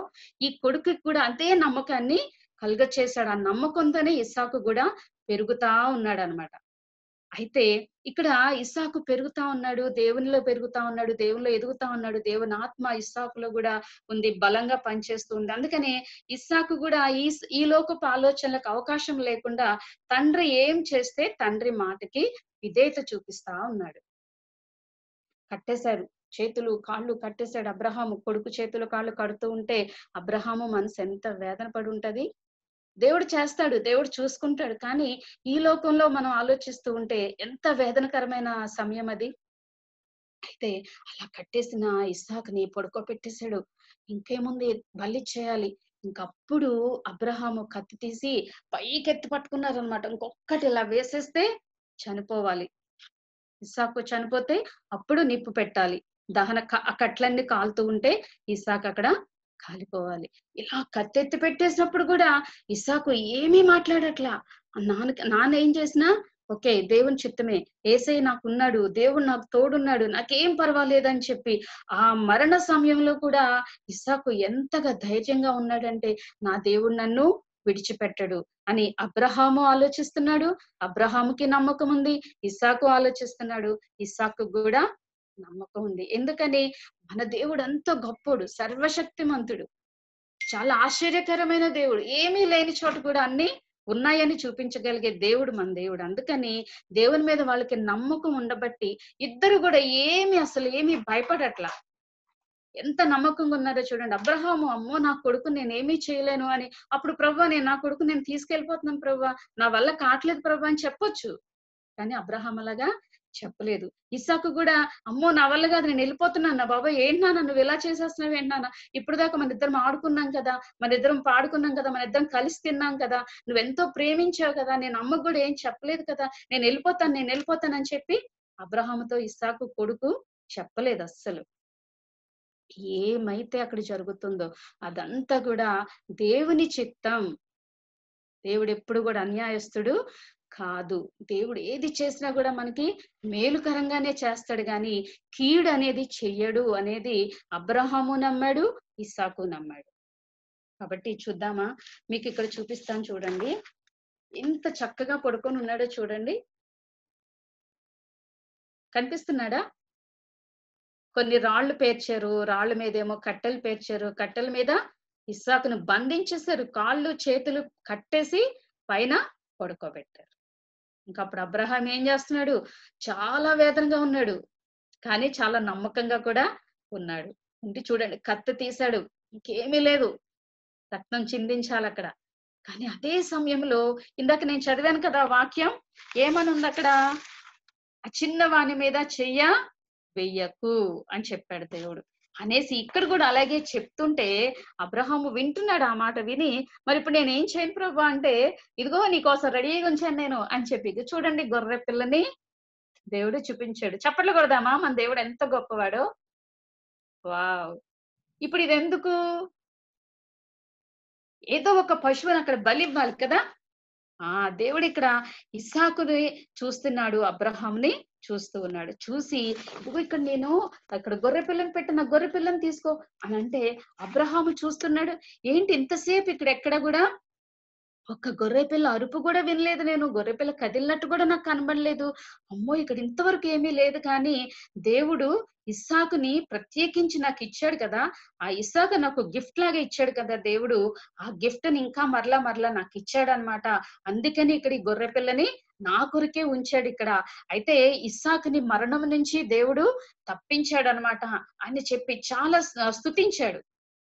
ఈ కొడుకుకి కూడా అంతే నమ్మకాన్ని కలుగ చేశాడు ఆ నమ్మకంతోనే ఇస్సాకు కూడా పెరుగుతా ఉన్నాడు అనమాట అయితే ఇక్కడ ఇస్సాకు పెరుగుతా ఉన్నాడు దేవునిలో పెరుగుతా ఉన్నాడు దేవునిలో ఎదుగుతా ఉన్నాడు దేవుని ఆత్మ ఇస్సాకులో కూడా ఉంది బలంగా పనిచేస్తూ ఉంది. అందుకనే ఇస్సాకు కూడా ఈ ఈ లోకపు ఆలోచనలకు అవకాశం లేకుండా తండ్రి ఏం చేస్తే తండ్రి మాటకి విధేయత చూపిస్తా ఉన్నాడు. కట్టేశారు చేతులు కాళ్ళు కట్టేశాడు అబ్రహాము. కొడుకు చేతులు కాళ్ళు కడుతూ ఉంటే అబ్రహాము మనసు ఎంత వేదన పడి ఉంటది? దేవుడు చేస్తాడు దేవుడు చూసుకుంటాడు. కానీ ఈ లోకంలో మనం ఆలోచిస్తూ ఉంటే ఎంత వేదనకరమైన సమయం అది. అయితే అలా కట్టేసిన ఇస్సాకుని పడుకోబెట్టేశాడు. ఇంకేముంది? బలి చేయాలి. ఇంకప్పుడు అబ్రహాము కత్తి తీసి పైకెత్తి పట్టుకున్నారనమాట పట్టుకున్నారు ఇంకొక్కటి ఇలా వేసేస్తే చనిపోవాలి. ఇస్సాకు చనిపోతే అప్పుడు నిప్పు పెట్టాలి. దహన కట్లన్నీ కాలుతూ ఉంటే ఇసాక్ అక్కడ కాలిపోవాలి. ఇలా కత్తెత్తి పెట్టేసినప్పుడు కూడా ఇసాకు ఏమీ మాట్లాడట్లా. నాన్న నాన్న ఏం చేసినా ఓకే దేవుని చిత్తమే. ఏసై నాకున్నాడు దేవుడు నాకు తోడున్నాడు నాకేం పర్వాలేదని చెప్పి ఆ మరణ సమయంలో కూడా ఇసాకు ఎంతగా ధైర్యంగా ఉన్నాడంటే నా దేవుడు నన్ను విడిచిపెట్టడు అని అబ్రహాము ఆలోచిస్తున్నాడు. అబ్రహాముకి నమ్మకం ఉంది ఇస్సాకు ఆలోచిస్తున్నాడు. ఇస్సాకు కూడా నమ్మకం ఉంది. ఎందుకని? మన దేవుడు అంత గొప్పోడు సర్వశక్తిమంతుడు. చాలా ఆశ్చర్యకరమైన దేవుడు. ఏమీ లేని చోట కూడా అన్ని ఉన్నాయని చూపించగలిగే దేవుడు మన దేవుడు. అందుకని దేవుని మీద వాళ్ళకి నమ్మకం ఉండబట్టి ఇద్దరు కూడా ఏమి అసలు ఏమి భయపడట్లా. ఎంత నమ్మకంగా ఉన్నారో చూడండి. అబ్రహాము అమ్మో నా కొడుకు నేను ఏమీ చేయలేను అని. అప్పుడు ప్రభా నేను నా కొడుకు నేను తీసుకెళ్ళిపోతున్నాను ప్రభా. నా వల్ల కావట్లేదు ప్రభా అని చెప్పొచ్చు. కానీ అబ్రహాం అలాగా చెప్పలేదు. ఇస్సాకు కూడా అమ్మో నా వల్ల కాదు నేను వెళ్ళిపోతున్నాను బాబా ఏంటన్నా నువ్వు ఇలా చేసేస్తున్నావు ఏంటన్నా ఇప్పుడు దాకా మన ఇద్దరం ఆడుకున్నాం కదా మన ఇద్దరం పాడుకున్నాం కదా మన ఇద్దరం కలిసి తిన్నాం కదా నువ్వు ఎంతో ప్రేమించావు కదా నేను అమ్మకు కూడా ఏం చెప్పలేదు కదా నేను వెళ్ళిపోతాను నేను వెళ్ళిపోతాను అని చెప్పి అబ్రహాముతో ఇస్సాకు కొడుకు చెప్పలేదు అస్సలు. ఏమైతే అక్కడ జరుగుతుందో అదంతా కూడా దేవుని చిత్తం. దేవుడు ఎప్పుడు కూడా అన్యాయస్తుడు కాదు. దేవుడు ఏది చేసినా కూడా మనకి మేలుకరంగానే చేస్తాడు గాని కీడు అనేది చెయ్యడు అనేది అబ్రహాము నమ్మాడు ఇస్సాకు నమ్మాడు. కాబట్టి చూద్దామా? మీకు ఇక్కడ చూపిస్తాను చూడండి. ఎంత చక్కగా పడుకొని ఉన్నాడో చూడండి. కనిపిస్తున్నాడా? కొన్ని రాళ్ళు పేర్చారు. రాళ్ళ మీద ఏమో కట్టెలు పేర్చారు. కట్టెల మీద ఇస్సాకును బంధించేశారు. కాళ్ళు చేతులు కట్టేసి పైన పడుకోబెట్టారు. ఇంకా అప్పుడు అబ్రహాం ఏం చేస్తున్నాడు? చాలా వేదనగా ఉన్నాడు. కానీ చాలా నమ్మకంగా కూడా ఉన్నాడు. ఉండి చూడండి కత్తి తీశాడు. ఇంకేమీ లేదు. రక్తం చిందించాలి అక్కడ. కానీ అదే సమయంలో ఇందాక నేను చదివాను కదా వాక్యం ఏమని ఉంది అక్కడ? ఆ చిన్న వాని మీద చెయ్య వెయ్యకు అని చెప్పాడు దేవుడు. అనేసి ఇక్కడ కూడా అలాగే చెప్తుంటే అబ్రహాము వింటున్నాడు ఆ మాట విని మరి ఇప్పుడు నేను ఏం చేయను ప్రభు? అంటే ఇదిగో నీకోసం రెడీగా ఉంచాను నేను అని చెప్పి ఇది చూడండి గొర్రె పిల్లని దేవుడు చూపించాడు. చప్పట్లు కొడదామా? మన దేవుడు ఎంత గొప్పవాడు. వావ్! ఇప్పుడు ఇది ఎందుకు? ఏదో ఒక పశువుని అక్కడ బలి ఇవ్వాలి కదా? ఆ దేవుడు ఇక్కడ ఇస్సాకుని చూస్తున్నాడు అబ్రహాంని చూస్తూ ఉన్నాడు. చూసి ఇదిగో ఇక్కడ నేను అక్కడ గొర్రె పిల్లని పెట్టిన గొర్రె పిల్లని తీసుకో అని అంటే అబ్రహాము చూస్తున్నాడు. ఏంటి ఇంతసేపు ఇక్కడ ఎక్కడ కూడా ఒక్క గొర్రె పిల్ల అరుపు కూడా వినలేదు నేను. గొర్రె పిల్ల కదిలినట్టు కూడా నాకు కనబడలేదు. అమ్మో ఇక్కడ ఇంతవరకు ఏమీ లేదు కానీ దేవుడు ఇస్సాకుని ప్రత్యేకించి నాకు ఇచ్చాడు కదా. ఆ ఇస్సాకు నాకు గిఫ్ట్ లాగా ఇచ్చాడు కదా దేవుడు. ఆ గిఫ్ట్ని ఇంకా మరలా మరలా నాకు ఇచ్చాడు అనమాట అందుకని ఇక్కడ ఈ గొర్రె పిల్లని నా కొరికే ఉంచాడు ఇక్కడ. అయితే ఇస్సాకుని మరణం నుంచి దేవుడు తప్పించాడు అనమాట అని చెప్పి చాలా స్తుతించాడు.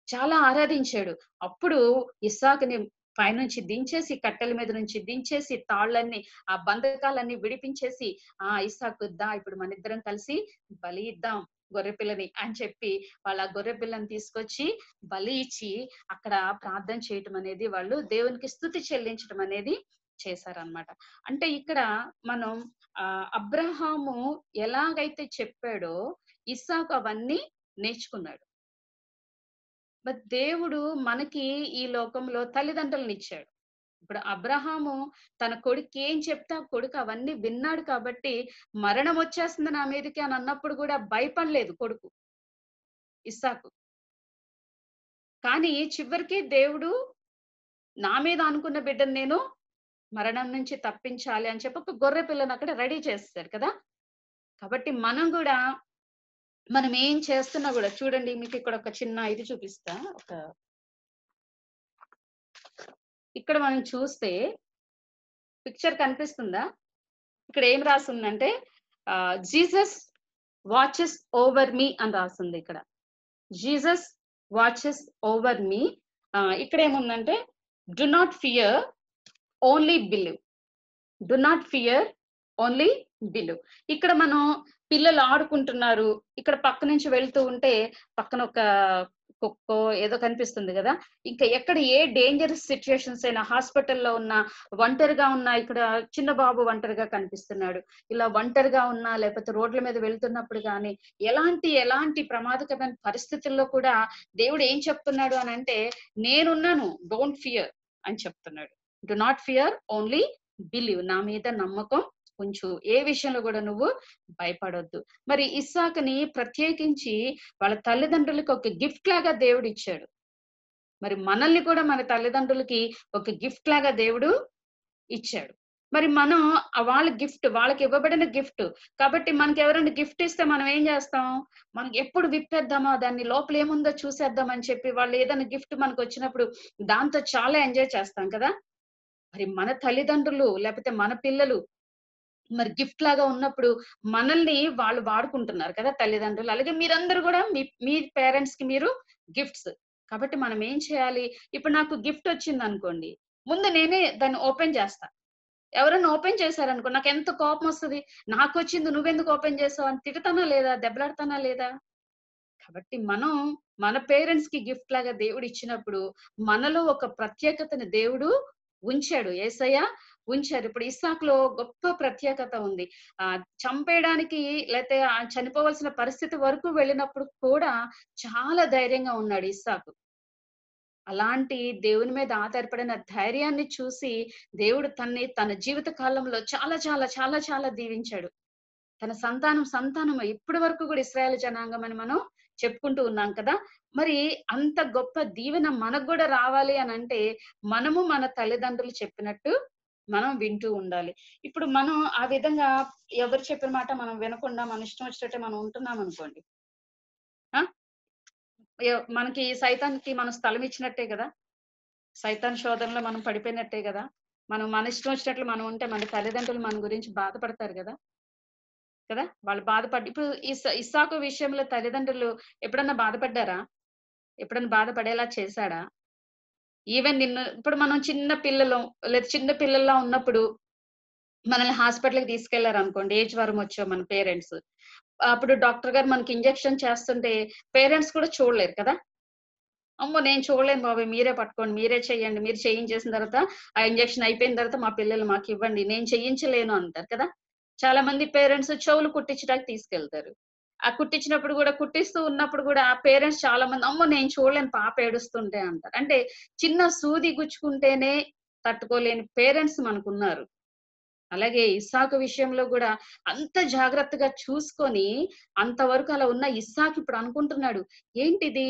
చాలా ఆరాధించాడు. అప్పుడు ఇస్సాకుని పైనుంచి దించేసి కట్టెల మీద నుంచి దించేసి తాళ్ళన్ని ఆ బంధకాలన్నీ విడిపించేసి ఆ ఇసాకు దా ఇప్పుడు మన ఇద్దరం కలిసి బలి ఇద్దాం గొర్రెపిల్లని అని చెప్పి వాళ్ళ గొర్రెపిల్లని తీసుకొచ్చి బలి ఇచ్చి అక్కడ ప్రార్థన చేయటం అనేది వాళ్ళు దేవునికి స్థుతి చెల్లించడం అనేది చేశారనమాట అంటే ఇక్కడ మనం ఆ అబ్రహాము ఎలాగైతే చెప్పాడో ఇస్సాకు అవన్నీ నేర్చుకున్నాడు. బట్ దేవుడు మనకి ఈ లోకంలో తల్లిదండ్రులను ఇచ్చాడు ఇప్పుడు అబ్రహాము తన కొడుకు ఏం చెప్తే కొడుకు అవన్నీ విన్నాడు కాబట్టి మరణం వచ్చేస్తుంది నా మీదకి అని అన్నప్పుడు కూడా భయపడలేదు కొడుకు ఇస్సాకు. కానీ చివరికి దేవుడు నా మీద అనుకున్న బిడ్డను నేను మరణం నుంచి తప్పించాలి అని చెప్పి ఒక గొర్రె పిల్లను అక్కడ రెడీ చేస్తారు కదా. కాబట్టి మనం కూడా మనం ఏం చేస్తున్నా కూడా చూడండి మీకు ఇక్కడ ఒక చిన్న ఇది చూపిస్తా. ఒక ఇక్కడ మనం చూస్తే పిక్చర్ కనిపిస్తుందా? ఇక్కడ ఏం రాసిందంటే జీసస్ వాచెస్ ఓవర్ మీ అని రాసింది ఇక్కడ. జీసస్ వాచెస్ ఓవర్ మీ ఇక్కడ ఏముందంటే do not fear only believe. Do not fear only believe. ఇక్కడ మనం పిల్లలు ఆడుకుంటున్నారు. ఇక్కడ పక్క నుంచి వెళ్తూ ఉంటే పక్కన ఒక కుక్కో ఏదో కనిపిస్తుంది కదా. ఇంకా ఎక్కడ ఏ డేంజరస్ సిచ్యుయేషన్స్ అయినా హాస్పిటల్లో ఉన్న ఒంటరిగా ఉన్న ఇక్కడ చిన్న బాబు ఒంటరిగా కనిపిస్తున్నాడు. ఇలా ఒంటరిగా ఉన్నా లేకపోతే రోడ్ల మీద వెళ్తున్నప్పుడు కానీ ఎలాంటి ఎలాంటి ప్రమాదకరమైన పరిస్థితుల్లో కూడా దేవుడు ఏం చెప్తున్నాడు అని అంటే నేనున్నాను డోంట్ ఫియర్ అని చెప్తున్నాడు. Do not fear only believe నా మీద నమ్మకం ఉంచు ఏ విషయంలో కూడా నువ్వు భయపడొద్దు. మరి ఇస్సాకని ప్రత్యేకించి వాళ్ళ తల్లిదండ్రులకు ఒక గిఫ్ట్ లాగా దేవుడు ఇచ్చాడు. మరి మనల్ని కూడా మన తల్లిదండ్రులకి ఒక గిఫ్ట్ లాగా దేవుడు ఇచ్చాడు. మరి మనం వాళ్ళ గిఫ్ట్ వాళ్ళకి ఇవ్వబడిన గిఫ్ట్ కాబట్టి మనకి ఎవరైనా గిఫ్ట్ ఇస్తే మనం ఏం చేస్తాం? మనం ఎప్పుడు విప్పేద్దామా? దాన్ని లోపల ఏముందో చూసేద్దాం అని చెప్పి వాళ్ళు ఏదైనా గిఫ్ట్ మనకు వచ్చినప్పుడు దాంతో చాలా ఎంజాయ్ చేస్తాం కదా? మరి మన తల్లిదండ్రులు లేకపోతే మన పిల్లలు మరి గిఫ్ట్ లాగా ఉన్నప్పుడు మనల్ని వాళ్ళు వాడుకుంటున్నారు కదా తల్లిదండ్రులు. అలాగే మీరందరూ కూడా మీ మీ పేరెంట్స్కి మీరు గిఫ్ట్స్. కాబట్టి మనం ఏం చేయాలి? ఇప్పుడు నాకు గిఫ్ట్ వచ్చింది అనుకోండి. ముందు నేనే దాన్ని ఓపెన్ చేస్తా. ఎవరైనా ఓపెన్ చేశారనుకో నాకు ఎంత కోపం వస్తుంది? నాకు వచ్చింది నువ్వెందుకు ఓపెన్ చేసావు? అని తిడతానా లేదా? దెబ్బలాడతానా లేదా? కాబట్టి మనం మన పేరెంట్స్కి గిఫ్ట్ లాగా దేవుడు ఇచ్చినప్పుడు మనలో ఒక ప్రత్యేకతని దేవుడు ఉంచాడు. ఏసయ్య ఉంచారు. ఇప్పుడు ఇస్సాక్లో గొప్ప ప్రత్యేకత ఉంది. ఆ చంపేయడానికి లేకపోతే ఆ చనిపోవలసిన పరిస్థితి వరకు వెళ్ళినప్పుడు కూడా చాలా ధైర్యంగా ఉన్నాడు ఇస్సాకు. అలాంటి దేవుని మీద ఆధారపడిన ధైర్యాన్ని చూసి దేవుడు తన్ని తన జీవిత కాలంలో చాలా చాలా చాలా చాలా దీవించాడు. తన సంతానం సంతానం ఇప్పటి వరకు కూడా ఇస్రాయేల్ జనాంగం అని మనం చెప్పుకుంటూ ఉన్నాం కదా. మరి అంత గొప్ప దీవెన మనకు కూడా రావాలి అని అంటే మనము మన తల్లిదండ్రులు చెప్పినట్టు మనం వింటూ ఉండాలి. ఇప్పుడు మనం ఆ విధంగా ఎవరు చెప్పిన మాట మనం వినకుండా మన ఇష్టం వచ్చినట్టే మనం ఉంటున్నాం అనుకోండి. ఆ? మనకి సైతానికి మనం స్థలం ఇచ్చినట్టే కదా? సైతాన్ శోధనలో మనం పడిపోయినట్టే కదా? మనం మన ఇష్టం వచ్చినట్లు మనం ఉంటే మన తల్లిదండ్రులు మన గురించి బాధపడతారు కదా? కదా? వాళ్ళు బాధపడి ఇప్పుడు ఇస్సాకు విషయంలో తల్లిదండ్రులు ఎప్పుడన్నా బాధపడ్డారా? ఎప్పుడన్నా బాధపడేలా చేశాడా? ఈవెన్ నిన్న ఇప్పుడు మనం చిన్న పిల్లలు లేదా చిన్న పిల్లల్లా ఉన్నప్పుడు మనల్ని హాస్పిటల్కి తీసుకెళ్ళారు అనుకోండి ఏజ్ వారం వచ్చో మన పేరెంట్స్? అప్పుడు డాక్టర్ గారు మనకి ఇంజెక్షన్ చేస్తుంటే పేరెంట్స్ కూడా చూడలేరు కదా? అమ్మో నేను చూడలేను బాబాయ్ మీరే పట్టుకోండి మీరే చేయండి మీరు చేయించేసిన తర్వాత ఆ ఇంజెక్షన్ అయిపోయిన తర్వాత మా పిల్లలు మాకు ఇవ్వండి నేను చేయించలేను అంటారు కదా? చాలా మంది పేరెంట్స్ చెవులు కుట్టించడానికి తీసుకెళ్తారు. కుట్టించినప్పుడు కూడా కుట్టిస్తూ ఉన్నప్పుడు కూడా ఆ పేరెంట్స్ చాలా మంది అమ్మో నేను చూడలేను పాప ఏడుస్తుంటే అంటారు. అంటే చిన్న సూది గుచ్చుకుంటేనే తట్టుకోలేని పేరెంట్స్ మనకున్నారు. అలాగే ఇస్సాకు విషయంలో కూడా అంత జాగ్రత్తగా చూసుకొని అంతవరకు అలా ఉన్న ఇస్సాకు ఇప్పుడు అనుకుంటున్నాడు ఏంటిది?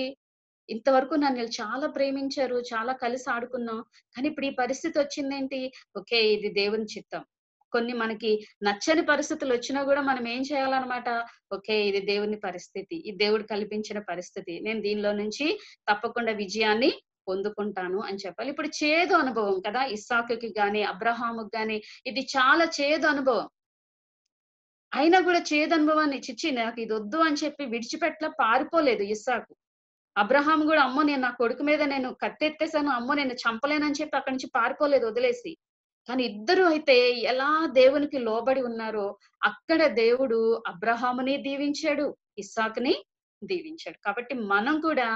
ఇంతవరకు నన్ను చాలా ప్రేమించారు చాలా కలిసి ఆడుకున్నాం కానీ ఇప్పుడు ఈ పరిస్థితి వచ్చిందేంటి? ఓకే ఇది దేవుని చిత్తం. కొన్ని మనకి నచ్చని పరిస్థితులు వచ్చినా కూడా మనం ఏం చేయాలన్నమాట? ఓకే ఇది దేవుని పరిస్థితి ఇది దేవుడు కల్పించిన పరిస్థితి నేను దీనిలో నుంచి తప్పకుండా విజయాన్ని పొందుకుంటాను అని చెప్పాలి. ఇప్పుడు చేదు అనుభవం కదా ఇస్సాకుకి గాని అబ్రహాముకి గాని ఇది చాలా చేదు అనుభవం. అయినా కూడా చేదు అనుభవాన్ని చిచ్చి నాకు ఇది వద్దు అని చెప్పి విడిచిపెట్ల పారిపోలేదు ఇస్సాకు. అబ్రహాం కూడా అమ్మో నేను నా కొడుకు మీద నేను కత్తెత్తేసాను అమ్మో నేను చంపలేనని చెప్పి అక్కడి నుంచి పారిపోలేదు వదిలేసి. కానీ ఇద్దరు అయితే ఎలా దేవునికి లోబడి ఉన్నారో అక్కడ దేవుడు అబ్రహాముని దీవించాడు ఇస్సాకుని దీవించాడు. కాబట్టి మనం కూడా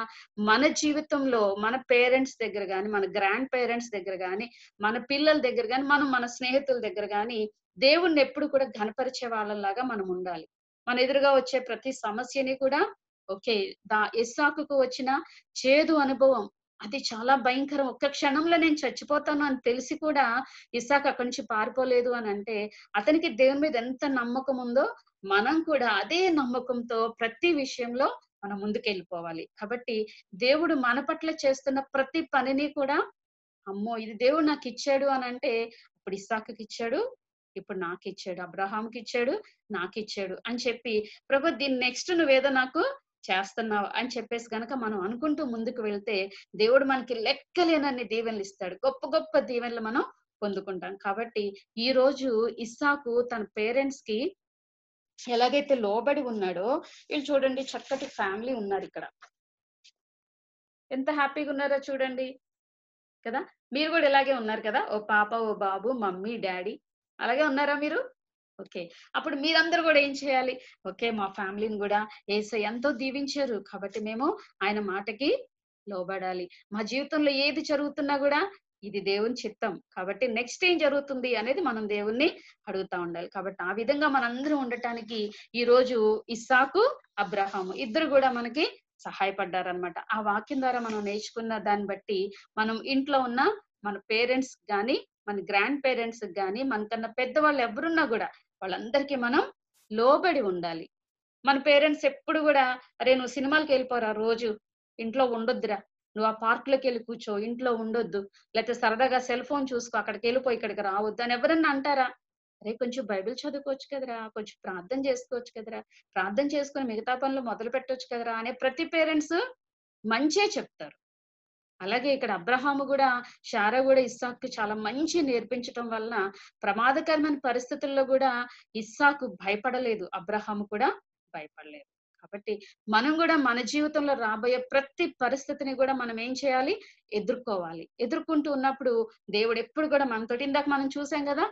మన జీవితంలో మన పేరెంట్స్ దగ్గర కానీ మన గ్రాండ్ పేరెంట్స్ దగ్గర కానీ మన పిల్లల దగ్గర కానీ మనం మన స్నేహితుల దగ్గర కానీ దేవుణ్ణి ఎప్పుడు కూడా ఘనపరిచే వాళ్ళలాగా మనం ఉండాలి. మన ఎదురుగా వచ్చే ప్రతి సమస్యని కూడా ఓకే దా ఇస్సాకు వచ్చిన చేదు అనుభవం అది చాలా భయంకరం. ఒక్క క్షణంలో నేను చచ్చిపోతాను అని తెలిసి కూడా ఇసాక్ అక్కడి నుంచి పారిపోలేదు అని అంటే అతనికి దేవుని మీద ఎంత నమ్మకం ఉందో మనం కూడా అదే నమ్మకంతో ప్రతి విషయంలో మనం ముందుకెళ్ళిపోవాలి. కాబట్టి దేవుడు మన పట్ల చేస్తున్న ప్రతి పనిని కూడా అమ్మో ఇది దేవుడు నాకు ఇచ్చాడు అని అంటే ఇప్పుడు ఇస్సాకి ఇచ్చాడు ఇప్పుడు నాకు ఇచ్చాడు అబ్రహాంకి ఇచ్చాడు నాకు ఇచ్చాడు అని చెప్పి ప్రభు దీన్ని నెక్స్ట్ నువ్వేదో నాకు చేస్తున్నావు అని చెప్పేసి గనక మనం అనుకుంటూ ముందుకు వెళ్తే దేవుడు మనకి లెక్కలేనన్ని దీవెనలు ఇస్తాడు. గొప్ప గొప్ప దీవెనలు మనం పొందుకుంటాం. కాబట్టి ఈ రోజు ఇస్సాకు తన పేరెంట్స్కి ఎలాగైతే లోబడి ఉన్నాడో వీళ్ళు చూడండి చక్కటి ఫ్యామిలీ ఉన్నారు ఇక్కడ. ఎంత హ్యాపీగా ఉన్నారో చూడండి. కదా? మీరు కూడా ఇలాగే ఉన్నారు కదా? ఓ పాప ఓ బాబు మమ్మీ డాడీ. అలాగే ఉన్నారా మీరు? ఓకే. అప్పుడు మీరందరూ కూడా ఏం చేయాలి? ఓకే మా ఫ్యామిలీని కూడా ఏసై ఎంతో దీవించారు కాబట్టి మేము ఆయన మాటకి లోబడాలి. మా జీవితంలో ఏది జరుగుతున్నా కూడా ఇది దేవుని చిత్తం. కాబట్టి నెక్స్ట్ ఏం జరుగుతుంది అనేది మనం దేవుణ్ణి అడుగుతా ఉండాలి. కాబట్టి ఆ విధంగా మనందరం ఉండటానికి ఈ రోజు ఇస్సాకు అబ్రహాము ఇద్దరు కూడా మనకి సహాయపడ్డారనమాట ఆ వాక్యం ద్వారా మనం నేర్చుకున్న దాన్ని బట్టి మనం ఇంట్లో ఉన్న మన పేరెంట్స్ కానీ మన గ్రాండ్ పేరెంట్స్ కానీ మనకన్నా పెద్దవాళ్ళు ఎవరున్నా కూడా వాళ్ళందరికీ మనం లోబడి ఉండాలి. మన పేరెంట్స్ ఎప్పుడు కూడా అరే నువ్వు సినిమాలకు వెళ్ళిపోరా రోజు? ఇంట్లో ఉండొద్దురా. నువ్వు ఆ పార్క్లోకి వెళ్ళి కూర్చో. ఇంట్లో ఉండొద్దు. లేకపోతే సరదాగా సెల్ ఫోన్ చూసుకో. అక్కడికి వెళ్ళిపోయి ఇక్కడికి రావద్దు అని ఎవరన్నా అంటారా? అరే కొంచెం బైబిల్ చదువుకోవచ్చు కదరా. కొంచెం ప్రార్థన చేసుకోవచ్చు కదరా. ప్రార్థన చేసుకుని మిగతా పనులు మొదలు పెట్టొచ్చు కదరా అనే ప్రతి పేరెంట్స్ మంచే చెప్తారు. అలాగే ఇక్కడ అబ్రహాము కూడా షారా కూడా ఇస్సాకు చాలా మంచి నేర్పించటం వలన ప్రమాదకరమైన పరిస్థితుల్లో కూడా ఇస్సాకు భయపడలేదు అబ్రహాము కూడా భయపడలేదు. కాబట్టి మనం కూడా మన జీవితంలో రాబోయే ప్రతి పరిస్థితిని కూడా మనం ఏం చేయాలి? ఎదుర్కోవాలి. ఎదుర్కొంటూ ఉన్నప్పుడు దేవుడు ఎప్పుడు కూడా మనతోటి ఇందాక మనం చూసాం కదా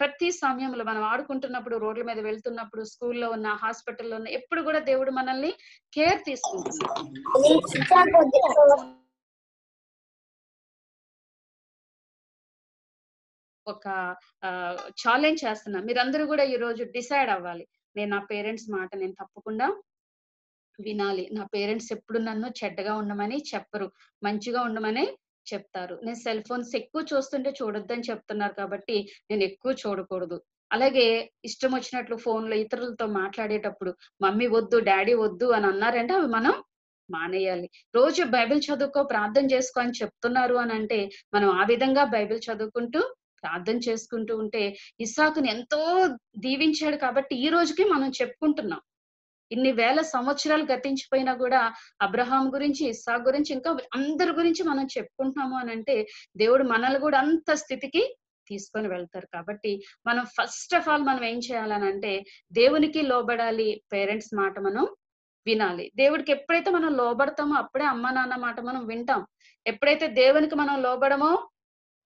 ప్రతి సమయంలో మనం ఆడుకుంటున్నప్పుడు రోడ్ల మీద వెళ్తున్నప్పుడు స్కూల్లో ఉన్న హాస్పిటల్లో ఉన్న ఎప్పుడు కూడా దేవుడు మనల్ని కేర్ తీసుకుంటున్నాడు. ఒక ఛాలెంజ్ చేస్తున్నా. మీరందరూ కూడా ఈ రోజు డిసైడ్ అవ్వాలి. నేను నా పేరెంట్స్ మాట నేను తప్పకుండా వినాలి. నా పేరెంట్స్ ఎప్పుడు నన్ను చెడ్డగా ఉండమని చెప్పరు. మంచిగా ఉండమని చెప్తారు. నేను సెల్ ఫోన్స్ ఎక్కువ చూస్తుంటే చూడొద్దని చెప్తున్నారు కాబట్టి నేను ఎక్కువ చూడకూడదు. అలాగే ఇష్టం వచ్చినట్లు ఫోన్లో ఇతరులతో మాట్లాడేటప్పుడు మమ్మీ వద్దు డాడీ వద్దు అని అన్నారంటే అవి మనం మానేయాలి. రోజు బైబిల్ చదువుకో ప్రార్థన చేసుకో అని చెప్తున్నారు అని అంటే మనం ఆ విధంగా బైబిల్ చదువుకుంటూ ప్రార్థన చేసుకుంటూ ఉంటే ఇస్సాకుని ఎంతో దీవించాడు కాబట్టి ఈ రోజుకి మనం చెప్పుకుంటున్నాం. ఇన్ని వేల సంవత్సరాలు గతించిపోయినా కూడా అబ్రహాం గురించి ఇస్సాక్ గురించి ఇంకా అందరి గురించి మనం చెప్పుకుంటున్నాము అని అంటే దేవుడు మనల్ని కూడా అంత స్థితికి తీసుకొని వెళ్తారు. కాబట్టి మనం ఫస్ట్ ఆఫ్ ఆల్ మనం ఏం చేయాలని అంటే దేవునికి లోబడాలి పేరెంట్స్ మాట మనం వినాలి. దేవుడికి ఎప్పుడైతే మనం లోబడతామో అప్పుడే అమ్మ నాన్న మాట మనం వింటాం. ఎప్పుడైతే దేవునికి మనం లోబడమో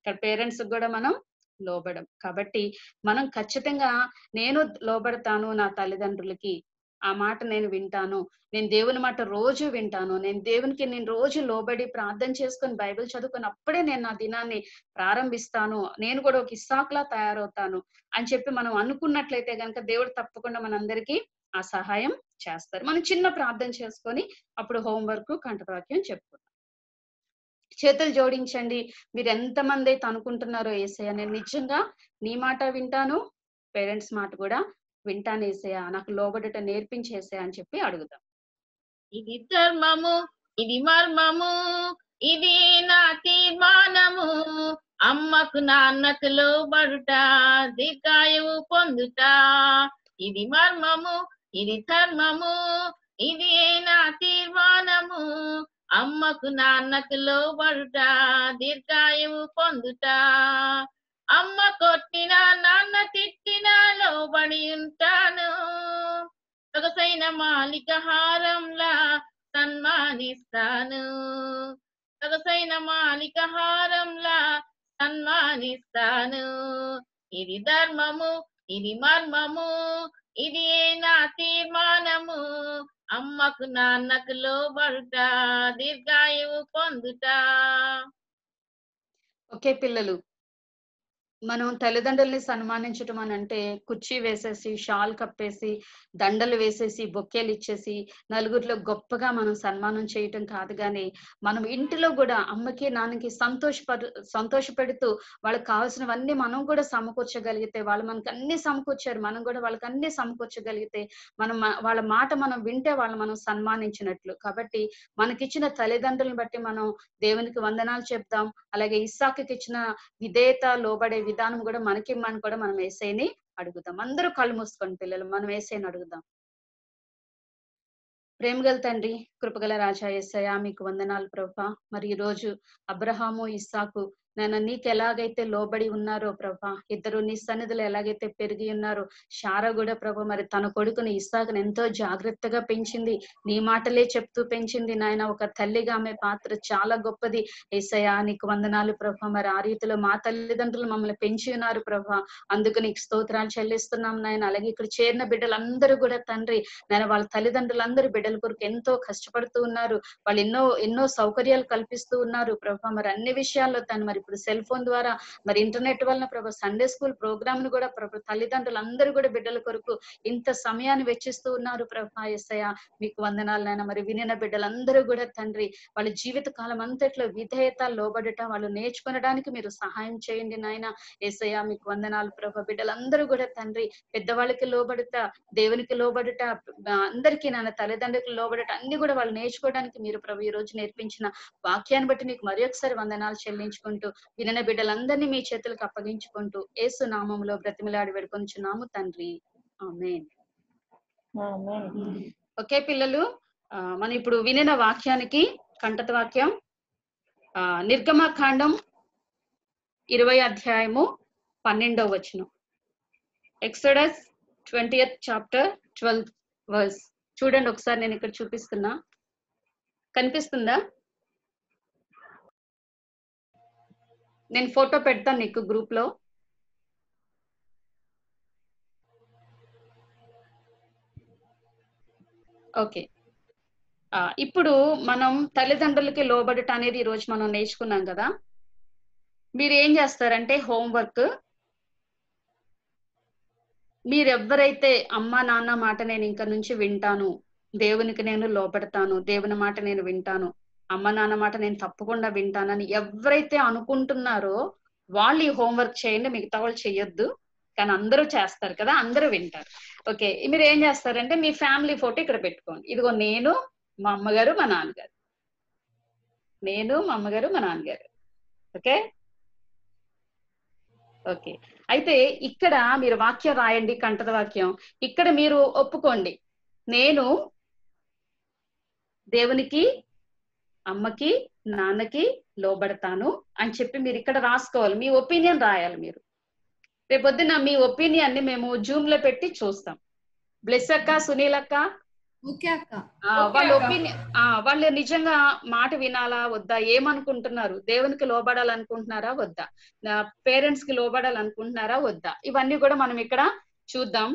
ఇక్కడ పేరెంట్స్ కూడా మనం లోబడం. కాబట్టి మనం ఖచ్చితంగా నేను లోబడతాను నా తల్లిదండ్రులకి ఆ మాట నేను వింటాను నేను దేవుని మాట రోజు వింటాను నేను దేవునికి నేను రోజు లోబడి ప్రార్థన చేసుకొని బైబిల్ చదువుకుని అప్పుడే నేను నా దినాన్ని ప్రారంభిస్తాను నేను కూడా ఒక ఇస్సాక్లా తయారవుతాను అని చెప్పి మనం అనుకున్నట్లయితే కనుక దేవుడు తప్పకుండా మనందరికీ ఆ సహాయం చేస్తారు. మనం చిన్న ప్రార్థన చేసుకొని అప్పుడు హోంవర్క్ కంటవాక్యం చెప్పుకుంటాం చేతులు జోడించండి. మీరు ఎంతమంది అయితే అనుకుంటున్నారో ఏసయ్య నేను నిజంగా నీ మాట వింటాను పేరెంట్స్ మాట కూడా వింటాను ఏసయ్య. నాకు లోబడట నేర్పించేసే అని చెప్పి అడుగుదాం. ఇది ధర్మము ఇది మర్మము ఇది నా తీర్మానము. అమ్మకు నాన్నకు లోబడుట దీర్ఘాయువు పొందుట. ఇది మర్మము ఇది ధర్మము ఇది నా తీర్మానము. అమ్మకు నాన్నకు లోబడుట దీర్ఘాయువు పొందుట. అమ్మ కొట్టినా నాన్న తిట్టినా లోబడి ఉంటాను. సొగసైన మాలిక హారంలా సన్మానిస్తాను. సొగసైన మాలిక హారంలా సన్మానిస్తాను. ఇది ధర్మము ఇది మర్మము ఇది నా తీర్మానము. అమ్మకు నాన్నకు లోబడుట దీర్ఘాయువు పొందుట. ఓకే పిల్లలు మనం తల్లిదండ్రుల్ని సన్మానించటం అని అంటే కుర్చీ వేసేసి షాల్ కప్పేసి దండలు వేసేసి బొక్కేలు ఇచ్చేసి నలుగురిలో గొప్పగా మనం సన్మానం చేయటం కాదు కానీ మనం ఇంటిలో కూడా అమ్మకి నాన్నకి సంతోషపడు సంతోషపెడుతూ వాళ్ళకి కావాల్సినవన్నీ మనం కూడా సమకూర్చగలిగితే వాళ్ళు మనకి అన్ని సమకూర్చారు మనం కూడా వాళ్ళకి అన్ని సమకూర్చగలిగితే మనం వాళ్ళ మాట మనం వింటే వాళ్ళు మనం సన్మానించినట్లు. కాబట్టి మనకిచ్చిన తల్లిదండ్రులను బట్టి మనం దేవునికి వందనాలు చెప్దాం. అలాగే ఇస్సాకి ఇచ్చిన విధేయత లోబడే విధానం కూడా మనకిమ్మని కూడా మనం ఏసైని అడుగుదాం. అందరూ కళ్ళు మూసుకోండి పిల్లలు మనం ఏసైని అడుగుదాం. ప్రేమగల తండ్రి కృపగల రాజా ఏసయ్య మీకు వందనాలు ప్రభా. మరి ఈ రోజు అబ్రహాము ఇస్సాకు నేను నీకు ఎలాగైతే లోబడి ఉన్నారో ప్రభా ఇద్దరు నీ సన్నిధిలో ఎలాగైతే పెరిగి ఉన్నారో షారా కూడా ప్రభా మరి తన కొడుకుని ఇస్సాకుని ఎంతో జాగ్రత్తగా పెంచింది. నీ మాటలే చెప్తూ పెంచింది నాయన. ఒక తల్లిగా ఆమె పాత్ర చాలా గొప్పది. ఏసయా నీకు వందనాలు ప్రభా. మరి ఆ రీతిలో మా తల్లిదండ్రులు మమ్మల్ని పెంచి ఉన్నారు ప్రభా. అందుకు నీకు స్తోత్రాలు చెల్లిస్తున్నాం నాయన. అలాగే ఇక్కడ చేరిన బిడ్డలందరూ కూడా తండ్రి నేను వాళ్ళ తల్లిదండ్రులందరూ బిడ్డల కొరకు ఎంతో కష్టపడుతూ ఉన్నారు. వాళ్ళు ఎన్నో ఎన్నో సౌకర్యాలు కల్పిస్తూ ఉన్నారు ప్రభా. మరి అన్ని విషయాల్లో తను మరి ఇప్పుడు సెల్ ఫోన్ ద్వారా మరి ఇంటర్నెట్ వలన ప్రభా సండే స్కూల్ ప్రోగ్రామ్ను కూడా ప్రభా తల్లిదండ్రులు అందరూ కూడా బిడ్డల కొరకు ఇంత సమయాన్ని వెచ్చిస్తూ ఉన్నారు ప్రభా ఎస్ఐ మీకు వందనాలు నాయన. మరి వినిన బిడ్డలందరూ కూడా తండ్రి వాళ్ళ జీవిత కాలం అంతట్లో విధేయత లోబడట వాళ్ళు నేర్చుకునడానికి మీరు సహాయం చేయండి నాయన. ఏసయ్య మీకు వందనాలు ప్రభా. బిడ్డలందరూ కూడా తండ్రి పెద్దవాళ్ళకి లోబడట దేవునికి లోబడుట అందరికీ నాన్న తల్లిదండ్రులకు లోబడట అన్ని కూడా వాళ్ళు నేర్చుకోవడానికి మీరు ప్రభు ఈ రోజు నేర్పించిన వాక్యాన్ని బట్టి మీకు మరి ఒకసారి వందనాలు చెల్లించుకుంటూ వినిన బిడ్డలందరినీ మీ చేతులకు అప్పగించుకుంటూ ఏసు నామంలో బ్రతిమిలాడి వేడుకొంచున్నాము తండ్రి. ఓకే పిల్లలు మనం ఇప్పుడు వినిన వాక్యానికి కంటత వాక్యం ఆ, నిర్గమకాండం ఇరవై అధ్యాయము పన్నెండవ వచనం. Exodus twenty chapter twelfth verse. చూడండి ఒకసారి నేను ఇక్కడ చూపిస్తున్నా. కనిపిస్తుందా? నేను ఫోటో పెడతాను నీకు గ్రూప్లో. ఓకే. ఇప్పుడు మనం తల్లిదండ్రులకి లోబడట అనేది ఈ రోజు మనం నేర్చుకున్నాం కదా. మీరు ఏం చేస్తారంటే హోంవర్క్ మీరెవ్వరైతే అమ్మ నాన్న మాట నేను ఇంక నుంచి వింటాను దేవునికి నేను లోపడతాను దేవుని మాట నేను వింటాను అమ్మ నాన్న మాట నేను తప్పకుండా వింటానని ఎవరైతే అనుకుంటున్నారో వాళ్ళు ఈ హోంవర్క్ చేయండి మిగతా వాళ్ళు చెయ్యొద్దు. కానీ అందరూ చేస్తారు కదా అందరూ వింటారు. ఓకే మీరు ఏం చేస్తారంటే మీ ఫ్యామిలీ ఫోటో ఇక్కడ పెట్టుకోండి. ఇదిగో నేను మా అమ్మగారు మా నాన్నగారు. నేను మా అమ్మగారు మా నాన్నగారు. ఓకే? ఓకే. అయితే ఇక్కడ మీరు వాక్యం రాయండి కంఠద వాక్యం. ఇక్కడ మీరు ఒప్పుకోండి. నేను దేవునికి అమ్మకి నాన్నకి లోబడతాను అని చెప్పి మీరు ఇక్కడ రాసుకోవాలి. మీ ఒపీనియన్ రాయాలి మీరు. రేపొద్దున మీ ఒపీనియన్ని మేము జూమ్లో పెట్టి చూస్తాం. బ్లెస్ అక్క సునీల్ అక్క? వాళ్ళ ఒపీనియన్ వాళ్ళు నిజంగా మాట వినాలా వద్దా? ఏమనుకుంటున్నారు? దేవునికి లోబడాలనుకుంటున్నారా వద్దా? పేరెంట్స్కి లోబడాలనుకుంటున్నారా వద్దా? ఇవన్నీ కూడా మనం ఇక్కడ చూద్దాం.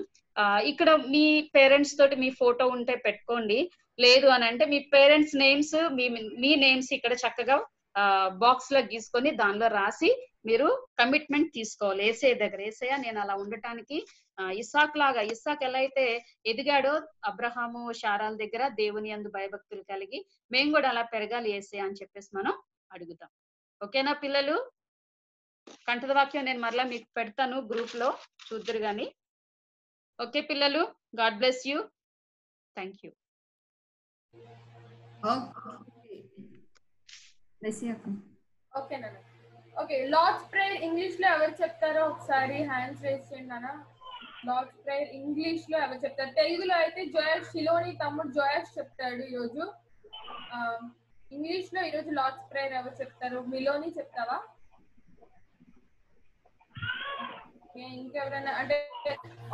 ఇక్కడ మీ పేరెంట్స్ తోటి మీ ఫోటో ఉంటే పెట్టుకోండి. లేదు అని అంటే మీ పేరెంట్స్ నేమ్స్ మీ మీ నేమ్స్ ఇక్కడ చక్కగా బాక్స్లో గీసుకొని దానిలో రాసి మీరు కమిట్మెంట్ తీసుకోవాలి. ఏసఐ దగ్గర ఏసయ్య నేను అలా ఉండటానికి ఇసాక్ లాగా ఇసాక్ ఎలా అయితే ఎదిగాడో అబ్రహాము శారాల దగ్గర దేవుని అందు భయభక్తులు కలిగి మేము కూడా అలా పెరగాలి ఏసే అని చెప్పేసి మనం అడుగుతాం. ఓకేనా పిల్లలు? కంఠద వాక్యం నేను మరలా మీకు పెడతాను గ్రూప్లో చూద్దరు గాని. ఓకే పిల్లలు god bless you thank you okay. నాన్న. ఓకే లార్డ్స్ ప్రేయర్ ఇంగ్లీష్లో ఎవరు చెప్తారో ఒకసారి హ్యాండ్స్ రేస్ చేయండి నాన్న. లార్డ్స్ ప్రేయర్ ఇంగ్లీష్లో ఎవరు చెప్తారు? తెలుగులో అయితే జోయష్ శిలోని తమ్ముడు జోయష్ చెప్తాడు ఈరోజు. ఇంగ్లీష్లో ఈరోజు లార్డ్స్ ప్రేయర్ ఎవరు చెప్తారు? మిలోని చెప్తావా? ఇంకెవరైనా అంటే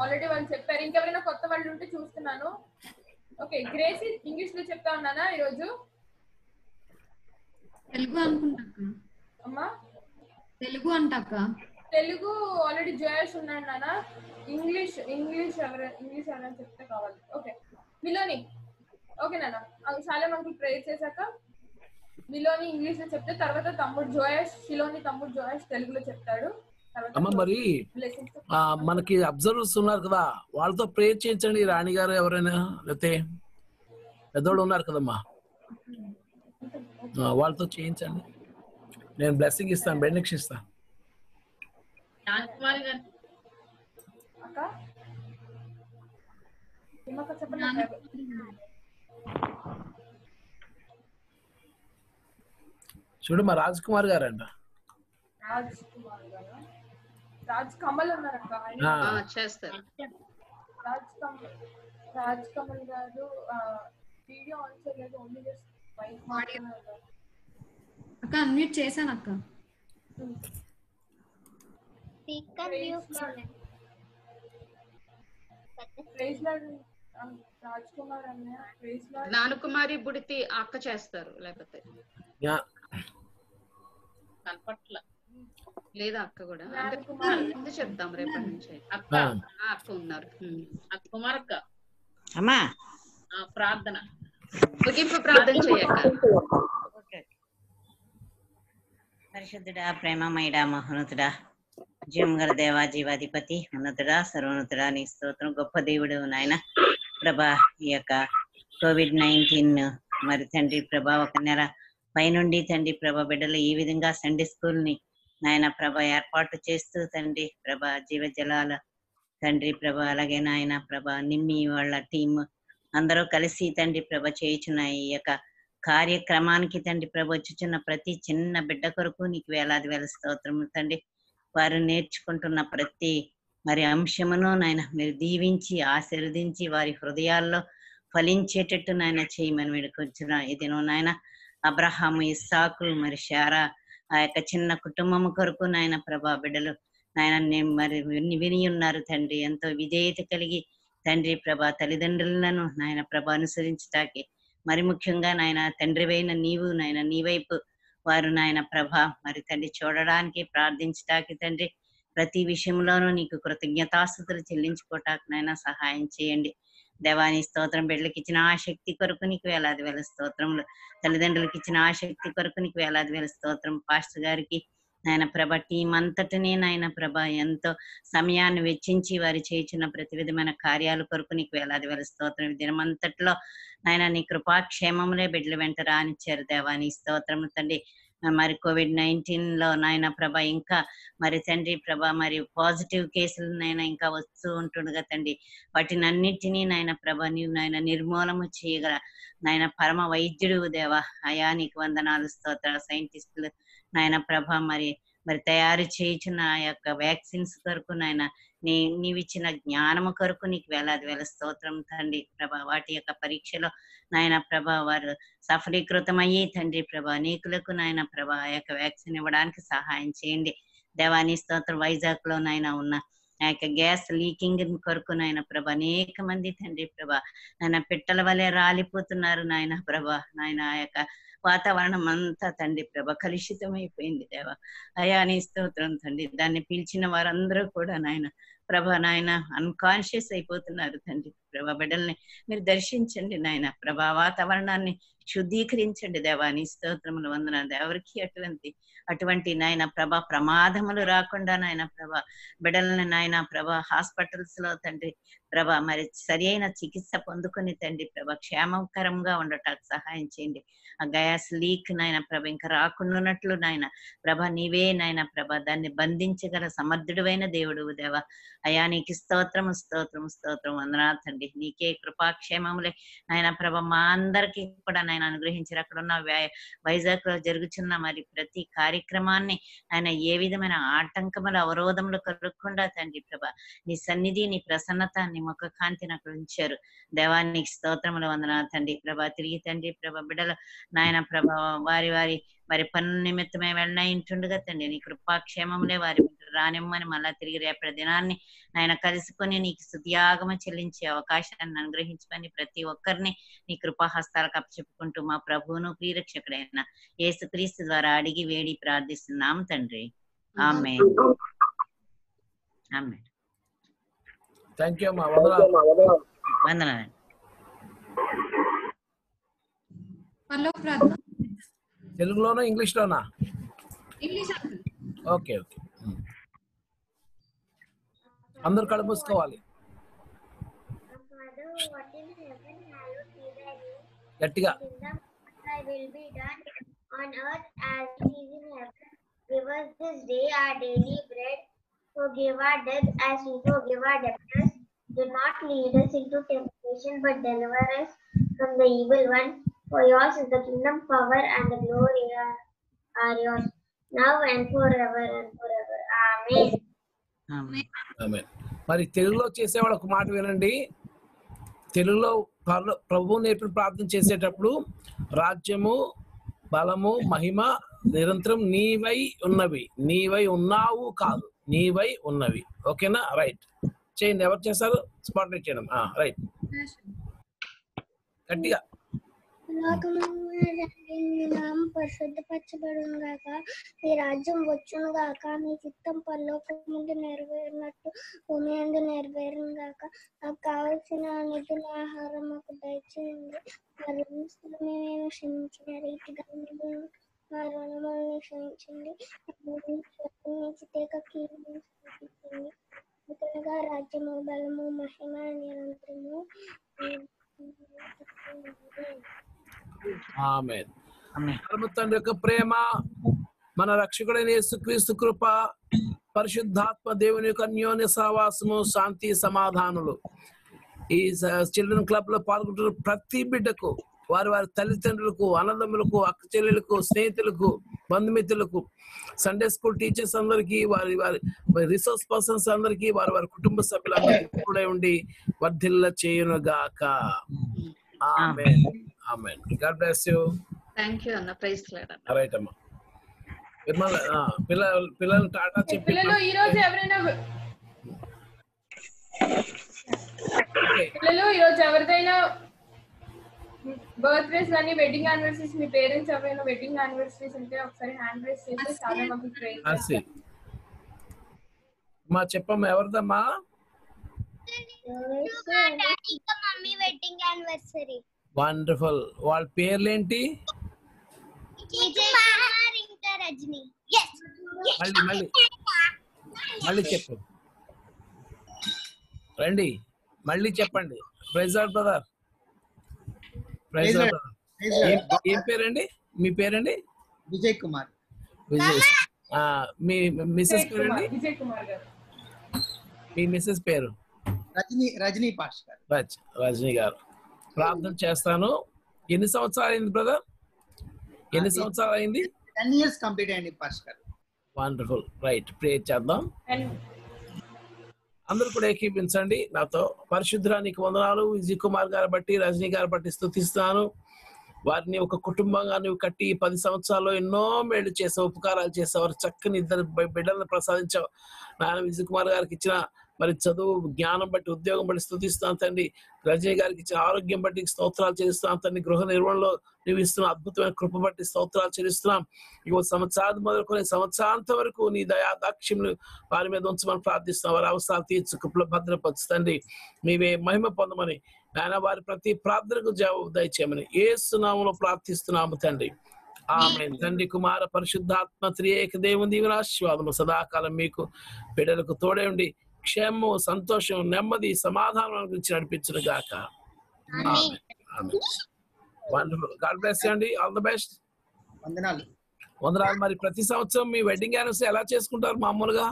ఆల్రెడీ వాళ్ళు చెప్పారు. ఇంకెవరైనా కొత్త వాళ్ళు ఉంటే చూస్తున్నాను. ఓకే గ్రేసీ ఇంగ్లీష్లో చెప్తా ఉన్నానా ఈరోజు? తెలుగు అనుకుంటా అమ్మా? తెలుగు అంటాక తెలుగు ఆల్రెడీ జోయష్ ఉన్నాడు నాన్న ఇంగ్లీష్ ఇంగ్లీష్ ఎవరు ఇంగ్లీష్ ఎవరైనా చెప్తే కావాలి. ఓకే మిలోని. ఓకే నాన్న చాలా మనకు ప్రేర్ చేశాక మిలోని ఇంగ్లీష్లో చెప్తే తర్వాత తమ్ముడు జోయష్ షిలోని తమ్ముడు జోయష్ తెలుగులో చెప్తాడు. అమ్మ మరి మనకి అబ్జర్వర్స్ ఉన్నారు కదా వాళ్ళతో ప్రేయర్ చేయించండి. రాణి గారు ఎవరైనా లేకపోతే పెద్దోళ్ళు ఉన్నారు కదమ్మా. వాళ్ళతో చేయించండి. నేను బ్లెస్సింగ్ ఇస్తాను బెనిఫిక్స్ ఇస్తాను. చూడు మా రాజ్ కుమార్ గారు అంట రాజ్ కమల్ ఉన్నారు అక్క ఆయన ఆ. చేస్తారు. రాజ్ కమల్ రాజ్ కమల్ గారు వీడియో ఆన్ చేయలేదు ఓన్లీ జస్ట్ మైక్ మాట్లాడుతున్నారు అక్క అన్మ్యూట్ చేశాను అక్క. ప్రైజ్ లాడ్ రాజ్ కుమార్ అన్నయ్య ప్రైజ్ లాడ్ జ్ఞానకుమారి బుడితి అక్క చేస్తారు లేకపోతే. కనపట్ల లేదా అక్క కూడా? అంటే ముందు చెప్తాం రేపటి నుంచి. అక్క ఆ, అక్క ఉన్నారు. అక్క కుమారక్క. అమ్మా. ఆ, ప్రార్థన. ముగింపు ప్రార్థన చేయక్క పరిశుద్ధుడా ప్రేమమయుడా మహోన్నతుడా జీవంగల దేవా జీవాధిపతి ఉన్నతుడా సర్వోన్నతుడా నీ స్తోత్రం గొప్ప దేవుడు నాయన. ప్రభా ఈ యొక్క కోవిడ్ నైన్టీన్ మరి తండ్రి ప్రభా ఒక నెల పైనుండి తండ్రి ప్రభ బిడ్డలు ఈ విధంగా సండే స్కూల్ని నాయన ప్రభ ఏర్పాటు చేస్తూ తండ్రి ప్రభ జీవజలాల తండ్రి ప్రభ అలాగే నాయన ప్రభ నిమ్మి వాళ్ళ టీం అందరూ కలిసి తండ్రి ప్రభ చేయుచున్న ఈ యొక్క కార్యక్రమానికి తండ్రి ప్రభ వచ్చుచున్న ప్రతి చిన్న బిడ్డ కొరకు నీకు వేలాది వేల స్తోత్రము తండ్రి. వారు నేర్చుకుంటున్న ప్రతి మరి అంశమును నాయన మీరు దీవించి ఆశీర్వదించి వారి హృదయాల్లో ఫలించేటట్టు నాయన చేయమని వేడుకొచ్చిన ఇది నాయన అబ్రహాము ఇస్సాకు మరి శారా ఆ యొక్క చిన్న కుటుంబం కొరకు నాయన ప్రభా బిడ్డలు నాయన మరి విని విని ఉన్నారు తండ్రి. ఎంతో విధేయత కలిగి తండ్రి ప్రభా తల్లిదండ్రులను నాయన ప్రభ అనుసరించటానికి. మరి ముఖ్యంగా నాయన తండ్రివైన నీవు నాయన నీ వైపు వారు నాయన ప్రభ మరి తండ్రి చూడడానికి ప్రార్థించటానికి తండ్రి. ప్రతి విషయంలోనూ నీకు కృతజ్ఞతాస్థుతులు చెల్లించుకోవటానికి నాయన సహాయం చేయండి. దేవాని స్తోత్రం బిడ్డలకి ఇచ్చిన ఆ శక్తి కొరకు నీకు వేలాది వేల స్తోత్రములు. తల్లిదండ్రులకి ఇచ్చిన ఆ శక్తి కొరకు నీకు వేలాది వేల స్తోత్రం. పాస్టర్ గారికి నాయన ప్రభ టీం అంతటినే నాయన ప్రభ ఎంతో సమయాన్ని వెచ్చించి వారు చేయించిన ప్రతి విధమైన కార్యాల కొరకు నీకు వేలాది వేల స్తోత్రం. దినమంతట్లో నాయన నీ కృపాక్షేమములే బిడ్డలు వెంట రానిచ్చారు దేవాని స్తోత్రము తండ్రి. మరి కోవిడ్ నైన్టీన్లో నాయన ప్రభ ఇంకా మరి తండ్రి ప్రభ మరి పాజిటివ్ కేసులు నాయన ఇంకా వస్తూ ఉంటుండగా తండ్రి. వాటిని అన్నిటినీ నాయన ప్రభ నీవు నాయన నిర్మూలము చేయగల నాయన పరమ వైద్యుడు దేవా. అయా నీకు వందనాలు స్తోత్రాలు సైంటిస్టులు. నాయన ప్రభ మరి మరి తయారు చేయించిన ఆ యొక్క వ్యాక్సిన్స్ కొరకు నాయన నీ నీవిచ్చిన జ్ఞానము కొరకు నీకు వేలాది వేల స్తోత్రం తండ్రి ప్రభ. వాటి యొక్క పరీక్షలో నాయన ప్రభా వారు సఫలీకృతమయ్యి తండ్రి ప్రభా నీకులకు నాయన ప్రభా ఆ యొక్క వ్యాక్సిన్ ఇవ్వడానికి సహాయం చేయండి. దేవాని స్తోత్రం వైజాగ్లో నాయన ఉన్న ఆ యొక్క గ్యాస్ లీకింగ్ కొరకు నాయన ప్రభ అనేక మంది తండ్రి ప్రభ నాయన పిట్టల వలె రాలిపోతున్నారు నాయన ప్రభ. నాయన ఆ యొక్క వాతావరణం అంతా తండ్రి ప్రభ అయిపోయింది దేవ. అయా నీ స్తోత్రం తండ్రి. దాన్ని పిలిచిన వారందరూ కూడా నాయన ప్రభ నాయన అన్కాన్షియస్ అయిపోతున్నారు తండ్రి ప్రభా. బిడ్డల్ని మీరు దర్శించండి నాయన. ప్రభా వాతావరణాన్ని శుద్ధీకరించండి దేవా. నీ స్తోత్రములు వందనాలు. ఎవరికి అటువంటి అటువంటి నాయన ప్రభా ప్రమాదములు రాకుండా నాయన ప్రభా బిడ్డలని నాయన ప్రభా హాస్పిటల్స్లో తండ్రి ప్రభ మరి సరి అయిన చికిత్స పొందుకుని తండ్రి ప్రభా క్షేమకరంగా ఉండటానికి సహాయం చేయండి. ఆ గ్యాస్ లీక్ నాయన ప్రభ ఇంకా రాకుండా ఉన్నట్లు నాయన. ప్రభ నీవే నాయన ప్రభ దాన్ని బంధించగల సమర్థుడువైన దేవుడు దేవ. అయా నీకు స్తోత్రం స్తోత్రం స్తోత్రం వందనా తండ్రి. నీకే కృపాక్షేమములే. నాయన ప్రభ మా అందరికీ కూడా నాయన అనుగ్రహించారు. అక్కడ ఉన్న వైజాగ్లో జరుగుతున్న మరి ప్రతి కార్యక్రమాన్ని ఆయన ఏ విధమైన ఆటంకములు అవరోధములు కలగకుండా తండ్రి ప్రభ నీ సన్నిధి నీ ప్రసన్నత నీ ముఖ కాంతిని అక్కడ ఉంచారు దేవానికి స్తోత్రములు వందనా తండ్రి ప్రభ. తిరిగి తండ్రి ప్రభ బిడ్డలు నాయన ప్రభ వారి వారి మరి పనుల నిమిత్తమే వెళ్ళిన ఇంటుండగా తండ్రి నీ కృపాక్షేమములే వారి రానిమ్మని మళ్ళా తిరిగి రేపటి దినాన్ని నాయన కలుసుకొని నీకు స్తుతియాగమ చెల్లించే అవకాశాన్ని అనుగ్రహించమని ప్రతి ఒక్కరిని నీ కృపాహస్తాలకు అప్పచెప్పుకుంటూ మా ప్రభువును ప్రియరక్షకుడైన యేసుక్రీస్తు ద్వారా అడిగి వేడి ప్రార్థిస్తున్నాం తండ్రి. ఆమె ఆమె థ్యాంక్ యూ అమ్మా వందనాలు వందనాలండి పరలోక ప్రార్థన తెలుగులోనా ఇంగ్లీష్ లోనా ఇంగ్లీష్ అంకుల్ ఓకే ఓకే అందరు కళ్ళు మూసుకోవాలి Father, what in heaven, hallowed be thy name. గట్టిగా Kingdom thy will be done on earth as it is in heaven. Give us this day our daily bread. Forgive our debts as we forgive our debtors. Do not lead us into temptation, but deliver us from the evil one. For yours is the kingdom, power, and the glory are, are yours, now and forever and forever. Amen. ఆమె మరి తెలుగులో చేసేవాడు ఒక మాట వినండి. తెలుగులో పర్ల- ప్రభువు నేర్పిన ప్రార్థన చేసేటప్పుడు రాజ్యము బలము మహిమ నిరంతరం నీవై ఉన్నవి. నీవై ఉన్నావు కాదు. నీవై ఉన్నవి. ఓకేనా? రైట్. చేయండి. ఎవరు చేస్తారు? స్పాట్ చేయడం. రైట్. గట్టిగా. నామం పరిశుద్ధపరచబడును గాక మీ రాజ్యం వచ్చును గాక మీ చిత్తం పరలోకం ముందు నెరవేరినట్టు భూమి అందు నెరవేరును గాక నాకు కావలసిన నిధుల ఆహారం మాకు దయచేయండి. మా మేము క్షమించిన రీతిగా మా రుణములను క్షమించండి. నుంచి తేక ఇతరుగా రాజ్యము బలము మహిమ నిరంతరము. ఆమె పరమ తండ్రి యొక్క ప్రేమ మన రక్షకుడైన యేసుక్రీస్తు కృప పరిశుద్ధాత్మ దేవుని యొక్క అన్యోన్య సహవాసము శాంతి సమాధానాలు ఈ చిల్డ్రన్ క్లబ్లో పాల్గొంటున్న ప్రతి బిడ్డకు వారి వారి తల్లిదండ్రులకు అన్నదమ్ములకు అక్క చెల్లెలకు స్నేహితులకు బంధుమిత్రులకు సండే స్కూల్ టీచర్స్ అందరికీ వారి వారి రిసోర్స్ పర్సన్స్ అందరికీ వారి వారి కుటుంబ సభ్యులందరికీ కూడా ఉండి వర్ధిల్ల చేయును గాక ఆమె ఆమె god bless you thank you అన్న. ప్రైజ్ రైట్ అమ్మా. పిల్లలు పిల్లలు టాటా చెప్పి పిల్లలు ఈ రోజు ఎవరైనా పిల్లలు ఈ రోజు ఎవరిదైనా బర్త్డేస్ కానీ వెడ్డింగ్ యానివర్సరీస్ మీ పేరెంట్స్ ఎవరైనా వెడ్డింగ్ యానివర్సరీస్ ఉంటే ఒకసారి హ్యాండ్ రైస్ చేస్తే చాలా మాకు మా చెప్పమ్మా ఎవరిదమ్మా? మమ్మీ వెడ్డింగ్ యానివర్సరీ వండర్ఫుల్ వాళ్ళ పేర్లేంటి? విజయ్ కుమార్ ఇంకా రజని ఎస్ మళ్ళీ మళ్ళీ. మళ్ళీ చెప్పు. రండి. మళ్ళీ చెప్పండి. Praise brother praise Praise Lord. Praise Lord. ఏం పేరండి? మీ పేరండి? విజయ్ కుమార్. విజయ్. ఆ, మీ మిస్సెస్ పేరండి? విజయ్ కుమార్ గారు. మీ మిస్సెస్ పేరు? రజనీ రజనీ పాష్ గారు రజ్ రజనీ గారు. ప్రార్థన చేస్తాను. ఎన్ని సంవత్సరాలు అయింది బ్రదర్ ఎన్ని సంవత్సరాలు అయింది? టెన్ ఇయర్స్ కంప్లీట్ అయింది పాష్ గారు వండర్ఫుల్ రైట్ ప్రే చేద్దాం అందరూ కూడా ఏకీపించండి. నాతో పరిశుద్ధానికి వందనాలు. విజయ్ కుమార్ గారు బట్టి రజనీ గారు బట్టి స్థుతిస్తున్నాను వారిని ఒక కుటుంబంగా నువ్వు కట్టి పది సంవత్సరాల్లో ఎన్నో మేళ్ళు చేసావు ఉపకారాలు చేసావు. వారు చక్కని ఇద్దరు బిడ్డలను ప్రసాదించావు. నాన్న విజయ్ కుమార్ గారికి ఇచ్చిన మరి చదువు జ్ఞానం బట్టి ఉద్యోగం బట్టి స్థుతిస్తాను తండ్రి. రజనీ గారికి ఇచ్చిన ఆరోగ్యం బట్టి స్తోత్రాలు చెల్లిస్తున్నాం తండ్రి. గృహ నిర్వహణలో నువ్వు ఇస్తున్న అద్భుతమైన కృప బట్టి స్తోత్రాలు చెల్లిస్తున్నాం. ఇగో సంవత్సరాది మొదలుకొని సంవత్సరాంత వరకు నీ దయాదాక్ష్యములు వారి మీద ఉంచమని ప్రార్థిస్తున్నాం. వారి అవసరాలు తీర్చు కృపలో భద్రపరచు తండ్రి. మీవే మహిమ పొందమని ఆయన వారి ప్రతి ప్రార్థనకు జవాబు దయచేయమని ఏ సునామంలో ప్రార్థిస్తున్నాము తండ్రి. ఆమె తండ్రి కుమార పరిశుద్ధాత్మ త్రియేక దేవుని దీవెన ఆశీర్వాదము సదాకాలం మీకు బిడ్డలకు తోడే ఉండి క్షేమము సంతోషం నెమ్మది సమాధానం గురించి నడిపించును గాక. వండర్ఫుల్ గాడ్ బ్లెస్ అండి. ఆల్ ద బెస్ట్ వందనాలు. వందనాలు. మరి ప్రతి సంవత్సరం మీ వెడ్డింగ్ యానివర్సరీ ఎలా చేసుకుంటారు మామూలుగా?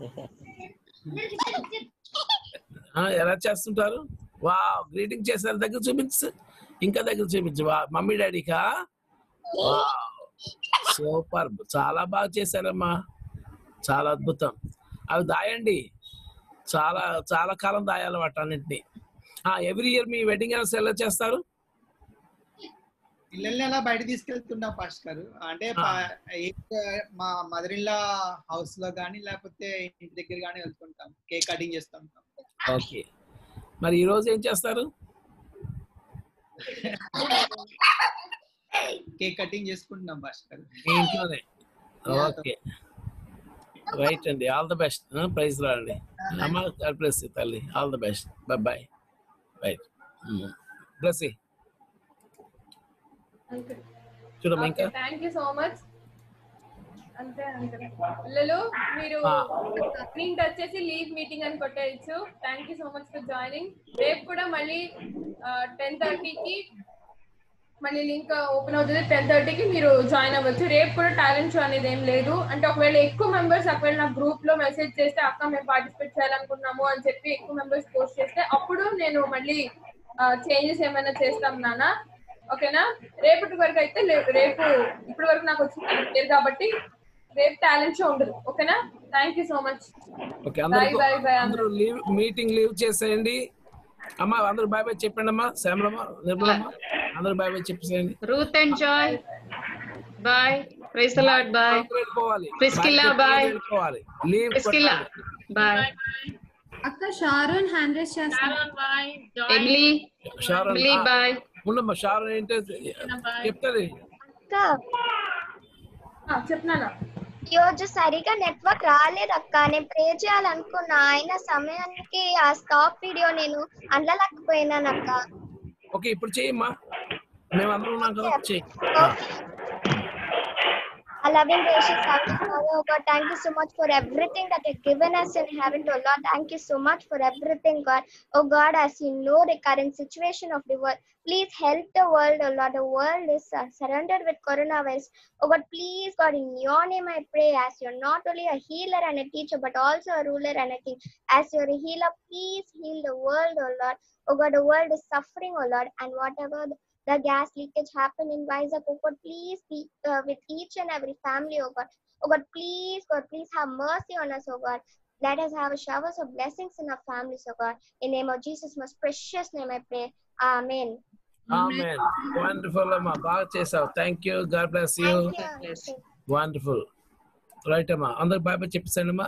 [LAUGHS] ఆ, ఎలా చేస్తుంటారు? వా గ్రీటింగ్ చేశారు దగ్గర చూపించు. ఇంకా దగ్గర చూపించు. వా మమ్మీ డాడీకా? సూపర్ చాలా బాగా చేశారమ్మా. చాలా అద్భుతం. అవి దాయండి. చాలా చాలా కాలం దాయాలి వాటన్నింటినీ ఎవ్రీ ఇయర్ మీ వెడ్డింగ్ యానివర్సరీ ఎలా చేస్తారు? పిల్లల్ని అలా బయట తీసుకెళ్తుంటాం పాష్ గారు అంటే మా మదర్ ఇల్లా హౌస్లో కానీ లేకపోతే ఇంటి దగ్గర కానీ వెళ్తుంటాం. కేక్ కటింగ్ చేస్తుంటాం ఓకే. మరి ఈ రోజు ఏం చేస్తారు? కేక్ కటింగ్ చేసుకుంటున్నాం పాష్ గారు ఓకే. రైట్ అండి ఆల్ ద బెస్ట్ ప్రైజ్ రాండి అమ్మ ప్లస్ తల్లి all the best bye bye right plus చూడమ్మా ఇంకా థ్యాంక్ యూ సో మచ్ అంతే అంతే. పిల్లలు మీరు. స్క్రీన్ టచ్ చేసి లీవ్ మీటింగ్ అని కొట్టేయచ్చు. Thank you so much for joining రేపు కూడా మళ్ళీ టెన్ థర్టీకి మళ్ళీ లింక్ ఓపెన్ అవుతుంది. టెన్ థర్టీకి మీరు జాయిన్ అవ్వచ్చు. రేపు కూడా టాలెంట్ షో అనేది ఏం లేదు. అంటే ఒకవేళ ఎక్కువ మెంబర్స్ ఒకవేళ నా గ్రూప్లో మెసేజ్ చేస్తే అక్క మేము పార్టిసిపేట్ చేయాలనుకున్నాము అని చెప్పి ఎక్కువ మెంబర్స్ పోస్ట్ చేస్తే అప్పుడు నేను మళ్ళీ చేంజెస్ ఏమైనా చేస్తాం నాన్న. ఓకేనా? రేపటి వరకు అయితే రేపు ఇప్పటి వరకు నాకు వచ్చిన లేదు కాబట్టి రేపు టాలెంట్ షో ఉండదు ఓకేనా? Thank you so much okay అందరూ మీటింగ్ లీవ్ చేసేయండి. అమ్మా అందరూ బాయ్ బాయ్ చెప్పండి అమ్మా శ్యామలమ్మ నిర్మలమ్మ అందరూ బాయ్ బాయ్ చెప్పేసేయండి. Ruth and Joy bye praise Lord bye వెళ్ళిపోవాలి. ప్రిస్కిల్లా బాయ్ వెళ్ళిపోవాలి. లీవ్ ప్రిస్కిల్లా బాయ్ అక్క షారోన్ హ్యాండ్ రైస్ చేస్తాను ఎమిలీ షారోన్ ఎమిలీ బాయ్ ఉండమ్మా షారోన్ ఏంటో చెప్తుంది. చెప్పినానా ఈ రోజు సరిగా నెట్వర్క్ రాలేదు అక్క నేను ప్రే చేయాలనుకున్నా. ఆయన సమయానికి ఆ స్టాప్ వీడియో నేను అనలేకపోయినాను అక్క ఓకే ఇప్పుడు చెయ్యమ్మా మేము అందరం ఉన్నాం కదా చెయ్యి Our loving gracious Heavenly Father, God, thank you so much for everything that you've given us in heaven, oh Lord. Thank you so much for everything, God. Oh God, as you know the current situation of the world, please help the world, oh Lord. The world is uh, surrounded with coronavirus. Oh God, please, God, in your name I pray, as you're not only a healer and a teacher, but also a ruler and a king. As you're a healer, please heal the world, oh Lord. Oh God, the world is suffering, oh Lord, and whatever the the gas leakage happened in Vizag. Oh God, please be uh, with each and every family, oh God. Oh God, please, God, please have mercy on us, oh God. Let us have a showers of blessings in our families, oh God. In the name of Jesus, most precious name I pray. Amen. Amen wonderful అమ్మా బాగా చేసావు thank you God bless you wonderful right అమ్మా అందరు బాయ్ బాయ్ చెప్పేసాను అమ్మా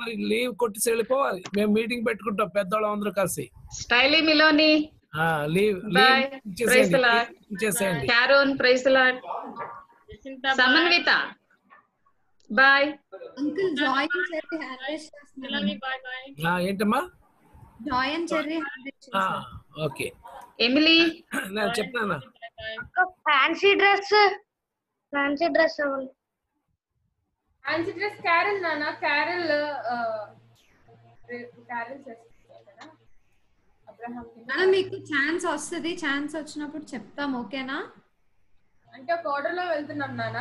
మరి లీవ్ కొట్టేసి వెళ్ళిపోవాలి మేము మీటింగ్ పెట్టుకుంటాం పెద్దవాళ్ళం అందరూ కలిసి స్టైలీ మిలోని leave క్యారోన్ prize Samanvita. Boy. Uncle join hand ఏంటమ్మా? Joy and Cherry okay. Emily? నేను చెప్తానా? Fancy dress. Fancy dress fancy dress Carol నాన్న క్యారల్ క్యారల్ చేస్తా అబ్రహాం మీకు ఛాన్స్ వస్తుంది. ఛాన్స్ వచ్చినప్పుడు చెప్తాం ఓకేనా? అంటే ఒక ఆర్డర్లో వెళ్తున్నాం నాన్న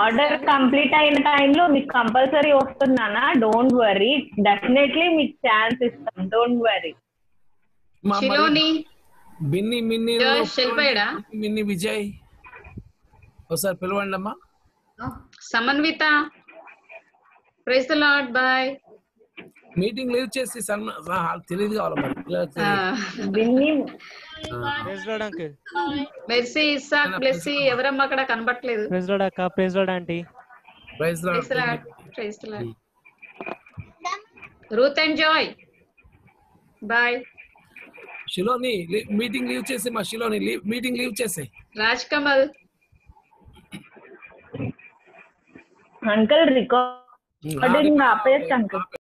ఆర్డర్ కంప్లీట్ అయిన టైంలో మీకు కంపల్సరీ వస్తుందన్నా డోంట్ వరీ డెఫినెట్లీ మీకు ఛాన్స్ ఇస్తాం. Don't worry Binni Minni? మిన్ని విజయ్. ఒకసారి పిలవండి అమ్మా Samanvitha. Praise the Lord bye meeting leave చేసి సన్మా- ఆ, తెలియదు కావాలి మరి. పిల్లలకు తెలియదు. బిన్ని మెర్సీ ఇస్సాక్ బ్లెస్సీ ఎవరమ్మా అక్కడ కనబట్లేదు ప్రెస్ లాడ్ అక్క praise Lord aunty. Praise Lord. Praise Lord praise Lord Ruth and Joy. Bye. Shiloni Lee- meeting leave చేసి మా శిలోని లీవ్ మీటింగ్ లీవ్ చేసి. రాజ్ కమల్. అంకుల్ రికార్డింగ్ ఆపేసి అంకుల్.